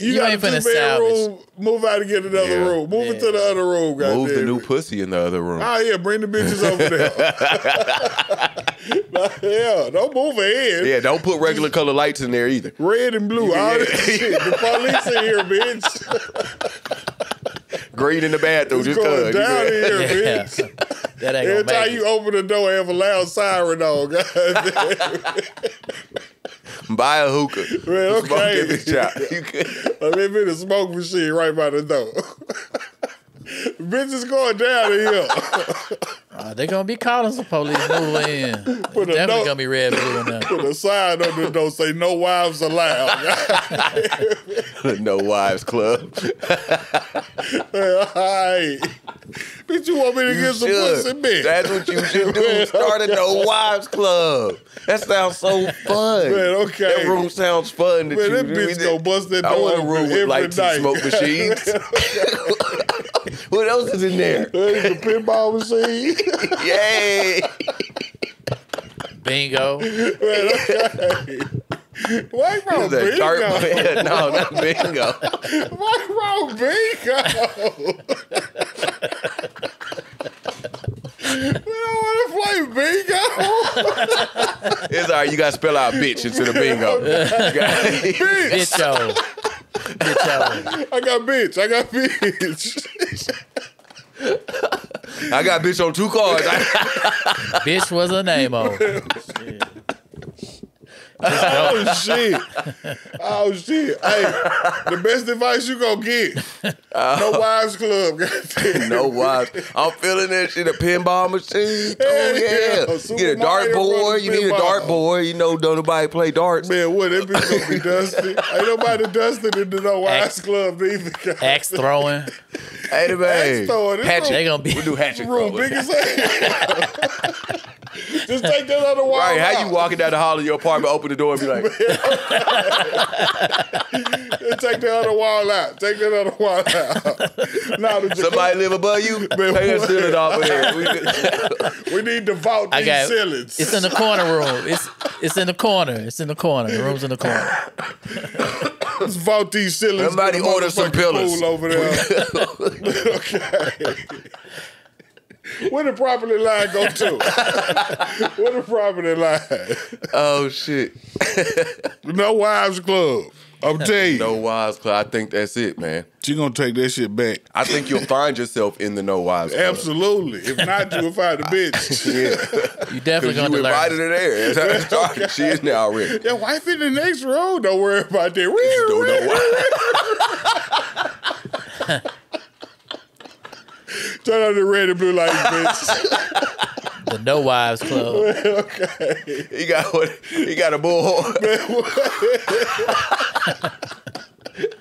You, you got ain't a finna two-bedroom, Move out and get another Yeah. room. Move it Yeah. to the other room, goddamn. Move the new pussy in the other room. Oh yeah, bring the bitches over there. yeah, don't move ahead. Yeah, don't put regular color lights in there either. Red and blue, all Yeah. shit. The police in here, bitch. Green in the bathroom, It's just going cuz. down in here, Yeah. bitch. That ain't Every time you open the door, have a loud siren on. Goddamn. Buy a hookah. Man, Smoke okay. that bitch out. You could- A little bit of smoke machine right by the door. Bitch is going down in here. Uh, they gonna be calling some police moving in. Put a Definitely note- gonna be red blue in there. Put a sign on the door say no wives allowed. no wives club. Alright. Bitch, you want me to get some pussy, Should. bitch? That's what you should do. Start a no wives club. That sounds so fun. Man, okay. That room sounds fun. That Man, you, that we bitch did- gonna bust that I door want a room with every lights night. and smoke machines. What else is in there? There's the pinball machine. Yay! Bingo. What's wrong, The dark bingo? man. No, not bingo. What's wrong, bingo? we don't want to play bingo. It's all right. You got to spell out bitch instead of bingo. You Bitch yo. Bitch yo. I got bitch. I got bitch. I got bitch on two cards. Bitch was a name on. Oh shit! Oh shit! Hey, the best advice you gonna get: no uh, wives club. goddamn. no wives. I'm feeling that shit. A pinball machine. Oh yeah. yeah. Super get a dart Mario board. You need a dart board. You know, don't nobody play darts. Man, what that bitch gonna be dusty? Ain't nobody dusted into no wives Axe- club either. Axe throwing. Hey, man. Axe throwing. This Hatchet. They gonna be. We'll do hatchet room throwing. big as hell. Just take that other wall Right, how out. you walking down the hall of your apartment, open the door, and be like, Just take that other wall out. Take that other wall out. now the somebody live above you? Man, Take a ceiling off of there. We we need to vault I these got. ceilings. It's in the corner room. It's it's in the corner. It's in the corner. The room's in the corner. Let's vault these ceilings. Somebody order some motherfucking pillars. pool over there. okay. Where the property line go to? Where the property line? oh, shit. No wives club. I'm telling you. No Wives Club. I think that's it, man. She gonna take that shit back. I think you'll find yourself in the No Wives Club. Absolutely. If not, you will find a bitch. Yeah. You definitely gonna you invited learn. her there. That's how it started. She is now already. Your wife in the next room. Don't worry about that. Don't know why. Turn on the red and blue lights, bitch. The No Wives Club. okay. He got what? He got a bullhorn.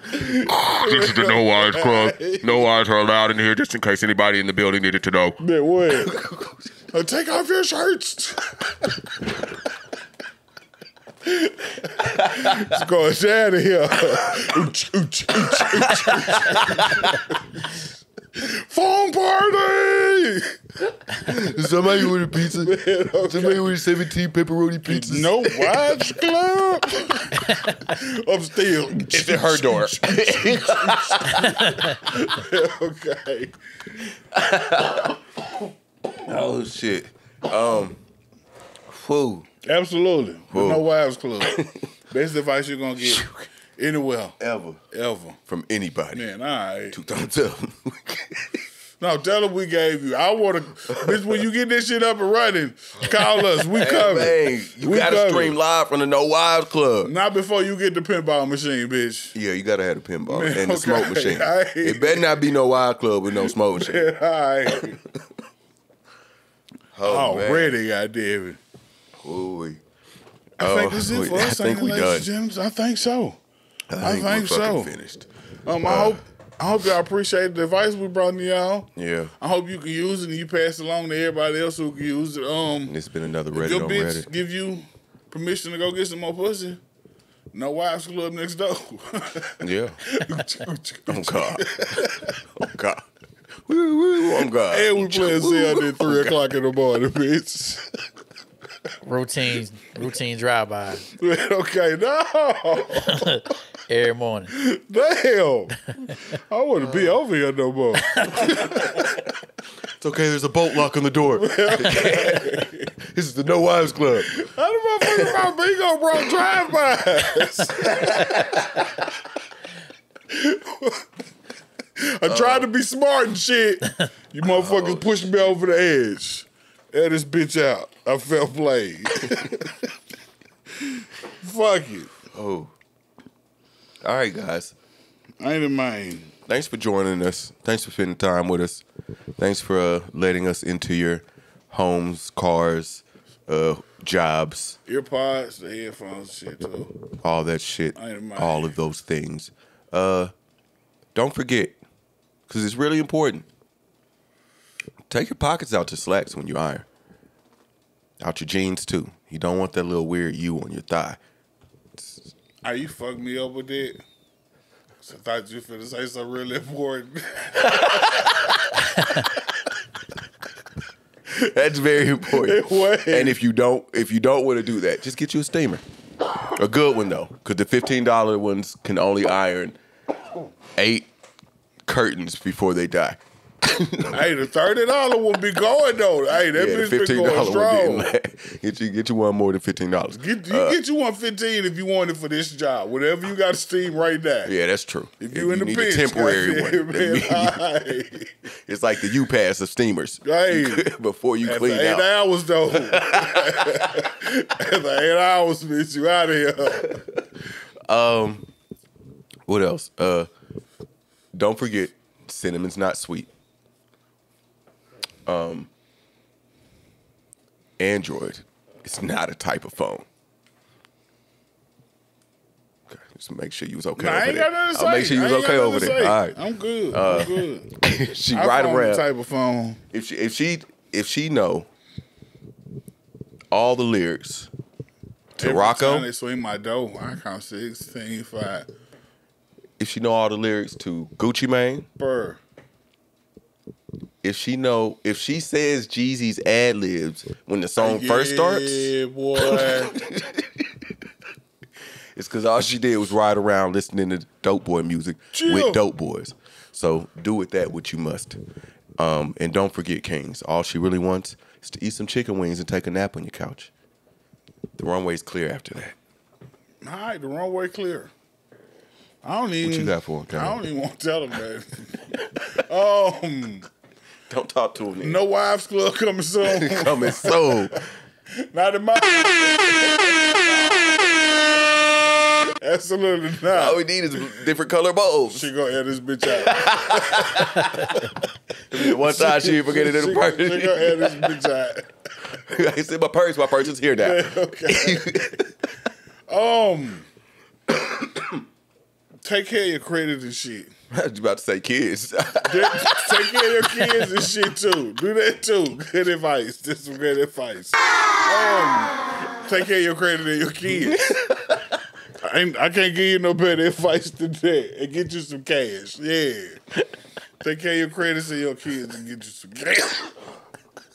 This is the No Wives Club. No wives are allowed in here just in case anybody in the building needed to know. Man, what? Uh, take off your shirts. it's going down in here. Ooch, ooch, ooch, ooch, ooch. Phone party. Somebody order pizza. Somebody order 17 pepperoni pizzas. No wives club. I'm still. It's at her door. okay. oh shit. Um. Whew. Absolutely. No wives club. Best advice you're gonna get anywhere. Ever. Ever. From anybody. Man, all right. Two thumbs up. No, tell them we gave you. I want to, bitch. When you get this shit up and running, call us. We Hey, coming. man, you We gotta coming. stream live from the No Wives Club. Not before you get the pinball machine, bitch. Yeah, you gotta have the pinball Man, and the okay. smoke machine. I- It better not be no Wild Club with no smoke machine. Yeah, all right. Oh, man. Already, goddamn it. Ooh-wee. I Oh, think this is it for I us, think ain't it, we ladies done. and gentlemen? I think so. I think, we're so. finished. Um, I Uh, hope I hope y'all appreciate the advice we brought to y'all. Yeah, I hope you can use it and you pass it along to everybody else who can use it. Um, it's been another if Reddit your bitch Reddit. give you permission to go get some more pussy, no wives club next door. Yeah. oh God. Oh God. Woo, woo, oh God. and we playing CLD at three o'clock in the morning, bitch. Routine, routine drive by okay, no, every morning. damn. I want to be over here no more. It's okay. There's a bolt lock on the door. this is the No Wives Club. How the motherfucker about bingo bro drive-bys? I tried to be smart and shit. You motherfuckers pushed me over the edge. Air this bitch out. I felt played. Fuck it. Oh. All right, guys. I ain't in mine. Thanks for joining us. Thanks for spending time with us. Thanks for uh, letting us into your homes, cars, uh, jobs, Earpods, the headphones, shit too. all that shit, I ain't mind. all of those things. Uh, don't forget, because it's really important. Take your pockets out to slacks when you iron. Out your jeans too. You don't want that little weird U on your thigh. Are you fuck me up with it? I thought you finna say something really important. That's very important. And if you don't, if you don't want to do that, just get you a steamer, a good one though, because the fifteen dollar ones can only iron eight curtains before they die. hey, the thirty dollar will be going though. Hey, that yeah, bitch been fifteen going dollar strong. Get you get you one more than fifteen dollars. Get, you get you one fifteen if you want it for this job. Whatever you got to steam right now. Yeah, that's true. If you in the need pinch, a temporary goddamn, one, man, it's like the U pass of steamers. Hey. before you clean eight out. hours though. After eight hours, bitch, you out of here. Um, what else? Uh, don't forget, cinnamon's not sweet. Um, Android, it's not a type of phone. Okay, just make sure you was okay Nah, I over ain't there. got nothing to I'll make sure you was okay over there. All right. I'm good. Uh, I'm good. she iPhone right around. type of phone. If she if she if she know all the lyrics to Every Rocco, time they swing my dough. I count 16, 5. if she know all the lyrics to Gucci Mane, Burr. If she know if she says Jeezy's ad libs when the song first starts, boy. it's because all she did was ride around listening to dope boy music Chill. with dope boys. So do with that what you must. Um, and don't forget, Kings. All she really wants is to eat some chicken wings and take a nap on your couch. The runway's clear after that. All right, the wrong way clear. I don't even. What you got for I don't even want to tell them that. um, Don't talk to him. no wives club coming soon. Coming soon. Not in my. Absolutely not. All we need is different color bulbs. She gonna air this bitch out. One time she forget it in the purse. She gonna air this bitch out. it's in my purse. My purse is here now. Okay. um, take care of your credit and shit. I was about to say kids. Take care of your kids and shit too. Do that too. Good advice. This is some good advice. Um, take care of your credit and your kids. I, ain't, I can't give you no better advice than that. And get you some cash. Yeah. Take care of your credits and your kids and get you some cash.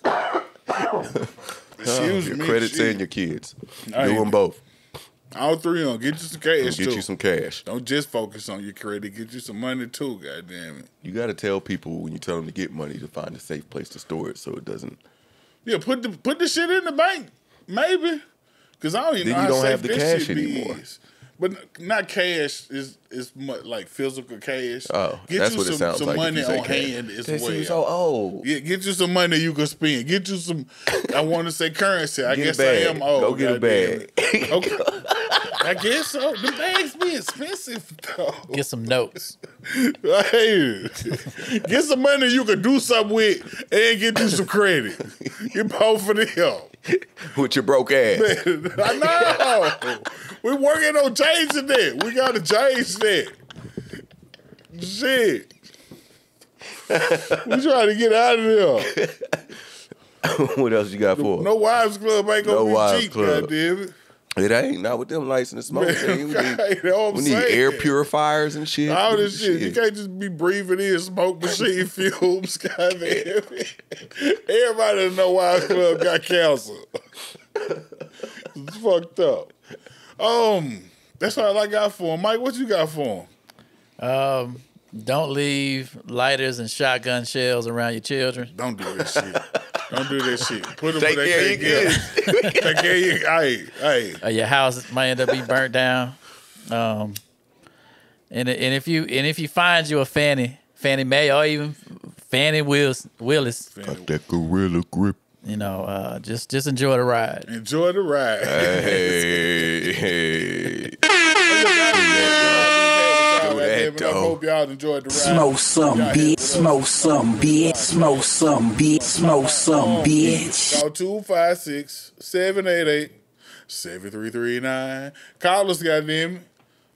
Excuse your me, credits shit. and your kids. Do them both. All three of them. Get you some cash Get too. you some cash. Don't just focus on your credit. Get you some money too. God damn it. You got to tell people when you tell them to get money to find a safe place to store it so it doesn't. Yeah, put the put the shit in the bank, maybe. Cause I don't even Then know you how don't safe have the this cash anymore. is. But not cash is is much like physical cash. Oh, get that's you what some, it sounds some like. money you say on cash. hand as They well. so old. Yeah, get you some money you can spend. Get you some. I want to say currency. I Get a guess I am old. Go get a goddamn bag. Okay. I guess so. The bags be expensive though. Get some notes. Hey, get some money you can do something with and get you some credit. Get both of them. With your broke ass. I know. We're working on changing that. We gotta change that. Shit. we trying to get out of there. what else you got for? No wives club ain't gonna No be wives cheap, club. goddamn it. It ain't not with them lights and the smoke. Man. We okay, need, that's what I'm we need saying. air purifiers and shit. All this shit. You can't just be breathing in smoke machine fumes. Goddamn it. Everybody that no Wives Club got cancer. it's fucked up. Um, that's all I got for him. Mike, what you got for him? Um, don't leave lighters and shotgun shells around your children. Don't do that shit. Don't do that shit. Put them Take where care they of can't your get 'em. Take care of your Hey, hey. Uh, your house might end up being burnt down. Um, and and if you and if you find you a Fannie Fannie Mae, or even Fani Willis Willis, Got that gorilla grip. you know, uh, just just enjoy the ride. Enjoy the ride. Hey, hey. Do that, I hope y'all enjoyed the ride. Smoke some, Y'all bitch. Smoke some, bitch. Smoke some, bitch. Smoke some, bitch. Call 256 788 7339. Call us, goddamn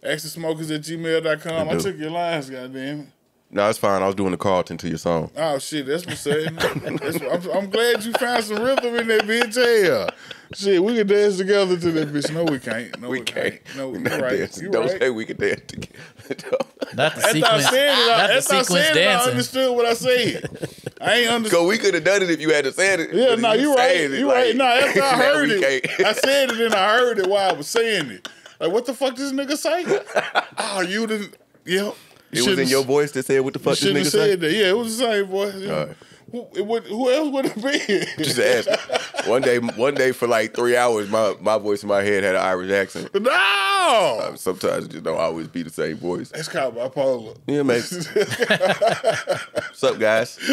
it. smokers at gmail.com. I I took your lines, goddamn it. No, it's fine. I was doing the Carlton to your song. Oh, shit, that's what's saying. That's, I'm, I'm glad you found some rhythm in that bitch. Hell. Shit, we can dance together to that bitch. No, we can't. No, we, can't. No, We're you're not right. dancing. You're Don't right. say we can dance together. Not the After I sequence, said it, not I, the after I sequence said it, I understood what I said. I ain't understood. Go, we could have done it if you had to say it. Yeah, no, you you right. it You like- right. No, after I heard it, can't. I said it and I heard it while I was saying it. Like, what the fuck this nigga say? oh, you didn't. Yep. It was in your voice that said what the fuck this nigga said that. Yeah, it was the same voice. Yeah. Right. Who, would, who else would it be? Just ask. One day, one day for like three hours, my, my voice in my head had an Irish accent. no. Uh, Sometimes it just don't always be the same voice. That's called bipolar. Yeah, man. What's up, guys?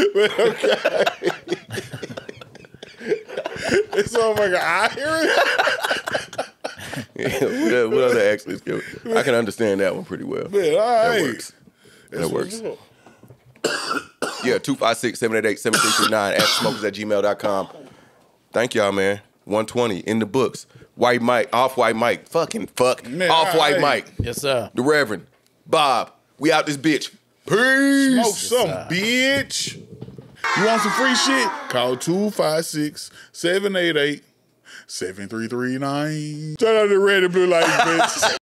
It's all like I hear it. what, what other accents? I can understand that one pretty well. Man, all That works. That That's works. Yeah, 256 788 7339 at smokers at gmail.com. Thank y'all, man. 120 in the books. White Mike, off white Mike. Fucking fuck. Man, off white all right. Mike. Yes, sir. The Reverend. Bob. We out this bitch. Peace. Smoke some, bitch. You want some free shit? Call 256 788 7339. Shout out to Red and Blue Lights, bitch.